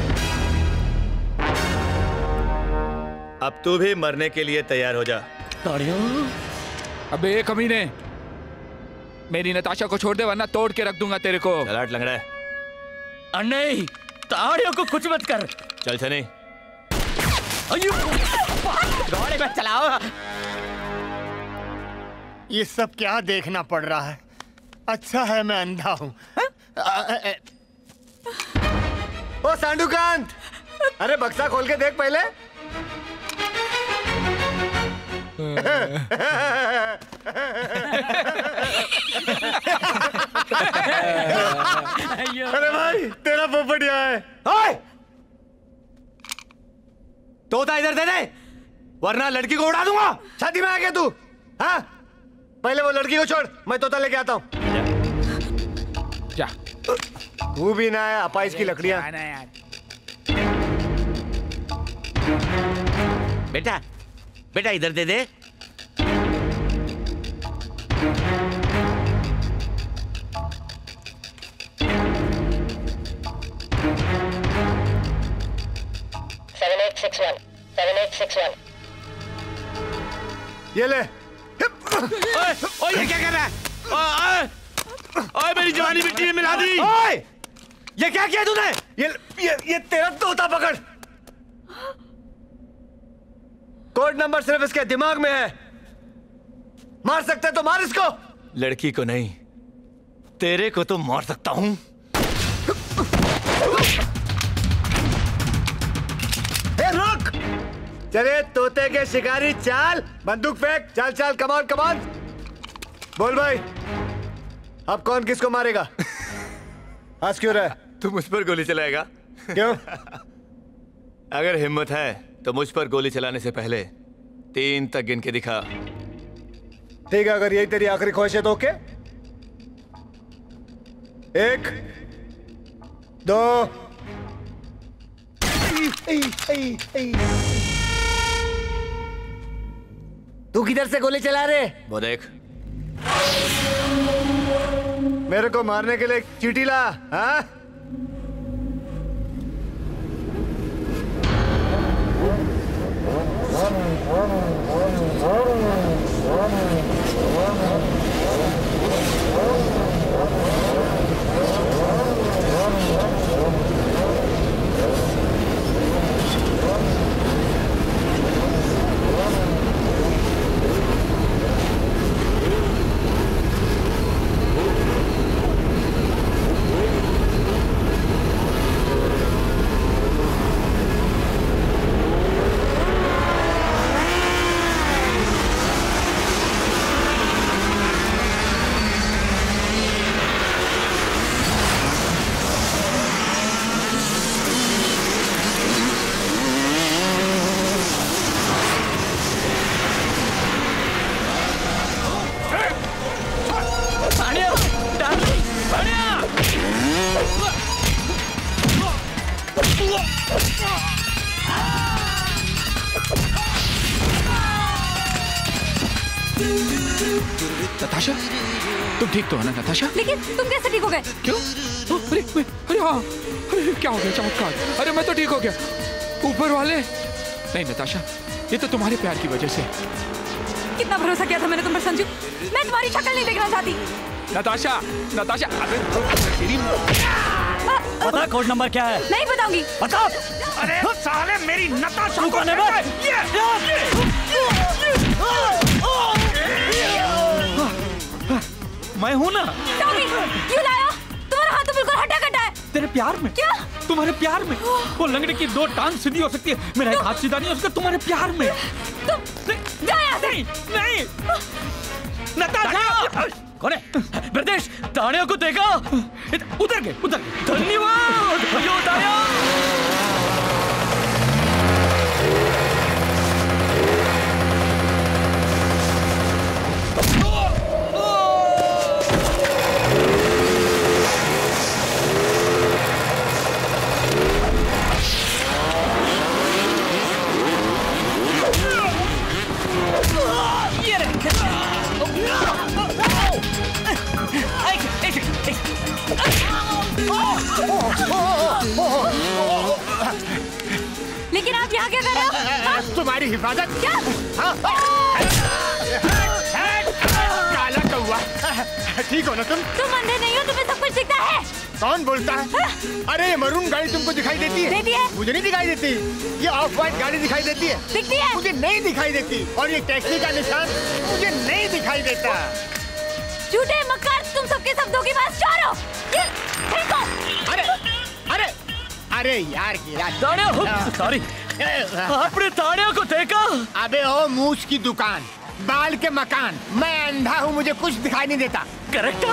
अब तू भी मरने के लिए तैयार हो जा। अबे एक कमीने मेरी नताशा को छोड़ दे वरना तोड़ के रख दूँगा तेरे को। ललाट लंगड़ा। है नहीं ताड़ियों को कुछ मत कर। चल सनी घोड़े को चलाओ। ये सब क्या देखना पड़ रहा है? अच्छा है मैं अंधा हूँ। ओ सांडूकांत! अरे बक्सा खोल के देख पहले। अरे भाई तेरा पोपट यहाँ है। ओए! तोता इधर दे दे वरना लड़की को उड़ा दूँगा। शादी में आ गया तू हाँ? पहले वो लड़की को छोड़ मैं तोता लेके आता हूँ। जा। तू भी ना है अपाइस की लकड़ियाँ। बेटा बेटा इधर दे दे। Seven eight six one. Seven eight six one. ये ले। ओए ओए ये क्या कर रहा है? ओए ओए ओए मेरी जवानी मिट्टी में मिला दी। ओए ये क्या किया तूने? ये ये ये तेरा तोता पकड़। कोड नंबर सिर्फ़ इसके दिमाग में है। मार सकते तो मार इसको। लड़की को नहीं तेरे को तो मार सकता हूँ। रुक। चले तोते के शिकारी चाल। बंदूक फेंक। चाल चाल कमान कमान बोल भाई अब कौन किसको मारेगा? आज क्यों रहा? है तू मुझ पर गोली चलाएगा। क्यों? अगर हिम्मत है तो मुझ पर गोली चलाने से पहले तीन तक गिन के दिखा। ठीक है अगर यही तेरी आखिरी ख्वाहिश है तो ओके। एक दो। तू किधर से गोली चला रहे? वो देख। मेरे को मारने के लिए एक चीटी ला हाँ? running, running. नताशा लेकिन तुम कैसे ठीक हो गए क्यों अरे अरे हाँ अरे क्या हो गया चमत्कार अरे मैं तो ठीक हो गया ऊपर वाले नहीं नताशा ये तो तुम्हारे प्यार की वजह से कितना भरोसा किया था मैंने तुम पर संजू मैं तुम्हारी शक्ल नहीं देखना चाहती नताशा नताशा अरे तेरी पता कोड नंबर क्या है नहीं बताऊँगी बता अरे साले मेरी नताशा तू को कौन है देखा बे? ये- मैं हूँ ना? टॉमी क्यों लाया? तुम्हारा हाथ तो बिल्कुल हटा कटा है। तेरे प्यार में? क्या? तुम्हारे प्यार में? वो लंगड़े की दो टांग सीधी हो सकती है। मेरा एक हाथ सीधा नहीं हो सकता तुम्हारे प्यार में। जा यहाँ से। नहीं नहीं। नताशा कौन है? ब्रजेश ताड़ियों को देखा। उधर गए उधर धन्यवाद। लेकिन आप यहाँ क्या कर रहे हो? हाँ? तुम्हारी हिफाजत। क्या? काला कौआ ठीक हो ना तुम? तुम अंधे नहीं हो तुम्हें सब कुछ दिखता है। कौन बोलता है? अरे ये मरून गाड़ी तुमको दिखाई देती है। देती है। मुझे नहीं दिखाई देती। ये ऑफ़ वाइट गाड़ी दिखाई देती है। दिखती है। मुझे नहीं दिखाई देती। और ये टैक्सी का निशान मुझे नहीं दिखाई देता। झूठे मक्कार तुम सबके सब धोखेबाज हो ये फेंको अरे अरे अरे यार गिरा सॉरी आपने ताड़िया को देखा? अबे ओ मूस की दुकान बाल के मकान। मैं अंधा हूँ मुझे कुछ दिखाई नहीं देता। करेक्ट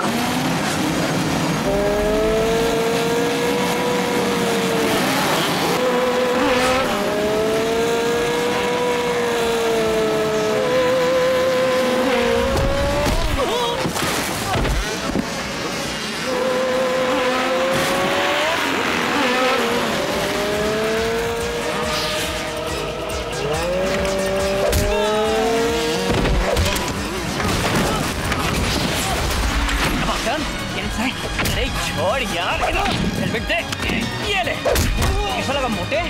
यार हेलमेट दे ये ले। कैसा लगा मोटे।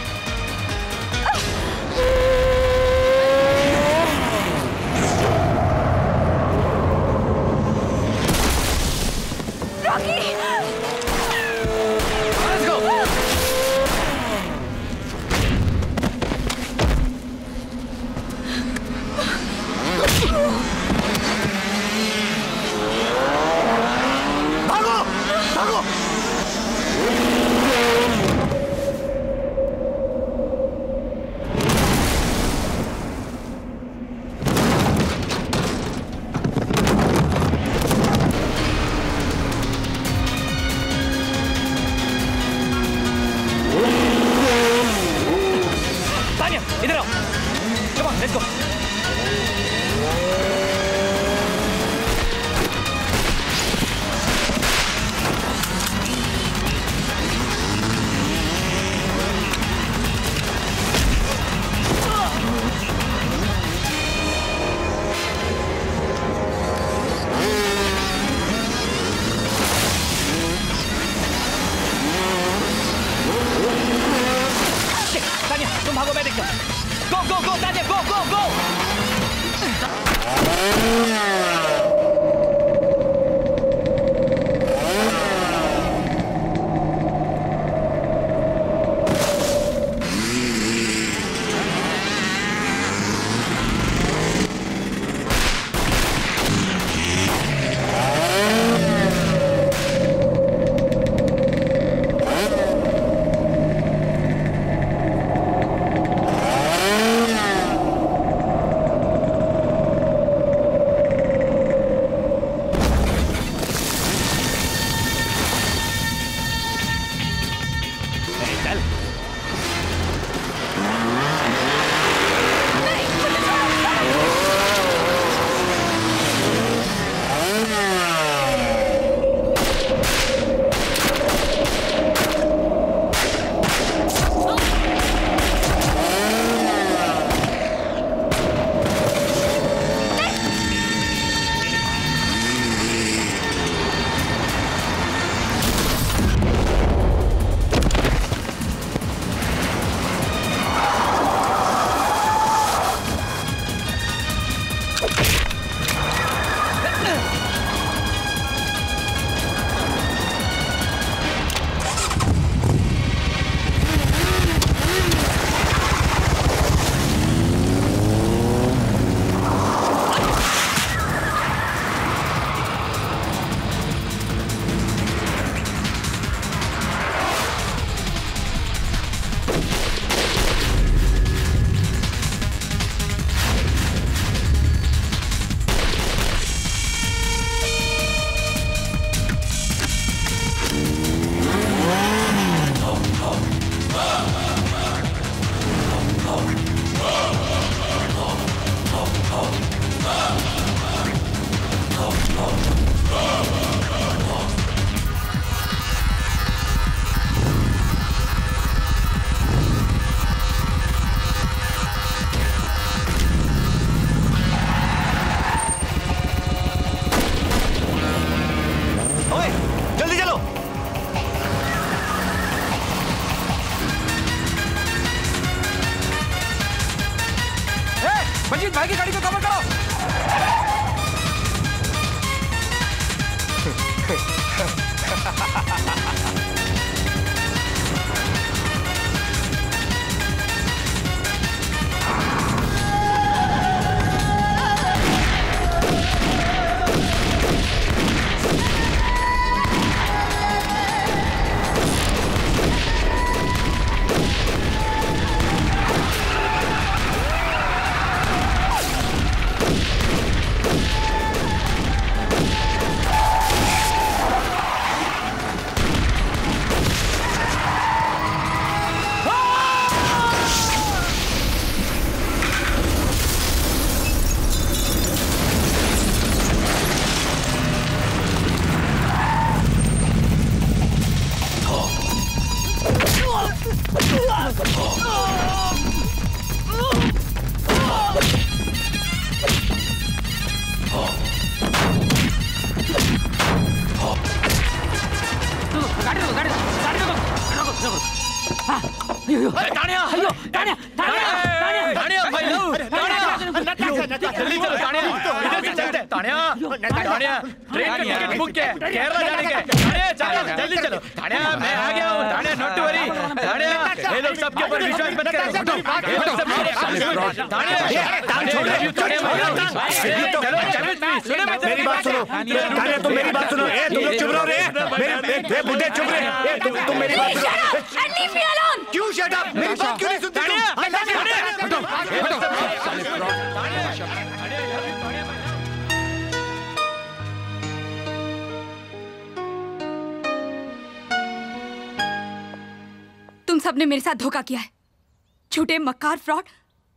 मक्कार फ्रॉड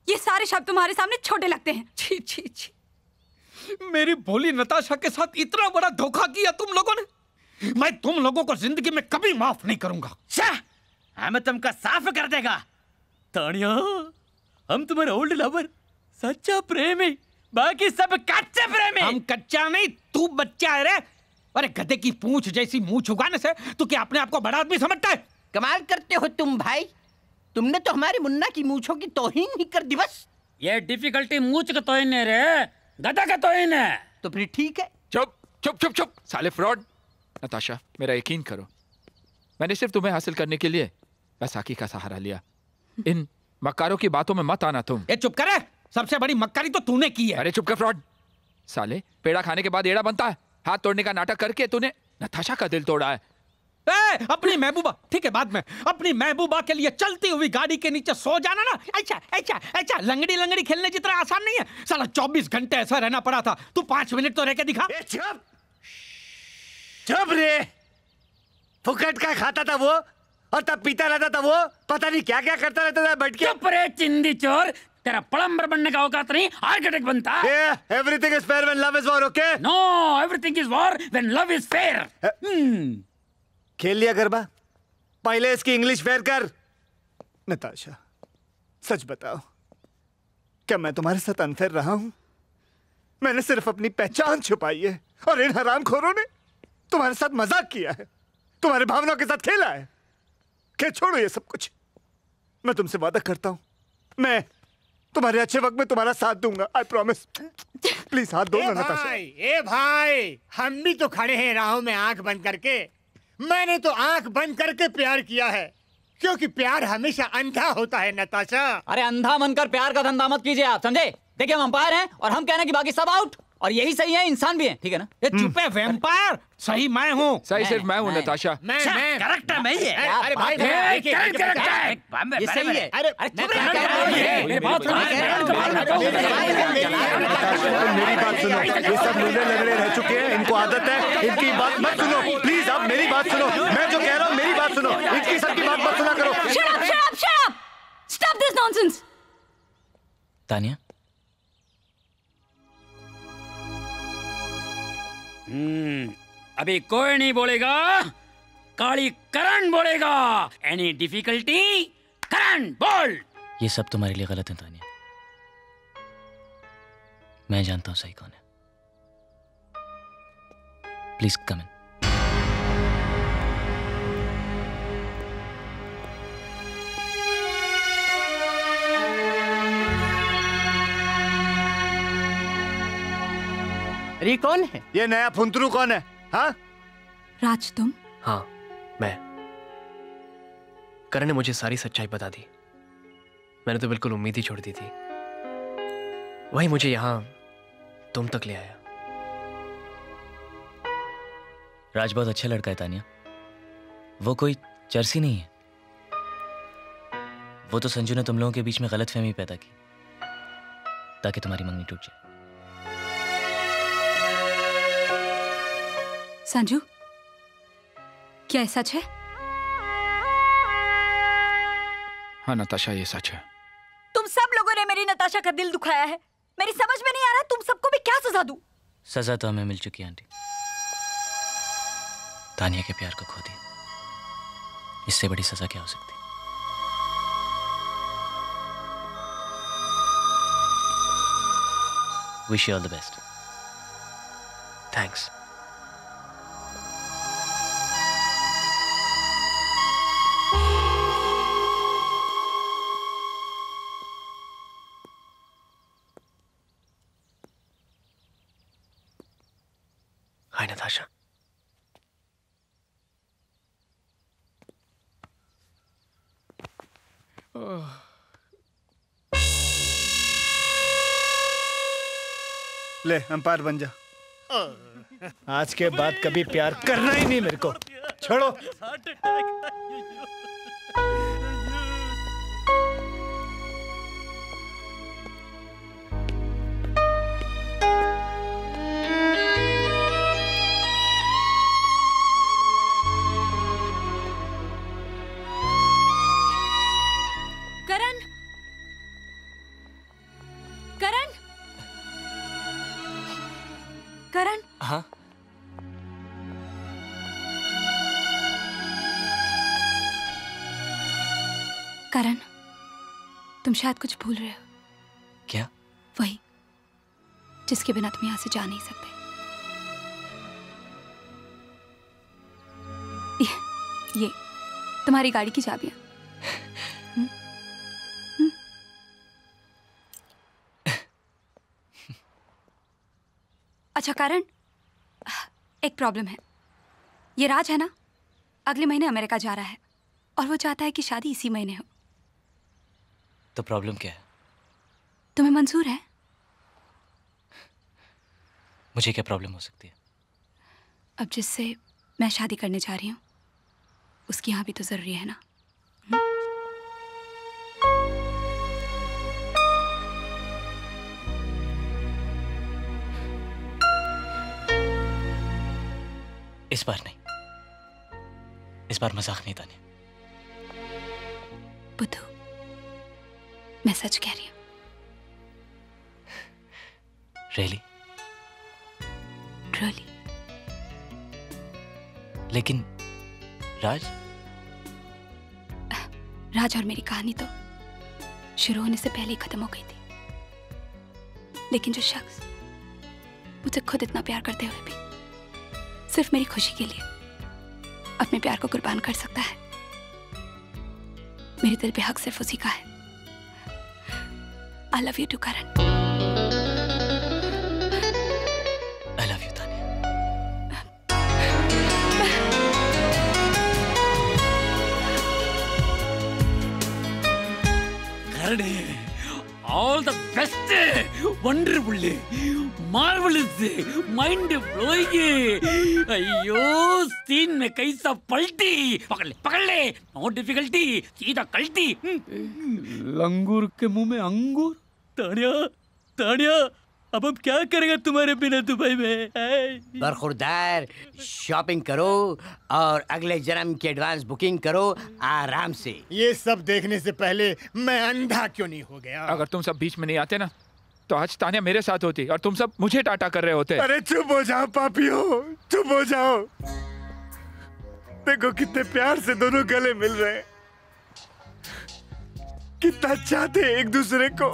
ये सारे शब्द तुम्हारे सामने छोटे लगते हैं। छी छी छी। मेरी भोली नताशा के साथ इतना बड़ा धोखा किया तुम लोगों ने। मैं तुम लोगों को ज़िंदगी में कभी माफ़ नहीं करूँगा। हमें तुमका साफ़ कर देगा। तानिया हम तुम्हारे ओल्ड लवर सच्चा प्रेमी बाकी सब कच्चे प्रेमी। हम कच्चा नहीं तू बच्चा है रे। अरे गधे की पूंछ जैसी मुँह उगाने से तू क्या अपने आप को बड़ा आदमी समझता है? कमाल करते हो तुम भाई। तुमने तो हमारे मुन्ना की मूछों की तोहीन ही कर दी बस। ये डिफिकल्टी मूछ का तोहिन है रे गधा का तोहिन है। तो फिर ठीक है। चुप चुप चुप चुप। साले फ्रॉड। नताशा मेरा यकीन करो। मैंने सिर्फ़ तुम्हें हासिल करने के लिए बैसाखी का सहारा लिया। इन मक्कारों की बातों में मत आना तुम। ये चुप करे। सबसे बड़ी मक्कारी तो तूने की है। अरे चुप कर फ्रॉड। साले पेड़ा खाने के बाद एड़ा बनता है। हाथ तोड़ने का नाटक करके तूने नताशा का दिल तोड़ा है। ए, अपनी महबूबा ठीक है बाद में। अपनी महबूबा के लिए चलती हुई गाड़ी के नीचे सो जाना ना। अच्छा अच्छा अच्छा लंगड़ी लंगड़ी खेलने जितना आसान नहीं है। साला 24 घंटे ऐसा रहना पड़ा था। तू पाँच मिनट तो रह के दिखा। चुप। चुप रे। फुकट का खाता था वो और तब पीता रहता था वो। पता नहीं क्या क्या करता रहता था बैठ के। चुप रे चिंदी चोर। तेरा प्लम्बर बनने का औकात नहीं। आर्किटेक्ट बनता। Everything is fair when love is war okay no everything is war when love is fair खेल लिया गरबा। पहले इसकी इंग्लिश फेयर कर। नताशा सच बताओ क्या मैं तुम्हारे साथ अनफेयर रहा हूँ? मैंने सिर्फ़ अपनी पहचान छुपाई है और इन हरामखोरों ने तुम्हारे साथ मज़ाक किया है तुम्हारे भावनाओं के साथ खेला है। क्या छोड़ो ये सब कुछ। मैं तुमसे वादा करता हूँ। मैं तुम्हारे अच्छे वक्त में तुम्हारा साथ दूँगा आई प्रॉमिस प्लीज़ हाथ दो ए ना नताशा। भाई ए भाई हम भी तो खड़े हैं राहों में आँख बंद करके। मैंने तो आँख बंद करके प्यार किया है, क्योंकि प्यार हमेशा अंधा होता है, नताशा। अरे अंधा बनकर प्यार का धंधा मत कीजिए आप, समझे? देखिए हम अंपायर हैं और हम कहना की बाकी सब आउट और यही सही है इंसान भी है ठीक है ना? ये चुप है वैम्पायर सही मैं हूँ। सही सिर्फ़ मैं हूँ नताशा। मैं मैं करेक्ट है मैं ही है अरे भाई करेक्ट करेक्ट है। ये सही है। अरे मेरी बात सुनो मेरी बात सुनो ये सब लूले लगड़े रह चुके हैं इनको आदत है इनकी बात मत सुनो। प्लीज़ आप मेरी बात सुनो। मैं जो कह रहा हूँ मेरी बात सुनो। इनकी सबकी बात मत सुना करो। Up, shut up! Stop this nonsense! Tania? अभी कोई नहीं बोलेगा। काली करण बोलेगा। एनी डिफिकल्टी करण, बोल। ये सब तुम्हारे लिए गलत है, तानिया। मैं जानता हूँ सही कौन है। प्लीज़ कम इन अरे ये कौन है? ये नया फुंतरू कौन है? हाँ? राज तुम? हाँ मैं। करण ने मुझे सारी सच्चाई बता दी। मैंने तो बिल्कुल उम्मीद ही छोड़ दी थी। वही मुझे यहाँ तुम तक ले आया। राज बहुत अच्छा लड़का है तानिया। वो कोई चर्सी नहीं है। वो तो संजू ने तुम लोगों के बीच में गलत फहमी पैदा की। ताकि तुम्हारी मंगनी टूट जाए। संजू क्या ये सच है? हाँ नताशा ये सच है। तुम सब लोगों ने मेरी नताशा का दिल दुखाया है। मेरी समझ में नहीं आ रहा तुम सबको भी क्या सजा दूँ? सजा तो हमें मिल चुकी है आंटी। तानिया के प्यार को खो दिया। इससे बड़ी सजा क्या हो सकती? Wish you all the best thanks ले अंपायर बन जा। आज के बाद कभी प्यार करना ही नहीं मेरे को। छोड़ो। शायद कुछ भूल रहे हो। क्या? वही। जिसके बिना तुम यहाँ से जा नहीं सकते। ये, ये तुम्हारी गाड़ी की चाबियाँ। हम्म? हम्म? अच्छा कारण एक प्रॉब्लम है। ये राज है ना? अगले महीने अमेरिका जा रहा है। और वो चाहता है कि शादी इसी महीने हो। तो प्रॉब्लम क्या है? तुम्हें मंजूर है? मुझे क्या प्रॉब्लम हो सकती है? अब जिससे मैं शादी करने जा रही हूँ उसकी यहाँ भी तो ज़रूरी है ना? इस बार नहीं। इस बार मज़ाक नहीं ताने बुद्धू मैं सच कह रही हूँ। रियली ट्रली लेकिन राज? राज और मेरी कहानी तो शुरू होने से पहले ही खत्म हो गई थी। लेकिन जो शख्स मुझे खुद इतना प्यार करते हुए भी सिर्फ़ मेरी खुशी के लिए अपने प्यार को कुर्बान कर सकता है मेरे दिल पे हक सिर्फ़ उसी का है। I love you too Karan I love you கரடு all the best wonderful marvellous mind blowing अयो सीन में कैसा पलटी पकड़ ले पकड़ ले नो डिफिकल्टी सीधा कल्टी लंगूर के मुंह में अंगूर तानिया तानिया अब हम क्या करेगा तुम्हारे बिना दुबई में बरखुरदार शॉपिंग करो और अगले जन्म की एडवांस बुकिंग करो आराम से। ये सब देखने से पहले मैं अंधा क्यों नहीं हो गया? अगर तुम सब बीच में नहीं आते ना तो आज तानिया मेरे साथ होती और तुम सब मुझे टाटा कर रहे होते। अरे चुप हो जाओ पापियो चुप हो जाओ। देखो कितने प्यार से दोनों गले मिल रहे कितना चाहते एक दूसरे को।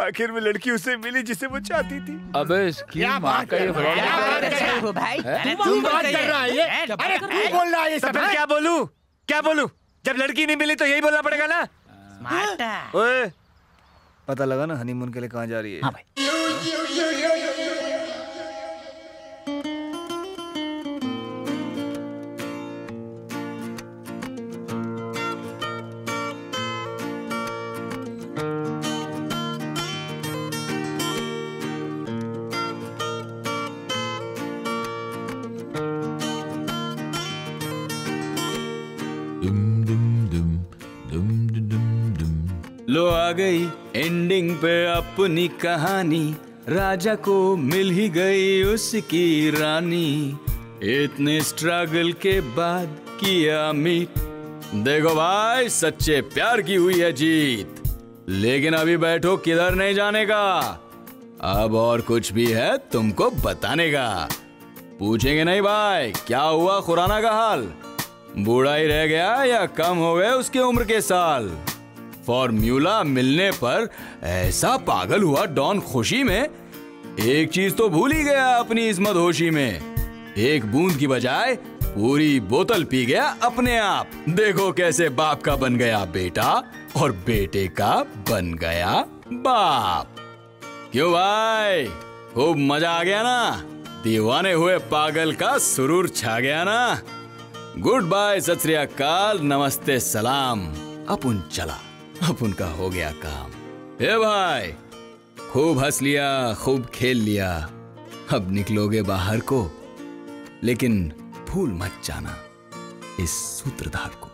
आखिर में लड़की उसे मिली जिसे वो चाहती थी। अब इसकी माँ का ये हो? भाई तू बात कर रहा है? ये अरे तू बोल रहा है ये तो सब क्या बोलूँ? क्या बोलूँ? जब लड़की नहीं मिली तो यही बोलना पड़ेगा ना? ओए। पता लगा ना हनीमून के लिए कहाँ जा रही है? हाँ भाई। आ गई। एंडिंग पे अपनी कहानी। राजा को मिल ही गई उसकी रानी। इतने स्ट्रगल के बाद किया मीट देखो भाई, सच्चे प्यार की हुई है जीत। लेकिन अभी बैठो किधर नहीं जाने का। अब और कुछ भी है तुमको बताने का। पूछेंगे नहीं भाई, क्या हुआ खुराना का हाल? बूढ़ा ही रह गया या कम हो गए उसकी उम्र के साल? फॉर्म्यूला मिलने पर ऐसा पागल हुआ डॉन खुशी में। एक चीज़ तो भूल ही गया अपनी इस्मत होशी में। एक बूंद की बजाय पूरी बोतल पी गया अपने आप। देखो कैसे बाप का बन गया बेटा और बेटे का बन गया बाप। क्यों भाई? खूब मज़ा आ गया ना? दीवाने हुए पागल का सुरूर छा गया ना? गुड बाय, सत नमस्ते, सलाम। अपुन चला। अपुन उनका हो गया काम। ए भाई, खूब हंस लिया, खूब खेल लिया। अब निकलोगे बाहर को, लेकिन भूल मत जाना इस सूत्रधार को।